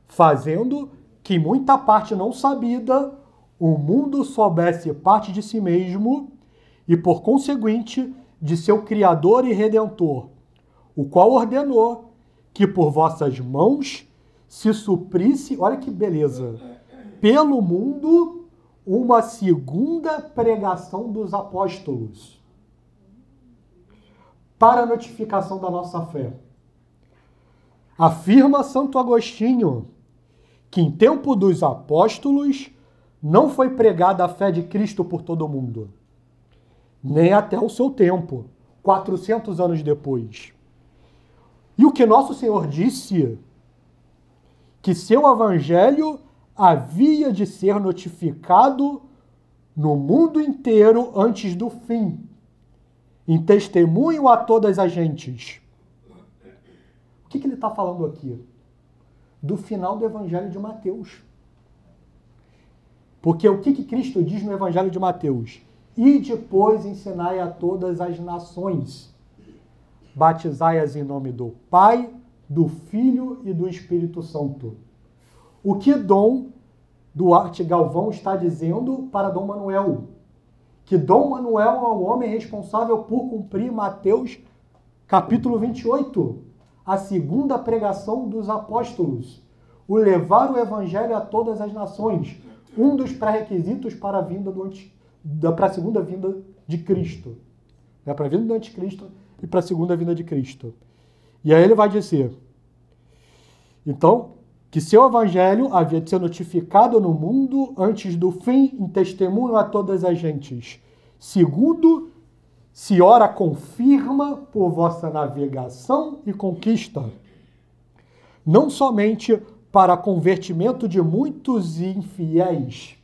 Fazendo que muita parte não sabida o mundo soubesse parte de si mesmo e, por conseguinte, de seu Criador e Redentor, o qual ordenou que por vossas mãos se suprisse, olha que beleza, pelo mundo uma segunda pregação dos apóstolos para notificação da nossa fé. Afirma Santo Agostinho que em tempo dos apóstolos não foi pregada a fé de Cristo por todo mundo, nem até o seu tempo, 400 anos depois. E o que nosso Senhor disse que seu evangelho havia de ser notificado no mundo inteiro antes do fim, em testemunho a todas as gentes. O que, que ele está falando aqui? Do final do evangelho de Mateus. Porque o que, que Cristo diz no evangelho de Mateus? E depois ensinai a todas as nações. Batizai-as em nome do Pai, do Filho e do Espírito Santo. O que Dom Duarte Galvão está dizendo para Dom Manuel? Que Dom Manuel é o homem responsável por cumprir Mateus capítulo 28, a segunda pregação dos apóstolos, o levar o evangelho a todas as nações, um dos pré-requisitos para a vinda do para a segunda vinda de Cristo, né? para a vinda do anticristo e para a segunda vinda de Cristo. E aí ele vai dizer, então, que seu evangelho havia de ser notificado no mundo antes do fim em testemunho a todas as gentes. Segundo, se ora confirma por vossa navegação e conquista, não somente para convertimento de muitos infiéis.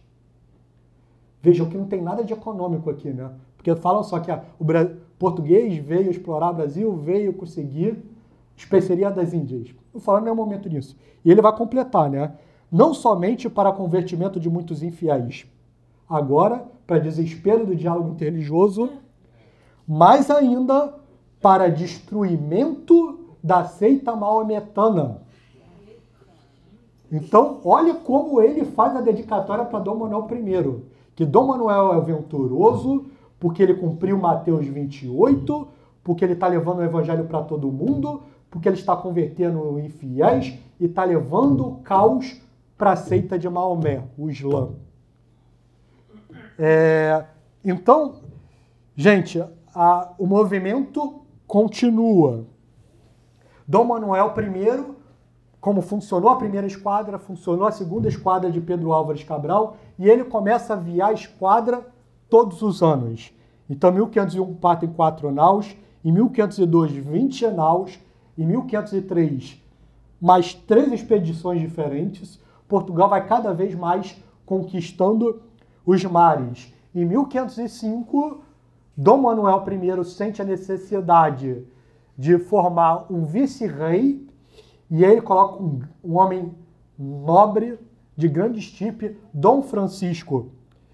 Vejam que não tem nada de econômico aqui, né? Porque falam só que ah, o português veio explorar o Brasil, veio conseguir especiaria das Índias. Não falando nenhum momento nisso. E ele vai completar, né? Não somente para convertimento de muitos infiéis, agora, para desespero do diálogo interreligioso, mas ainda para destruimento da seita maometana. Então, olha como ele faz a dedicatória para Dom Manuel I. Que Dom Manuel é venturoso, porque ele cumpriu Mateus 28, porque ele está levando o evangelho para todo mundo, porque ele está convertendo infiéis e está levando caos para a seita de Maomé, o Islã. É, então, gente, a, o movimento continua. Dom Manuel I, como funcionou a primeira esquadra, funcionou a segunda esquadra de Pedro Álvares Cabral, e ele começa a viar a esquadra todos os anos. Então, em 1501 partem quatro naus, em 1502 20 naus, em 1503, mais três expedições diferentes, Portugal vai cada vez mais conquistando os mares. Em 1505, Dom Manuel I sente a necessidade de formar um vice-rei e ele coloca um, um homem nobre, de grande estipe, Dom Francisco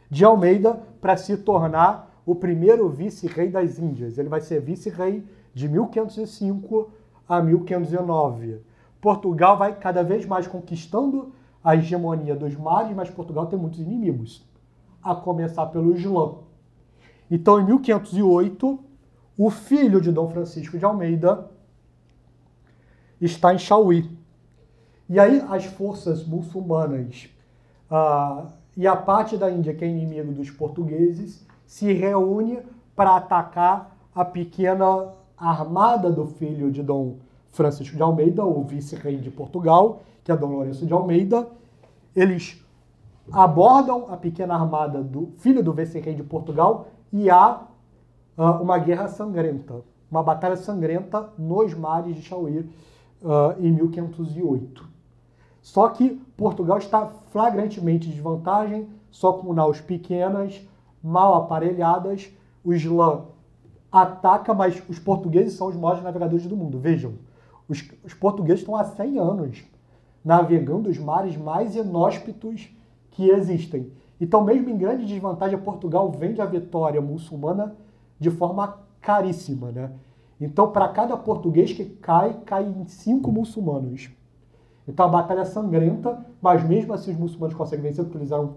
de Almeida, para se tornar o primeiro vice-rei das Índias. Ele vai ser vice-rei de 1505 a 1509. Portugal vai cada vez mais conquistando a hegemonia dos mares, mas Portugal tem muitos inimigos, a começar pelo Islã. Então, em 1508, o filho de Dom Francisco de Almeida está em Chauí. E aí as forças muçulmanas uh, e a parte da Índia que é inimigo dos portugueses se reúne para atacar a pequena armada do filho de Dom Francisco de Almeida, o vice-rei de Portugal, que é Dom Lourenço de Almeida. Eles abordam a pequena armada do filho do vice-rei de Portugal e há uh, uma guerra sangrenta, uma batalha sangrenta nos mares de Chauí uh, em 1508. Só que Portugal está flagrantemente em desvantagem, só com naus pequenas, mal aparelhadas. O Islã ataca, mas os portugueses são os maiores navegadores do mundo. Vejam, os, os portugueses estão há 100 anos navegando os mares mais inóspitos que existem. Então, mesmo em grande desvantagem, Portugal vende a vitória muçulmana de forma caríssima. Né? Então, para cada português que cai, cai em cinco muçulmanos. Então, a batalha é sangrenta, mas mesmo assim os muçulmanos conseguem vencer porque eles eram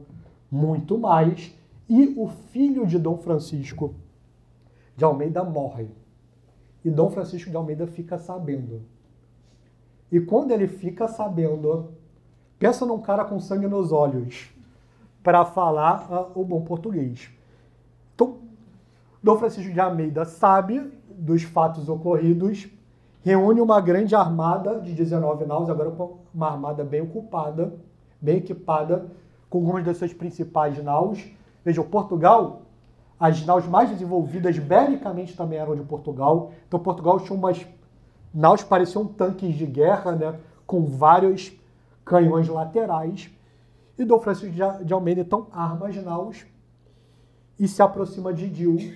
muito mais. E o filho de Dom Francisco de Almeida morre. E Dom Francisco de Almeida fica sabendo. E quando ele fica sabendo, pensa num cara com sangue nos olhos para falar uh, o bom português. Então, Dom Francisco de Almeida sabe dos fatos ocorridos, reúne uma grande armada de 19 naus, agora uma armada bem ocupada, bem equipada, com algumas das suas principais naus. Vejam, Portugal, as naus mais desenvolvidas belicamente também eram de Portugal. Então, Portugal tinha umas naus pareciam tanques de guerra, né, com vários canhões laterais. E Dom Francisco de Almeida então arma as naus e se aproxima de Dil,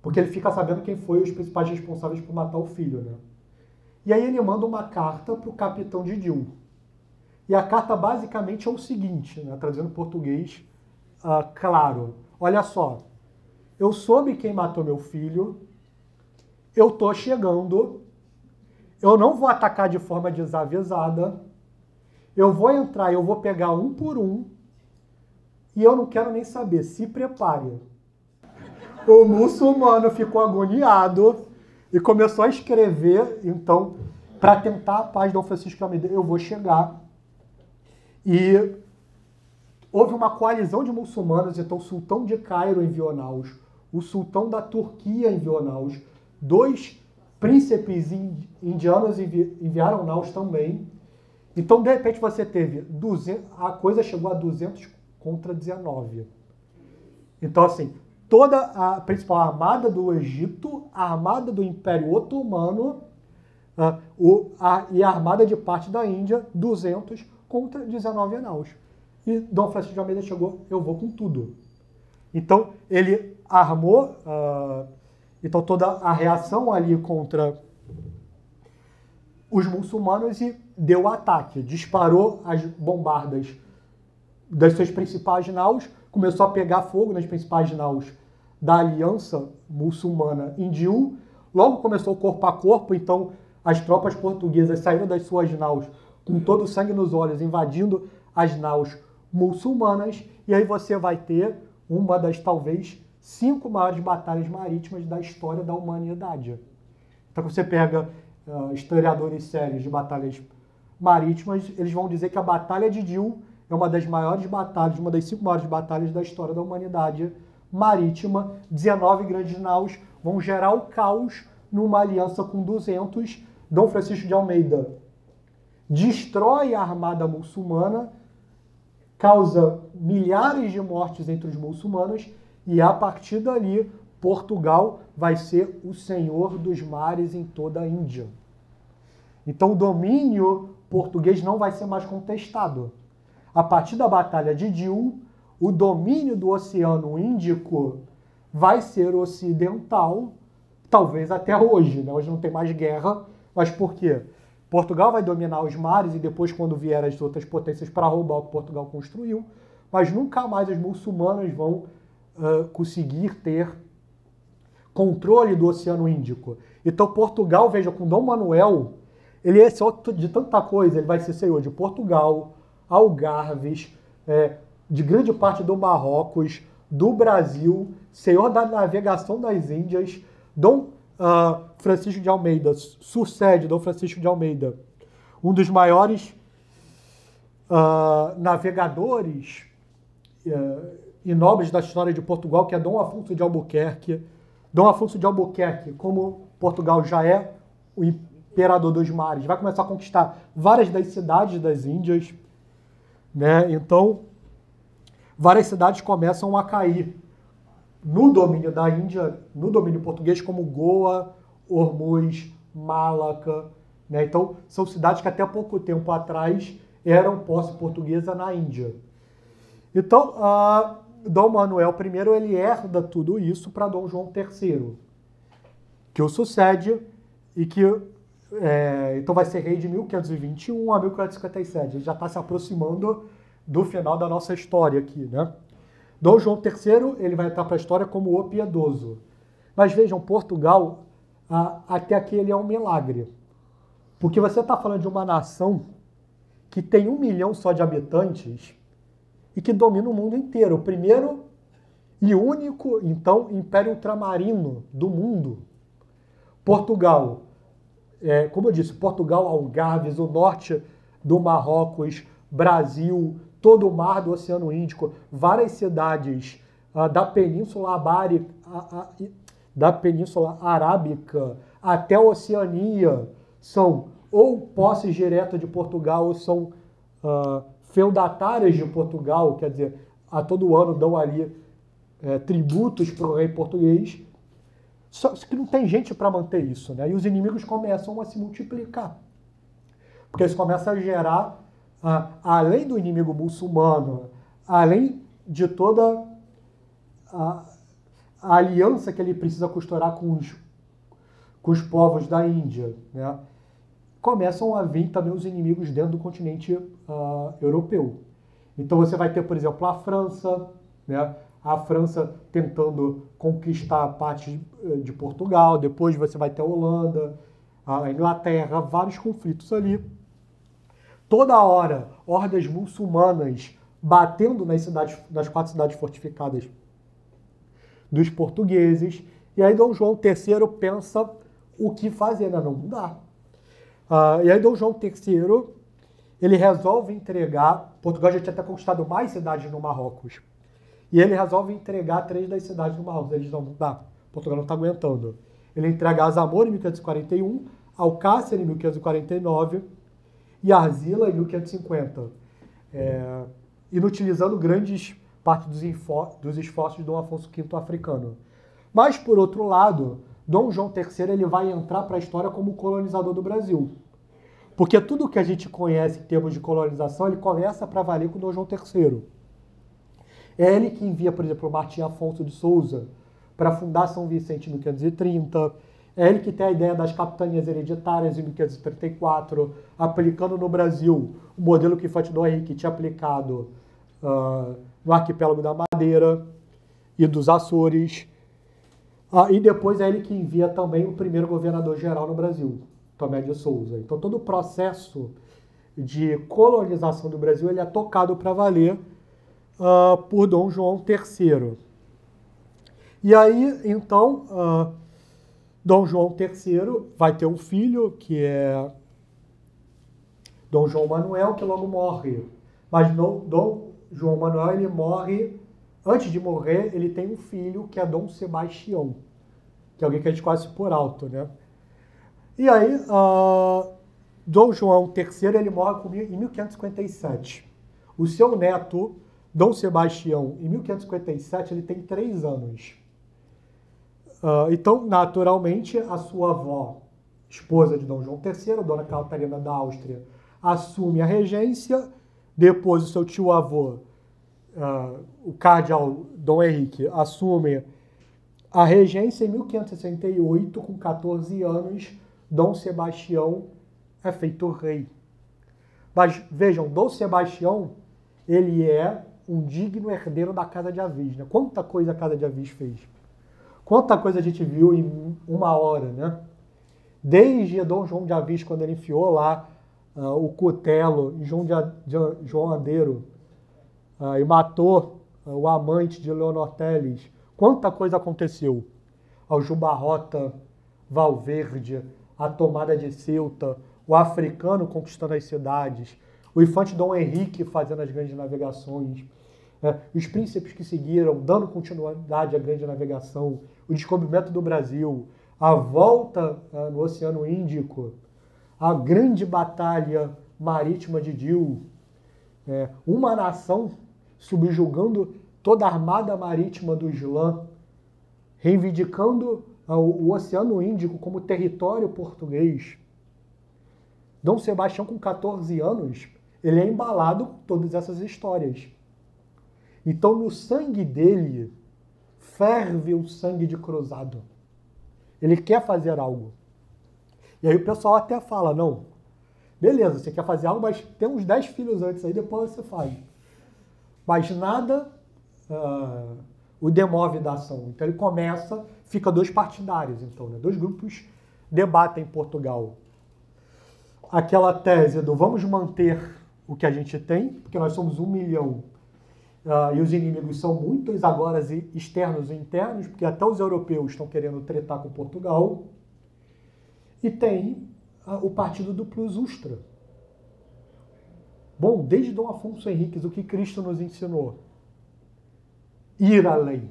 porque ele fica sabendo quem foi os principais responsáveis por matar o filho, né? E aí ele manda uma carta para o capitão de Dil. E a carta basicamente é o seguinte, né, trazendo português uh, claro. Olha só, eu soube quem matou meu filho, eu tô chegando, eu não vou atacar de forma desavisada. Eu vou entrar, eu vou pegar um por um. E eu não quero nem saber. Se prepare. O muçulmano ficou agoniado e começou a escrever, então, para tentar a paz de Dom Francisco Almeida. Eu vou chegar. E houve uma coalizão de muçulmanos, então o sultão de Cairo enviou naus, o sultão da Turquia enviou naus, dois príncipes indianos enviaram naus também. Então, de repente, você teve 200, a coisa chegou a 200 contra 19. Então, assim, toda a principal armada do Egito, a armada do Império Otomano uh, o, a, e a armada de parte da Índia, 200 contra 19 naus. E Dom Francisco de Almeida chegou, eu vou com tudo. Então, ele armou uh, então toda a reação ali contra os muçulmanos e deu o ataque, disparou as bombardas das suas principais naus, começou a pegar fogo nas principais naus da aliança muçulmana Indiu, logo começou corpo a corpo, então as tropas portuguesas saíram das suas naus com todo o sangue nos olhos, invadindo as naus muçulmanas, e aí você vai ter uma das talvez cinco maiores batalhas marítimas da história da humanidade. Então, você pega uh, historiadores sérios de batalhas marítimas, eles vão dizer que a Batalha de Dil é uma das maiores batalhas, uma das cinco maiores batalhas da história da humanidade marítima. 19 grandes naus vão gerar o caos numa aliança com 200. Dom Francisco de Almeida destrói a armada muçulmana, causa milhares de mortes entre os muçulmanos e a partir dali, Portugal vai ser o senhor dos mares em toda a Índia. Então o domínio português não vai ser mais contestado. A partir da Batalha de Dil, o domínio do Oceano Índico vai ser ocidental, talvez até hoje. Né? Hoje não tem mais guerra, mas por quê? Portugal vai dominar os mares e depois, quando vier as outras potências para roubar o que Portugal construiu, mas nunca mais os muçulmanos vão conseguir ter controle do Oceano Índico. Então Portugal, veja, com Dom Manuel, ele é de tanta coisa, ele vai ser senhor de Portugal, Algarves, é, de grande parte do Marrocos, do Brasil, senhor da navegação das Índias, Dom uh, Francisco de Almeida, sucede Dom Francisco de Almeida, um dos maiores uh, navegadores uh, e nobres da história de Portugal, que é Dom Afonso de Albuquerque. Dom Afonso de Albuquerque, como Portugal já é o imperador dos mares, vai começar a conquistar várias das cidades das Índias, né? Então, várias cidades começam a cair no domínio da Índia, no domínio português, como Goa, Hormuz, Malaca. Né? Então, são cidades que até pouco tempo atrás eram posse portuguesa na Índia. Então, uh, Dom Manuel I ele herda tudo isso para Dom João III, que o sucede e que é, então vai ser rei de 1521 a 1557. Ele já está se aproximando do final da nossa história aqui, né? Dom João III ele vai entrar para a história como o piedoso. Mas vejam, Portugal, até aqui ele é um milagre. Porque você está falando de uma nação que tem um milhão só de habitantes e que domina o mundo inteiro. O primeiro e único, então, império ultramarino do mundo. Portugal, é, como eu disse, Portugal, Algarves, o norte do Marrocos, Brasil, todo o mar do Oceano Índico, várias cidades uh, da Península Abárica, uh, uh, da Península Arábica até a Oceania são ou posses diretas de Portugal ou são feudatárias de Portugal, quer dizer, a todo ano dão ali é, tributos para o rei português. Só que não tem gente para manter isso, né? E os inimigos começam a se multiplicar. Porque eles começam a gerar ah, além do inimigo muçulmano, além de toda a, a, aliança que ele precisa costurar com os, com os povos da Índia, né, começam a vir também os inimigos dentro do continente uh, europeu. Então você vai ter, por exemplo, a França, né, a França tentando conquistar parte eh, de Portugal, depois você vai ter a Holanda, a Inglaterra, vários conflitos ali toda hora hordas muçulmanas batendo nas cidades, nas quatro cidades fortificadas dos portugueses. E aí Dom João III pensa o que fazer, né? não dá. Uh, e aí Dom João III ele resolve entregar. Portugal já tinha até conquistado mais cidades no Marrocos. E ele resolve entregar três das cidades do Marrocos. Eles não dá. Portugal não está aguentando. Ele entrega Azamor em 1541, Alcácer em 1549 e Arzila em 1550, é, inutilizando grandes parte dos, dos esforços de Dom Afonso V africano. Mas, por outro lado, Dom João III ele vai entrar para a história como colonizador do Brasil. Porque tudo que a gente conhece em termos de colonização, ele começa para valer com Dom João III. É ele que envia, por exemplo, Martim Afonso de Souza para fundar São Vicente em 1530, é ele que tem a ideia das capitanias hereditárias em 1534, aplicando no Brasil o modelo que Fatidor Henrique tinha aplicado uh, no arquipélago da Madeira e dos Açores. Uh, e depois é ele que envia também o primeiro governador-geral no Brasil, Tomé de Souza. Então todo o processo de colonização do Brasil ele é tocado para valer uh, por Dom João III. E aí, então, Dom João III vai ter um filho, que é Dom João Manuel, que logo morre. Mas Dom João Manuel ele morre, antes de morrer, ele tem um filho, que é Dom Sebastião, que é alguém que a gente conhece por alto, né? E aí, uh, Dom João III ele morre em 1557. O seu neto, Dom Sebastião, em 1557, ele tem três anos. Uh, então, naturalmente, a sua avó, esposa de Dom João III, Dona Catarina da Áustria, assume a regência. Depois, o seu tio-avô, uh, o cardeal Dom Henrique, assume a regência em 1568, com 14 anos. Dom Sebastião é feito rei. Mas vejam, Dom Sebastião, ele é um digno herdeiro da Casa de Avis. Né? Quanta coisa a Casa de Avis fez. Quanta coisa a gente viu em uma hora, né? Desde Dom João de Avis, quando ele enfiou lá uh, o cutelo em João, de, de, João Adeiro uh, e matou o amante de Leonor Teles, quanta coisa aconteceu. Ao Jubarrota, Valverde, a tomada de Ceuta, o africano conquistando as cidades, o infante Dom Henrique fazendo as grandes navegações, é, os príncipes que seguiram, dando continuidade à grande navegação, o descobrimento do Brasil, a volta é, no Oceano Índico, a grande batalha marítima de Dil, é, uma nação subjugando toda a armada marítima do Islã, reivindicando o Oceano Índico como território português. Dom Sebastião, com 14 anos, ele é embalado com todas essas histórias. Então, no sangue dele, ferve o sangue de cruzado. Ele quer fazer algo. E aí o pessoal até fala, não, beleza, você quer fazer algo, mas tem uns 10 filhos antes, aí depois você faz. Mas nada uh, o demove da ação. Então ele começa, fica dois partidários, então, né? dois grupos debatem em Portugal. Aquela tese do vamos manter o que a gente tem, porque nós somos um milhão uh, e os inimigos são muitos agora externos e internos, porque até os europeus estão querendo tretar com Portugal. E tem uh, o partido do Plus Ustra. Bom, desde Dom Afonso Henriques, o que Cristo nos ensinou? Ir além.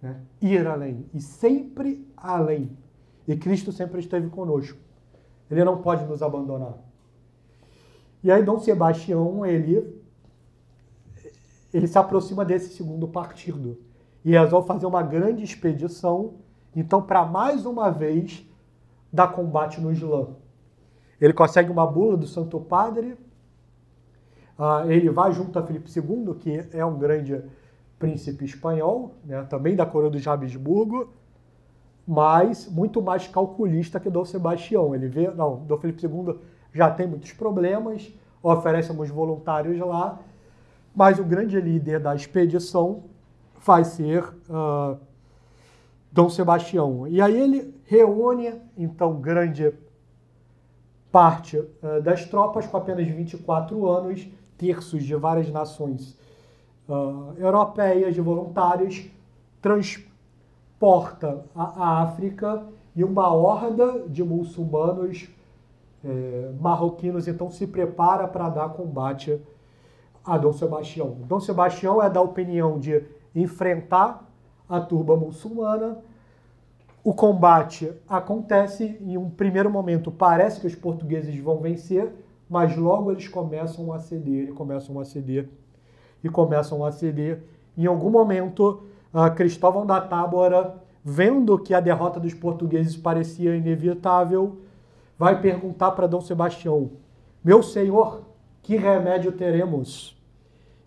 Né? Ir além. E sempre além. E Cristo sempre esteve conosco. Ele não pode nos abandonar. E aí Dom Sebastião, ele, ele se aproxima desse segundo partido. E vão fazer uma grande expedição, então, para mais uma vez, dar combate no Islã. Ele consegue uma bula do Santo Padre, uh, ele vai junto a Filipe II, que é um grande príncipe espanhol, né, também da coroa de Habsburgo, mas muito mais calculista que Dom Sebastião. Ele vê, não, Dom Filipe II já tem muitos problemas, oferece alguns voluntários lá, mas o grande líder da expedição vai ser uh, Dom Sebastião. E aí ele reúne, então, grande parte uh, das tropas com apenas 24 anos, terços de várias nações uh, europeias de voluntários, transporta a África e uma horda de muçulmanos é, marroquinos então se prepara para dar combate a Dom Sebastião. Dom Sebastião é da opinião de enfrentar a turba muçulmana. O combate acontece em um primeiro momento parece que os portugueses vão vencer, mas logo eles começam a ceder, começam a ceder e começam a ceder. Em algum momento, Cristóvão da Tábora, vendo que a derrota dos portugueses parecia inevitável, vai perguntar para Dom Sebastião: Meu senhor, que remédio teremos?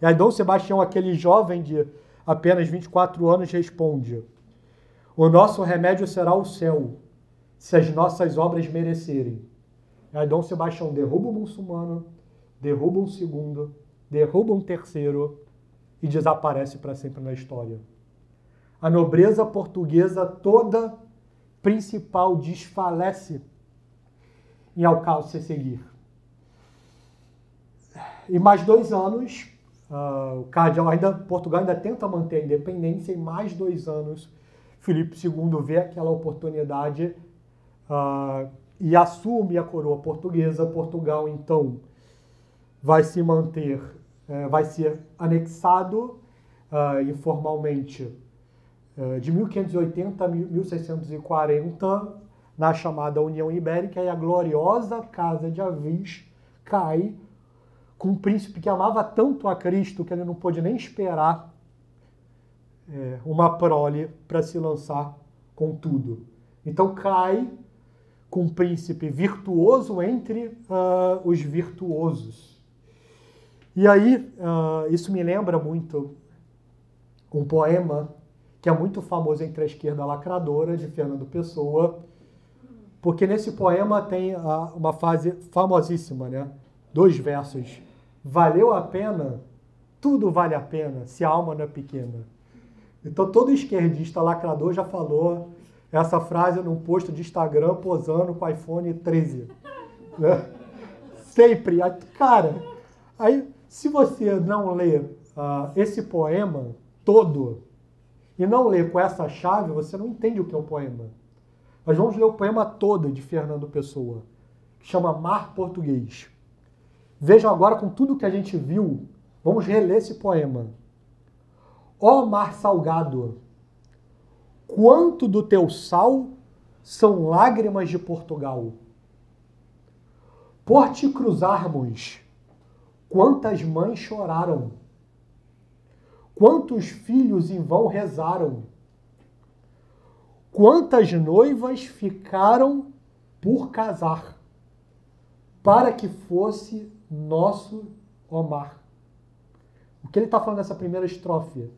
E aí, Dom Sebastião, aquele jovem de apenas 24 anos, responde: O nosso remédio será o céu, se as nossas obras merecerem. Aí, Dom Sebastião derruba o muçulmano, derruba um segundo, derruba um terceiro e desaparece para sempre na história. A nobreza portuguesa toda principal desfalece em Alcalce seguir. E mais dois anos, uh, o cardeal ainda, Portugal ainda tenta manter a independência, e mais dois anos, Filipe II vê aquela oportunidade uh, e assume a coroa portuguesa. Portugal, então, vai se manter, uh, vai ser anexado uh, informalmente de 1580 a 1640 na chamada União Ibérica e a gloriosa Casa de Avis cai com um príncipe que amava tanto a Cristo que ele não pôde nem esperar é, uma prole para se lançar com tudo. Então cai com um príncipe virtuoso entre uh, os virtuosos. E aí, uh, isso me lembra muito um poema que é muito famoso entre a esquerda lacradora, de Fernando Pessoa, porque nesse poema tem uma fase famosíssima, né? Dois versos. Valeu a pena? Tudo vale a pena se a alma não é pequena. Então todo esquerdista lacrador já falou essa frase num post de Instagram posando com iPhone 13. Né? Sempre. Cara, aí se você não ler uh, esse poema todo e não ler com essa chave, você não entende o que é um poema. Nós vamos ler o poema todo de Fernando Pessoa, que chama Mar Português. Vejam agora com tudo que a gente viu, vamos reler esse poema. Ó mar salgado, quanto do teu sal são lágrimas de Portugal. Por te cruzarmos, quantas mães choraram, quantos filhos em vão rezaram, quantas noivas ficaram por casar, para que fosse nosso Omar. O que ele está falando nessa primeira estrofe?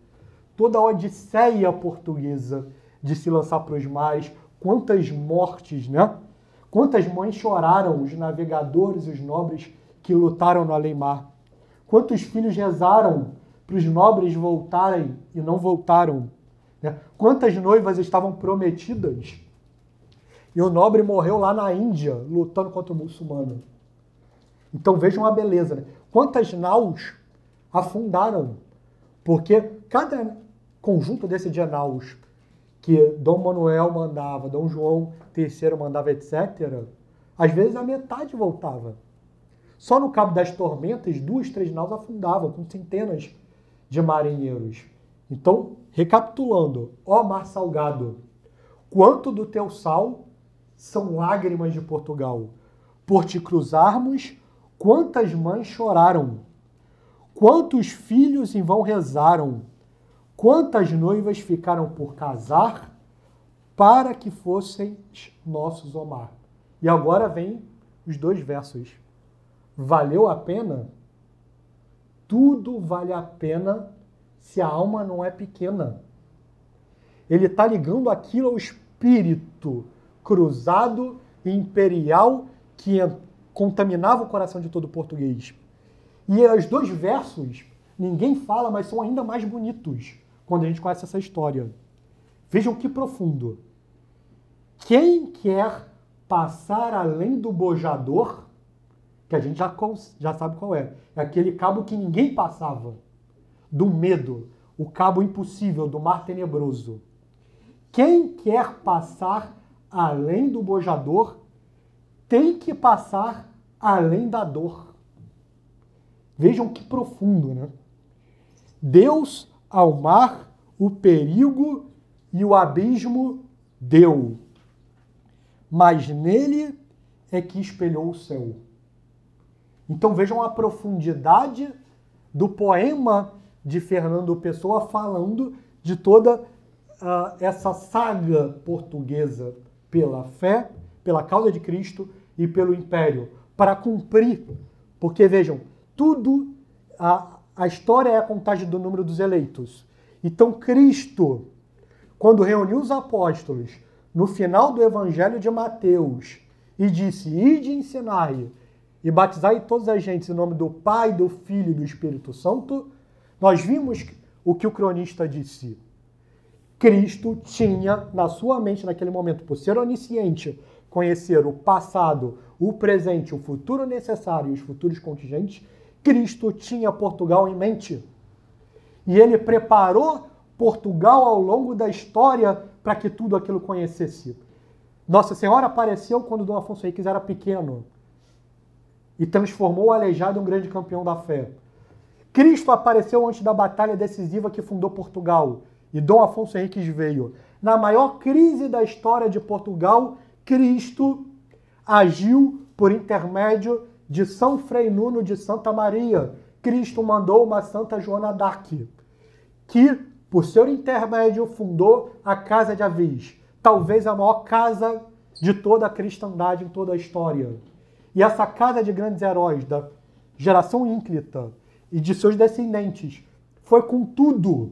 Toda a odisseia portuguesa de se lançar para os mares, quantas mortes, né? Quantas mães choraram os navegadores, os nobres que lutaram no além-mar? Quantos filhos rezaram para os nobres voltarem e não voltaram? Né? Quantas noivas estavam prometidas e o nobre morreu lá na Índia lutando contra o muçulmano? Então vejam a beleza. Né? Quantas naus afundaram? Porque cada conjunto desse de naus que Dom Manuel mandava, Dom João III mandava, etc., às vezes a metade voltava. Só no Cabo das Tormentas, duas, três naus afundavam, com centenas de marinheiros. Então, recapitulando, ó mar salgado, quanto do teu sal são lágrimas de Portugal. Por te cruzarmos, quantas mães choraram, quantos filhos em vão rezaram, quantas noivas ficaram por casar para que fossem nossos Omar. E agora vem os dois versos. Valeu a pena? Tudo vale a pena se a alma não é pequena. Ele está ligando aquilo ao espírito cruzado e imperial que contaminava o coração de todo português. E os dois versos, ninguém fala, mas são ainda mais bonitos quando a gente conhece essa história. Vejam que profundo. Quem quer passar além do bojador, que a gente já, já sabe qual é, é aquele cabo que ninguém passava, do medo, o cabo impossível, do mar tenebroso. Quem quer passar além do bojador tem que passar além da dor. Vejam que profundo, né? Deus ao mar o perigo e o abismo deu, mas nele é que espelhou o céu. Então vejam a profundidade do poema de Fernando Pessoa falando de toda uh, essa saga portuguesa pela fé, pela causa de Cristo e pelo império, para cumprir. Porque vejam, tudo a, a história é a contagem do número dos eleitos. Então, Cristo, quando reuniu os apóstolos no final do Evangelho de Mateus e disse: Ide ensinai e batizai todas as gentes em nome do Pai, do Filho e do Espírito Santo, nós vimos o que o cronista disse. Cristo tinha na sua mente naquele momento, por ser onisciente, conhecer o passado, o presente, o futuro necessário e os futuros contingentes, Cristo tinha Portugal em mente. E ele preparou Portugal ao longo da história para que tudo aquilo conhecesse. Nossa Senhora apareceu quando Dom Afonso Henriques era pequeno e transformou o aleijado em um grande campeão da fé. Cristo apareceu antes da batalha decisiva que fundou Portugal e Dom Afonso Henriques veio. Na maior crise da história de Portugal, Cristo agiu por intermédio de São Frei Nuno de Santa Maria, Cristo mandou uma Santa Joana d'Arc, que, por seu intermédio, fundou a Casa de Avis, talvez a maior casa de toda a cristandade em toda a história. E essa casa de grandes heróis da geração ínclita e de seus descendentes foi com tudo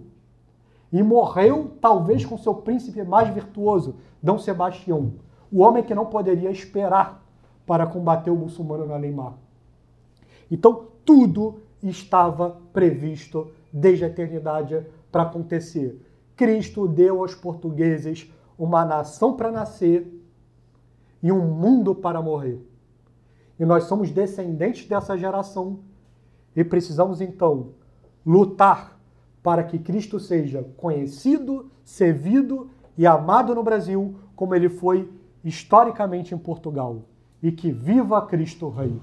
e morreu talvez com seu príncipe mais virtuoso, D. Sebastião, o homem que não poderia esperar para combater o muçulmano no Além-Mar. Então, tudo estava previsto desde a eternidade para acontecer. Cristo deu aos portugueses uma nação para nascer e um mundo para morrer. E nós somos descendentes dessa geração. E precisamos, então, lutar para que Cristo seja conhecido, servido e amado no Brasil, como ele foi historicamente em Portugal e que viva Cristo Rei.